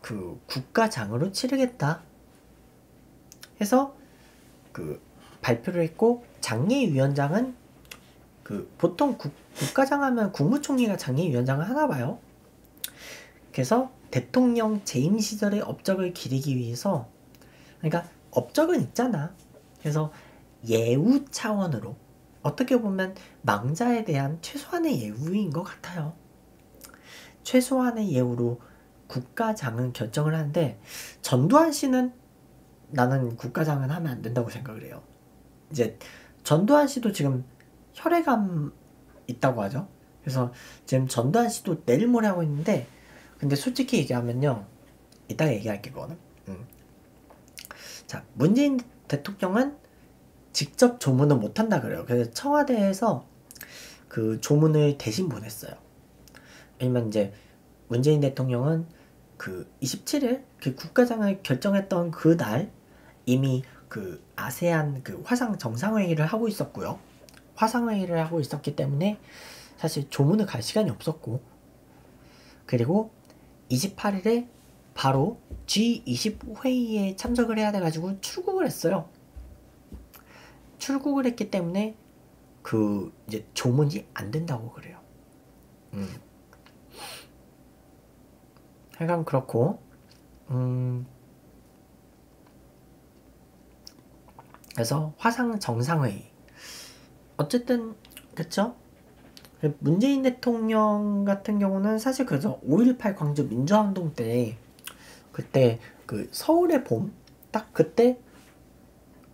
그 국가장으로 치르겠다 해서 그 발표를 했고 장례위원장은 그 보통 국, 국가장 하면 국무총리가 장례위원장을 하나 봐요. 그래서 대통령 재임 시절의 업적을 기리기 위해서 그러니까 업적은 있잖아. 그래서 예우 차원으로 어떻게 보면 망자에 대한 최소한의 예우인 것 같아요. 최소한의 예우로 국가장은 결정을 하는데 전두환 씨는 나는 국가장은 하면 안 된다고 생각을 해요. 이제 전두환 씨도 지금 혈액암 있다고 하죠. 그래서 지금 전두환 씨도 내일 모레 하고 있는데 근데 솔직히 얘기하면요. 이따가 얘기할게 그거는. 음. 자 문재인 대통령은 직접 조문을 못한다 그래요. 그래서 청와대에서 그 조문을 대신 보냈어요. 왜냐면 이제 문재인 대통령은 그 27일 그 국가장을 결정했던 그 날 이미 그 아세안 그 화상 정상회의를 하고 있었고요. 화상회의를 하고 있었기 때문에 사실 조문을 갈 시간이 없었고 그리고 28일에 바로 G20 회의에 참석을 해야 돼가지고 출국을 했어요. 출국을 했기 때문에 그 이제 조문이 안 된다고 그래요. 음. 하여간 그렇고 음. 그래서 화상 정상회의 어쨌든 그쵸? 문재인 대통령 같은 경우는 사실 그래서 5.18 광주 민주화운동 때 그때 그 서울의 봄 딱 그때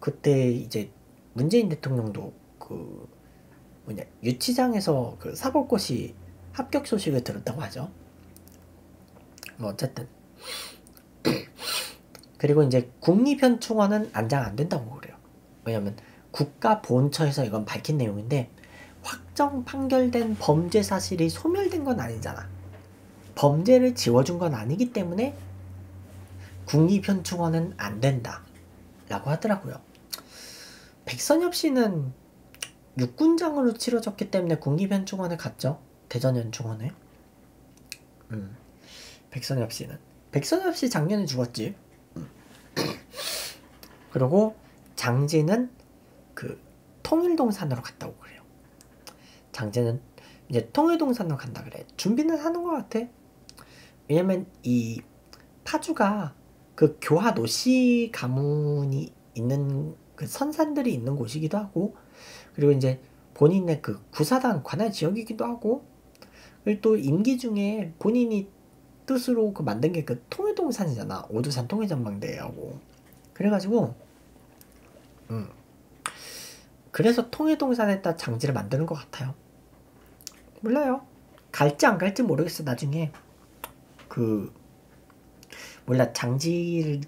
그때 이제 문재인 대통령도 그 뭐냐 유치장에서 그 사법고시 합격 소식을 들었다고 하죠. 뭐 어쨌든 그리고 이제 국립현충원은 안장 안 된다고 그래요. 왜냐면 국가 보훈처에서 이건 밝힌 내용인데 확정 판결된 범죄 사실이 소멸된 건 아니잖아. 범죄를 지워준 건 아니기 때문에 국립현충원은 안 된다. 라고 하더라고요. 백선엽 씨는 육군장으로 치러졌기 때문에 국립현충원에 갔죠. 대전현충원에. 음. 백선엽 씨는. 백선엽 씨 작년에 죽었지. 음. 그리고 장진은 그 통일동산으로 갔다고 그래요. 장진은 이제 통일동산으로 간다 그래. 준비는 하는 것 같아. 왜냐면 이 파주가 그 교화 도시 가문이 있는 그 선산들이 있는 곳이기도 하고 그리고 이제 본인의 그 구사단 관할 지역이기도 하고 그리고 또 임기 중에 본인이 뜻으로 그 만든 게 그 통일동산이잖아 오두산 통일전망대하고 그래가지고 음 그래서 통일동산에다 장지를 만드는 것 같아요 몰라요 갈지 안 갈지 모르겠어 나중에 그 몰라 장지를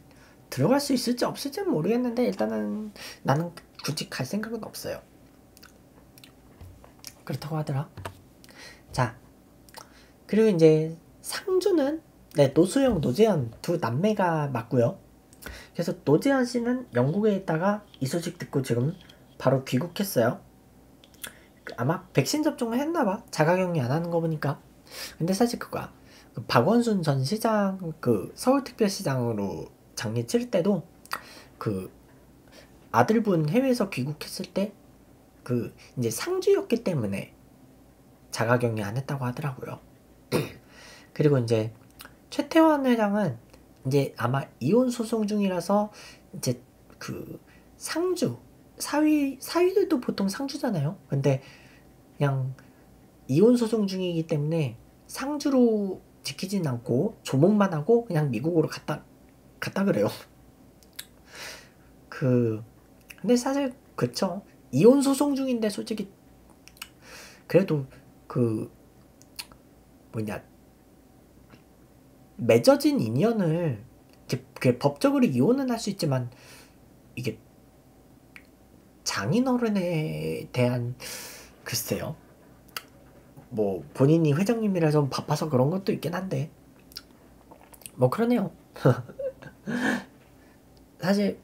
들어갈 수 있을지 없을지 는 모르겠는데 일단은 나는 굳이 갈 생각은 없어요. 그렇다고 하더라. 자 그리고 이제 상주는 네 노수영 노재현 두 남매가 맞고요. 그래서 노재현 씨는 영국에 있다가 이 소식 듣고 지금 바로 귀국했어요. 아마 백신 접종을 했나봐. 자가격리 안 하는 거 보니까. 근데 사실 그거야. 그 박원순 전 시장 그 서울특별시장으로 장례 치를 때도 그 아들분 해외에서 귀국했을 때 그 이제 상주였기 때문에 자가격리 안 했다고 하더라고요. 그리고 이제 최태원 회장은 이제 아마 이혼 소송 중이라서 이제 그 상주 사위 사위들도 보통 상주잖아요. 근데 그냥 이혼 소송 중이기 때문에 상주로 지키진 않고 조목만 하고 그냥 미국으로 갔다 갔다 그래요. 그 근데 사실 그쵸 이혼 소송 중인데 솔직히 그래도 그 뭐냐 맺어진 인연을 이렇게 법적으로 이혼은 할 수 있지만 이게 장인어른에 대한 글쎄요. 뭐 본인이 회장님이라 좀 바빠서 그런 것도 있긴 한데. 뭐 그러네요. 사실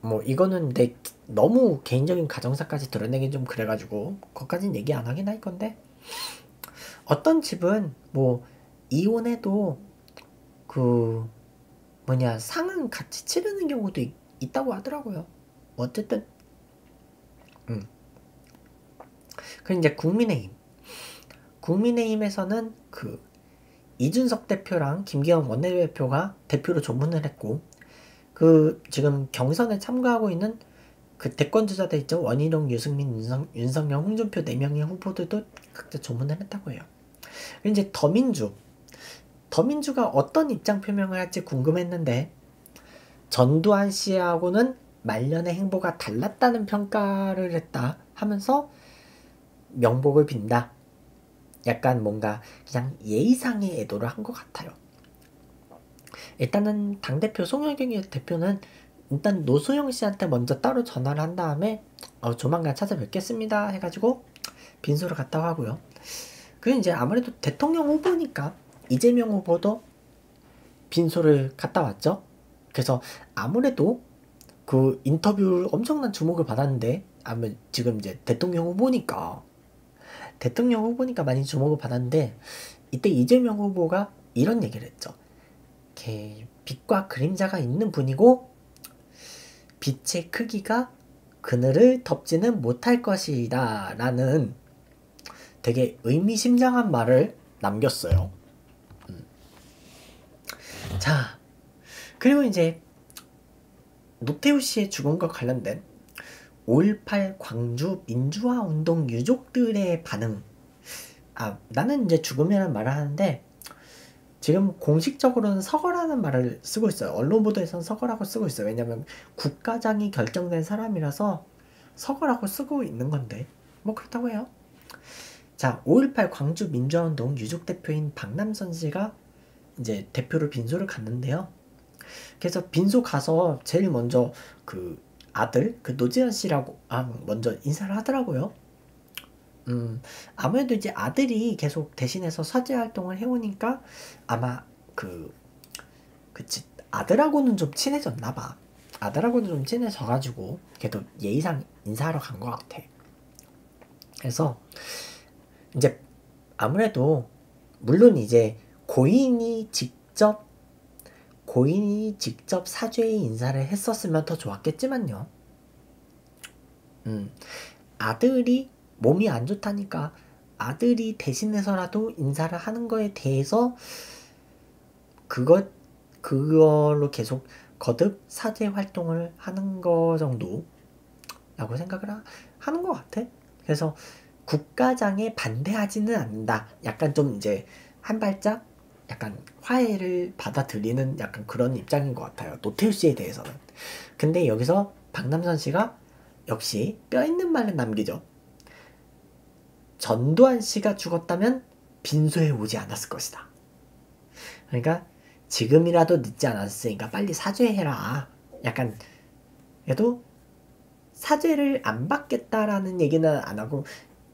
뭐 이거는 내 너무 개인적인 가정사까지 드러내기 좀 그래가지고 그것까진 얘기 안 하긴 할 건데. 어떤 집은 뭐 이혼해도 그 뭐냐 상은 같이 치르는 경우도 있, 있다고 하더라고요. 어쨌든 음. 그 이제 국민의힘 국민의힘에서는 그 이준석 대표랑 김기현 원내대표가 대표로 조문을 했고 그 지금 경선에 참가하고 있는 그 대권 주자들 있죠 원희룡, 유승민, 윤석, 윤석열, 홍준표 네 명의 후보들도 각자 조문을 했다고 해요. 이제 더민주 더민주가 어떤 입장 표명을 할지 궁금했는데 전두환 씨하고는 말년의 행보가 달랐다는 평가를 했다 하면서 명복을 빈다. 약간 뭔가 그냥 예의상의 애도를 한 것 같아요. 일단은 당대표 송영경 대표는 일단 노소영 씨한테 먼저 따로 전화를 한 다음에 어, 조만간 찾아뵙겠습니다 해가지고 빈소를 갔다고 하고요. 그 이제 아무래도 대통령 후보니까 이재명 후보도 빈소를 갔다 왔죠. 그래서 아무래도 그 인터뷰 엄청난 주목을 받았는데 아무 지금 이제 대통령 후보니까 대통령 후보니까 많이 주목을 받았는데 이때 이재명 후보가 이런 얘기를 했죠. 이렇게 빛과 그림자가 있는 분이고 빛의 크기가 그늘을 덮지는 못할 것이다 라는 되게 의미심장한 말을 남겼어요. 음. 자, 그리고 이제 노태우 씨의 죽음과 관련된 5.18 광주 민주화 운동 유족들의 반응. 아, 나는 이제 죽음이라는 말을 하는데, 지금 공식적으로는 서거라는 말을 쓰고 있어요. 언론 보도에서는 서거라고 쓰고 있어요. 왜냐면 국가장이 결정된 사람이라서 서거라고 쓰고 있는 건데, 뭐 그렇다고 해요. 자, 5.18 광주 민주화운동 유족 대표인 박남선 씨가 이제 대표로 빈소를 갔는데요. 그래서 빈소 가서 제일 먼저 그 아들 그 노지현 씨라고 아 먼저 인사를 하더라고요. 음 아무래도 이제 아들이 계속 대신해서 사제 활동을 해오니까 아마 그 그치 아들하고는 좀 친해졌나 봐. 아들하고는 좀 친해져가지고 걔도 예의상 인사하러 간 것 같아. 그래서 이제 아무래도 물론 이제 고인이 직접 고인이 직접 사죄의 인사를 했었으면 더 좋았겠지만요. 음, 아들이 몸이 안 좋다니까 아들이 대신해서라도 인사를 하는 거에 대해서 그것 그걸로 계속 거듭 사죄 활동을 하는 거 정도라고 생각을 하, 하는 것 같아. 그래서 국가장에 반대하지는 않는다. 약간 좀 이제 한 발짝 약간 화해를 받아들이는 약간 그런 입장인 것 같아요. 노태우 씨에 대해서는. 근데 여기서 박남선 씨가 역시 뼈 있는 말을 남기죠. 전두환 씨가 죽었다면 빈소에 오지 않았을 것이다. 그러니까 지금이라도 늦지 않았으니까 빨리 사죄해라. 약간 그래도 사죄를 안 받겠다라는 얘기는 안 하고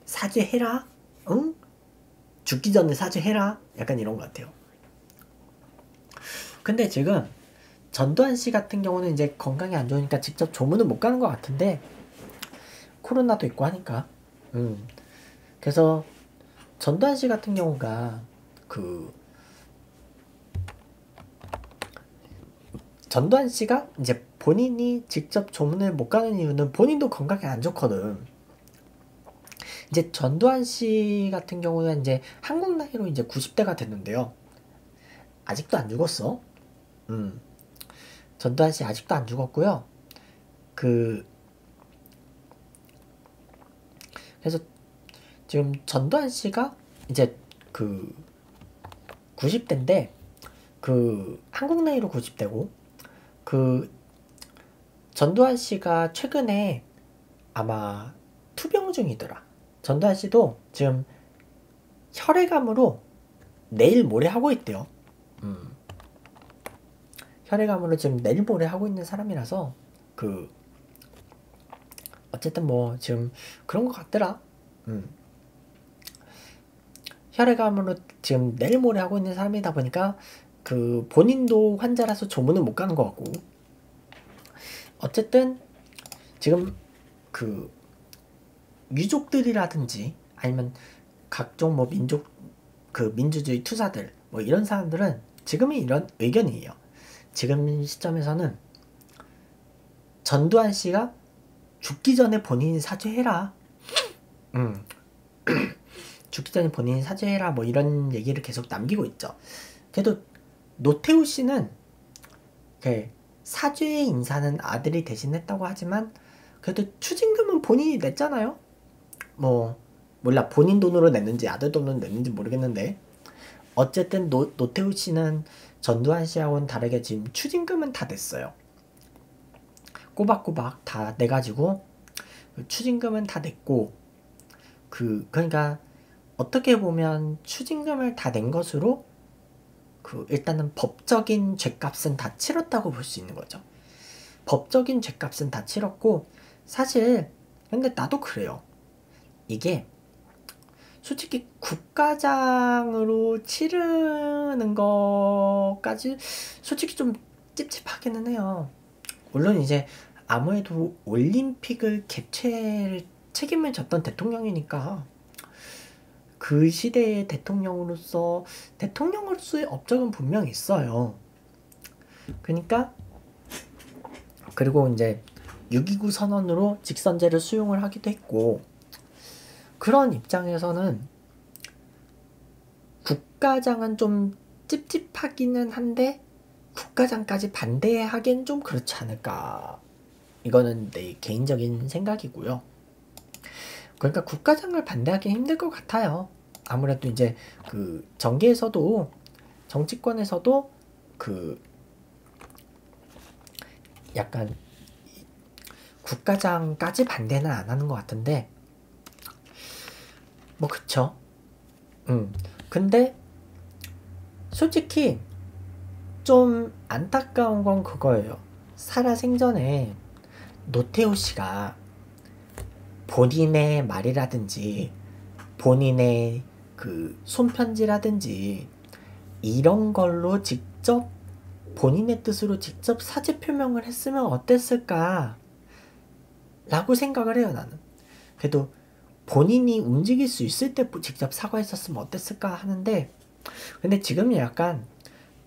사죄해라. 응? 죽기 전에 사죄해라. 약간 이런 것 같아요. 근데 지금 전두환 씨 같은 경우는 이제 건강이 안 좋으니까 직접 조문은 못 가는 것 같은데 코로나도 있고 하니까 음 그래서 전두환 씨 같은 경우가 그 전두환 씨가 이제 본인이 직접 조문을 못 가는 이유는 본인도 건강이 안 좋거든. 이제 전두환 씨 같은 경우는 이제 한국 나이로 이제 90대가 됐는데요. 아직도 안 죽었어. 음. 전두환 씨 아직도 안 죽었고요. 그 그래서 지금 전두환 씨가 이제 그 90대인데 그 한국 나이로 90대고 그 전두환 씨가 최근에 아마 투병 중이더라. 전두환 씨도 지금 혈액암으로 내일 모레 하고 있대요. 음. 혈액암으로 지금 내일 모레 하고 있는 사람이라서 그 어쨌든 뭐 지금 그런 것 같더라. 음. 혈액암으로 지금 내일 모레 하고 있는 사람이다 보니까 그 본인도 환자라서 조문은 못 가는 것 같고 어쨌든 지금 그 유족들이라든지 아니면 각종 뭐 민족 그 민주주의 투사들 뭐 이런 사람들은 지금은 이런 의견이에요. 지금 시점에서는 전두환 씨가 죽기 전에 본인이 사죄해라. 음. 죽기 전에 본인이 사죄해라 뭐 이런 얘기를 계속 남기고 있죠. 그래도 노태우 씨는 그 사죄의 인사는 아들이 대신했다고 하지만 그래도 추징금은 본인이 냈잖아요. 뭐 몰라 본인 돈으로 냈는지 아들 돈으로 냈는지 모르겠는데 어쨌든 노, 노태우 씨는 전두환 씨하고는 다르게 지금 추징금은 다 냈어요. 꼬박꼬박 다 내가지고 그 추징금은 다 냈고 그 그러니까 어떻게 보면 추징금을 다 낸 것으로 그 일단은 법적인 죄값은 다 치렀다고 볼 수 있는 거죠. 법적인 죄값은 다 치렀고 사실 근데 나도 그래요. 이게 솔직히 국가장으로 치르는 것까지 솔직히 좀 찝찝하기는 해요. 물론 이제 아무래도 올림픽을 개최를 책임을 졌던 대통령이니까 그 시대의 대통령으로서 대통령으로서의 업적은 분명 있어요. 그러니까 그리고 이제 6.29 선언으로 직선제를 수용을 하기도 했고 그런 입장에서는 국가장은 좀 찝찝하기는 한데 국가장까지 반대하기엔 좀 그렇지 않을까. 이거는 내 개인적인 생각이고요. 그러니까 국가장을 반대하기 힘들 것 같아요. 아무래도 이제 그 정계에서도 정치권에서도 그 약간 국가장까지 반대는 안 하는 것 같은데 뭐 그쵸. 음 근데 솔직히 좀 안타까운 건 그거예요. 살아 생전에 노태우 씨가 본인의 말이라든지 본인의 그 손편지라든지 이런 걸로 직접 본인의 뜻으로 직접 사죄 표명을 했으면 어땠을까 라고 생각을 해요 나는 그래도 본인이 움직일 수 있을 때 직접 사과했었으면 어땠을까 하는데 근데 지금은 약간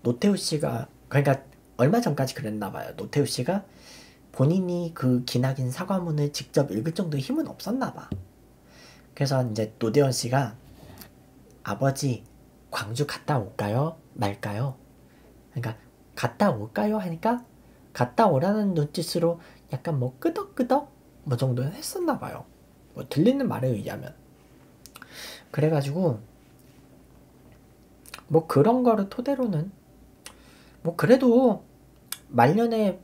노태우 씨가 그러니까 얼마 전까지 그랬나 봐요 노태우 씨가 본인이 그 기나긴 사과문을 직접 읽을 정도의 힘은 없었나 봐. 그래서 이제 노대원 씨가 아버지 광주 갔다 올까요? 말까요? 그러니까 갔다 올까요? 하니까 갔다 오라는 눈짓으로 약간 뭐 끄덕끄덕 뭐 정도는 했었나 봐요. 뭐 들리는 말에 의하면. 그래가지고 뭐 그런 거를 토대로는 뭐 그래도 말년에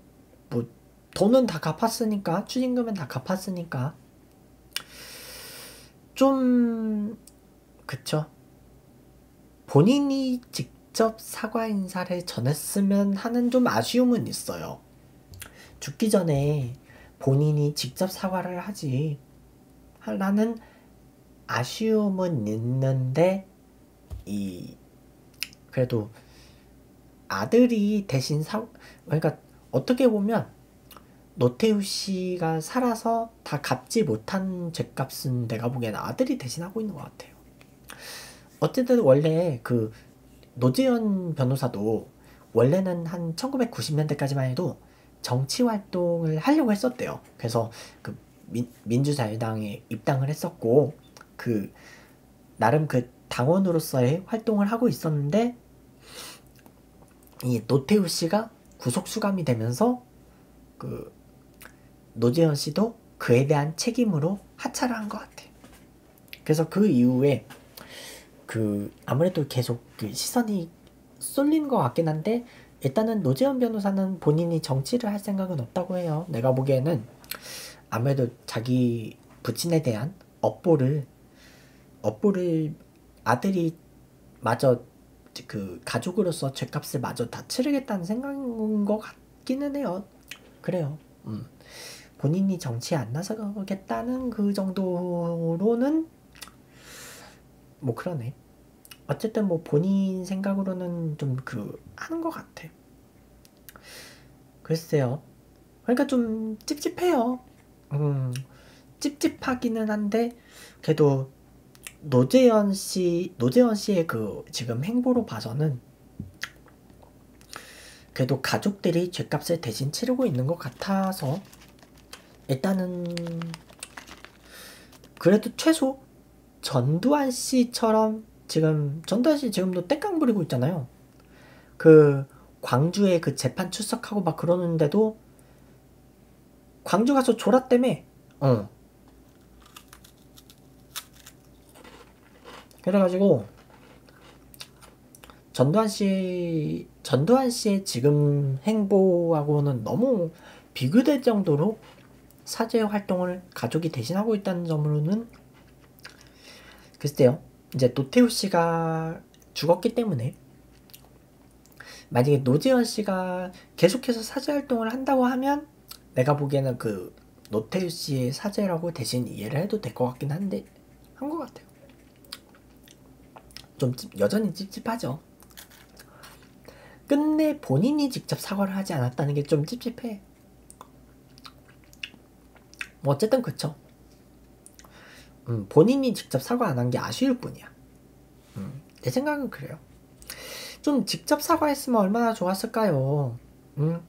뭐 돈은 다 갚았으니까 추징금은 다 갚았으니까 좀 그쵸 본인이 직접 사과 인사를 전했으면 하는 좀 아쉬움은 있어요 죽기 전에 본인이 직접 사과를 하지 하 라는 아쉬움은 있는데 이 그래도 아들이 대신 사 그러니까 어떻게 보면 노태우 씨가 살아서 다 갚지 못한 죗값은 내가 보기엔 아들이 대신하고 있는 것 같아요. 어쨌든 원래 그 노재현 변호사도 원래는 한 1990년대까지만 해도 정치 활동을 하려고 했었대요. 그래서 그 민, 민주자유당에 입당을 했었고 그 나름 그 당원으로서의 활동을 하고 있었는데 이 노태우 씨가 구속 수감이 되면서 그 노재현 씨도 그에 대한 책임으로 하차를 한 것 같아요. 그래서 그 이후에 그 아무래도 계속 그 시선이 쏠리는 것 같긴 한데 일단은 노재현 변호사는 본인이 정치를 할 생각은 없다고 해요. 내가 보기에는 아무래도 자기 부친에 대한 업보를 업보를 아들이 마저 그 가족으로서 죄값을 마저 다 치르겠다는 생각인 것 같기는 해요. 그래요. 음. 본인이 정치에 안 나서겠다는 그 정도로는 뭐 그러네. 어쨌든 뭐 본인 생각으로는 좀 그 하는 것 같아. 글쎄요. 그러니까 좀 찝찝해요. 음, 찝찝하기는 한데 그래도 노재현 씨, 노재현 씨의 그 지금 행보로 봐서는 그래도 가족들이 죄값을 대신 치르고 있는 것 같아서 일단은 그래도 최소 전두환 씨처럼 지금 전두환 씨 지금도 땡깡 부리고 있잖아요. 그 광주에 그 재판 출석하고 막 그러는데도 광주 가서 졸아 때문에 어. 그래가지고 전두환 씨 전두환 씨의 지금 행보하고는 너무 비교될 정도로 사죄 활동을 가족이 대신하고 있다는 점으로는 글쎄요 이제 노태우 씨가 죽었기 때문에 만약에 노재현 씨가 계속해서 사죄 활동을 한다고 하면 내가 보기에는 그 노태우 씨의 사죄라고 대신 이해를 해도 될 것 같긴 한데 한 것 같아요. 좀 찝, 여전히 찝찝하죠. 끝내 본인이 직접 사과를 하지 않았다는 게 좀 찝찝해. 뭐 어쨌든 그쵸. 음, 본인이 직접 사과 안 한 게 아쉬울 뿐이야. 음, 내 생각은 그래요. 좀 직접 사과했으면 얼마나 좋았을까요? 음.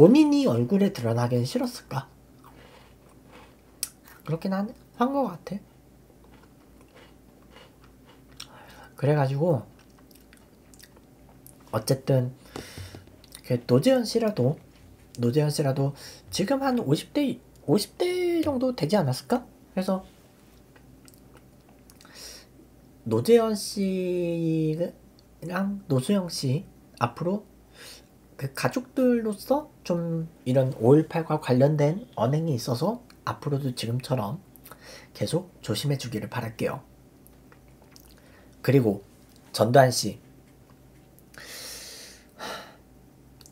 본인이 얼굴에 드러나긴 싫었을까? 그렇긴 한, 한것 같아. 그래가지고, 어쨌든, 그 노재현 씨라도, 노재현 씨라도 지금 한 50대, 50대 정도 되지 않았을까? 그래서, 노재현 씨랑 노수영 씨 앞으로 그 가족들로서 좀 이런 5.18과 관련된 언행이 있어서 앞으로도 지금처럼 계속 조심해 주기를 바랄게요. 그리고 전두환 씨.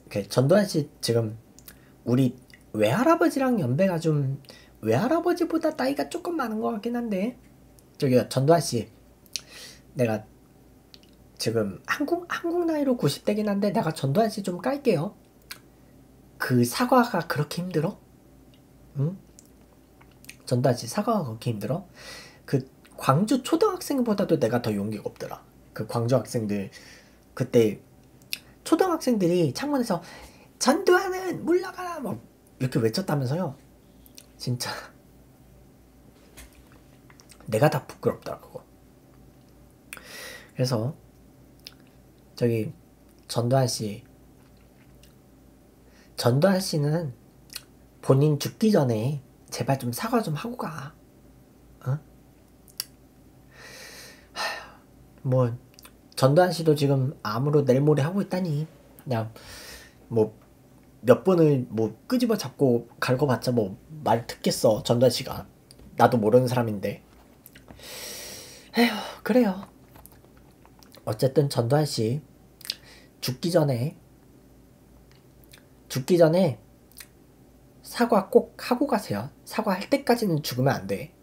그 전두환 씨 지금 우리 외할아버지랑 연배가 좀 외할아버지보다 나이가 조금 많은 것 같긴 한데 저기 전두환 씨 내가 지금 한국 한국 나이로 90대긴 한데 내가 전두환 씨 좀 깔게요. 그 사과가 그렇게 힘들어? 응? 전두환 씨 사과가 그렇게 힘들어? 그 광주 초등학생보다도 내가 더 용기가 없더라. 그 광주 학생들 그때 초등학생들이 창문에서 전두환은 물러가라 막 이렇게 외쳤다면서요. 진짜 내가 다 부끄럽더라 그거. 그래서 저기 전두환 씨. 전두환 씨는 본인 죽기 전에 제발 좀 사과 좀 하고 가. 어? 뭐 전두환 씨도 지금 암으로 모레 하고 있다니. 그냥 뭐 몇 번을 뭐 끄집어 잡고 갈고봤자 뭐 말 듣겠어 전두환 씨가. 나도 모르는 사람인데. 에휴 그래요. 어쨌든 전두환 씨 죽기 전에 죽기 전에 사과 꼭 하고 가세요. 사과할 때까지는 죽으면 안 돼.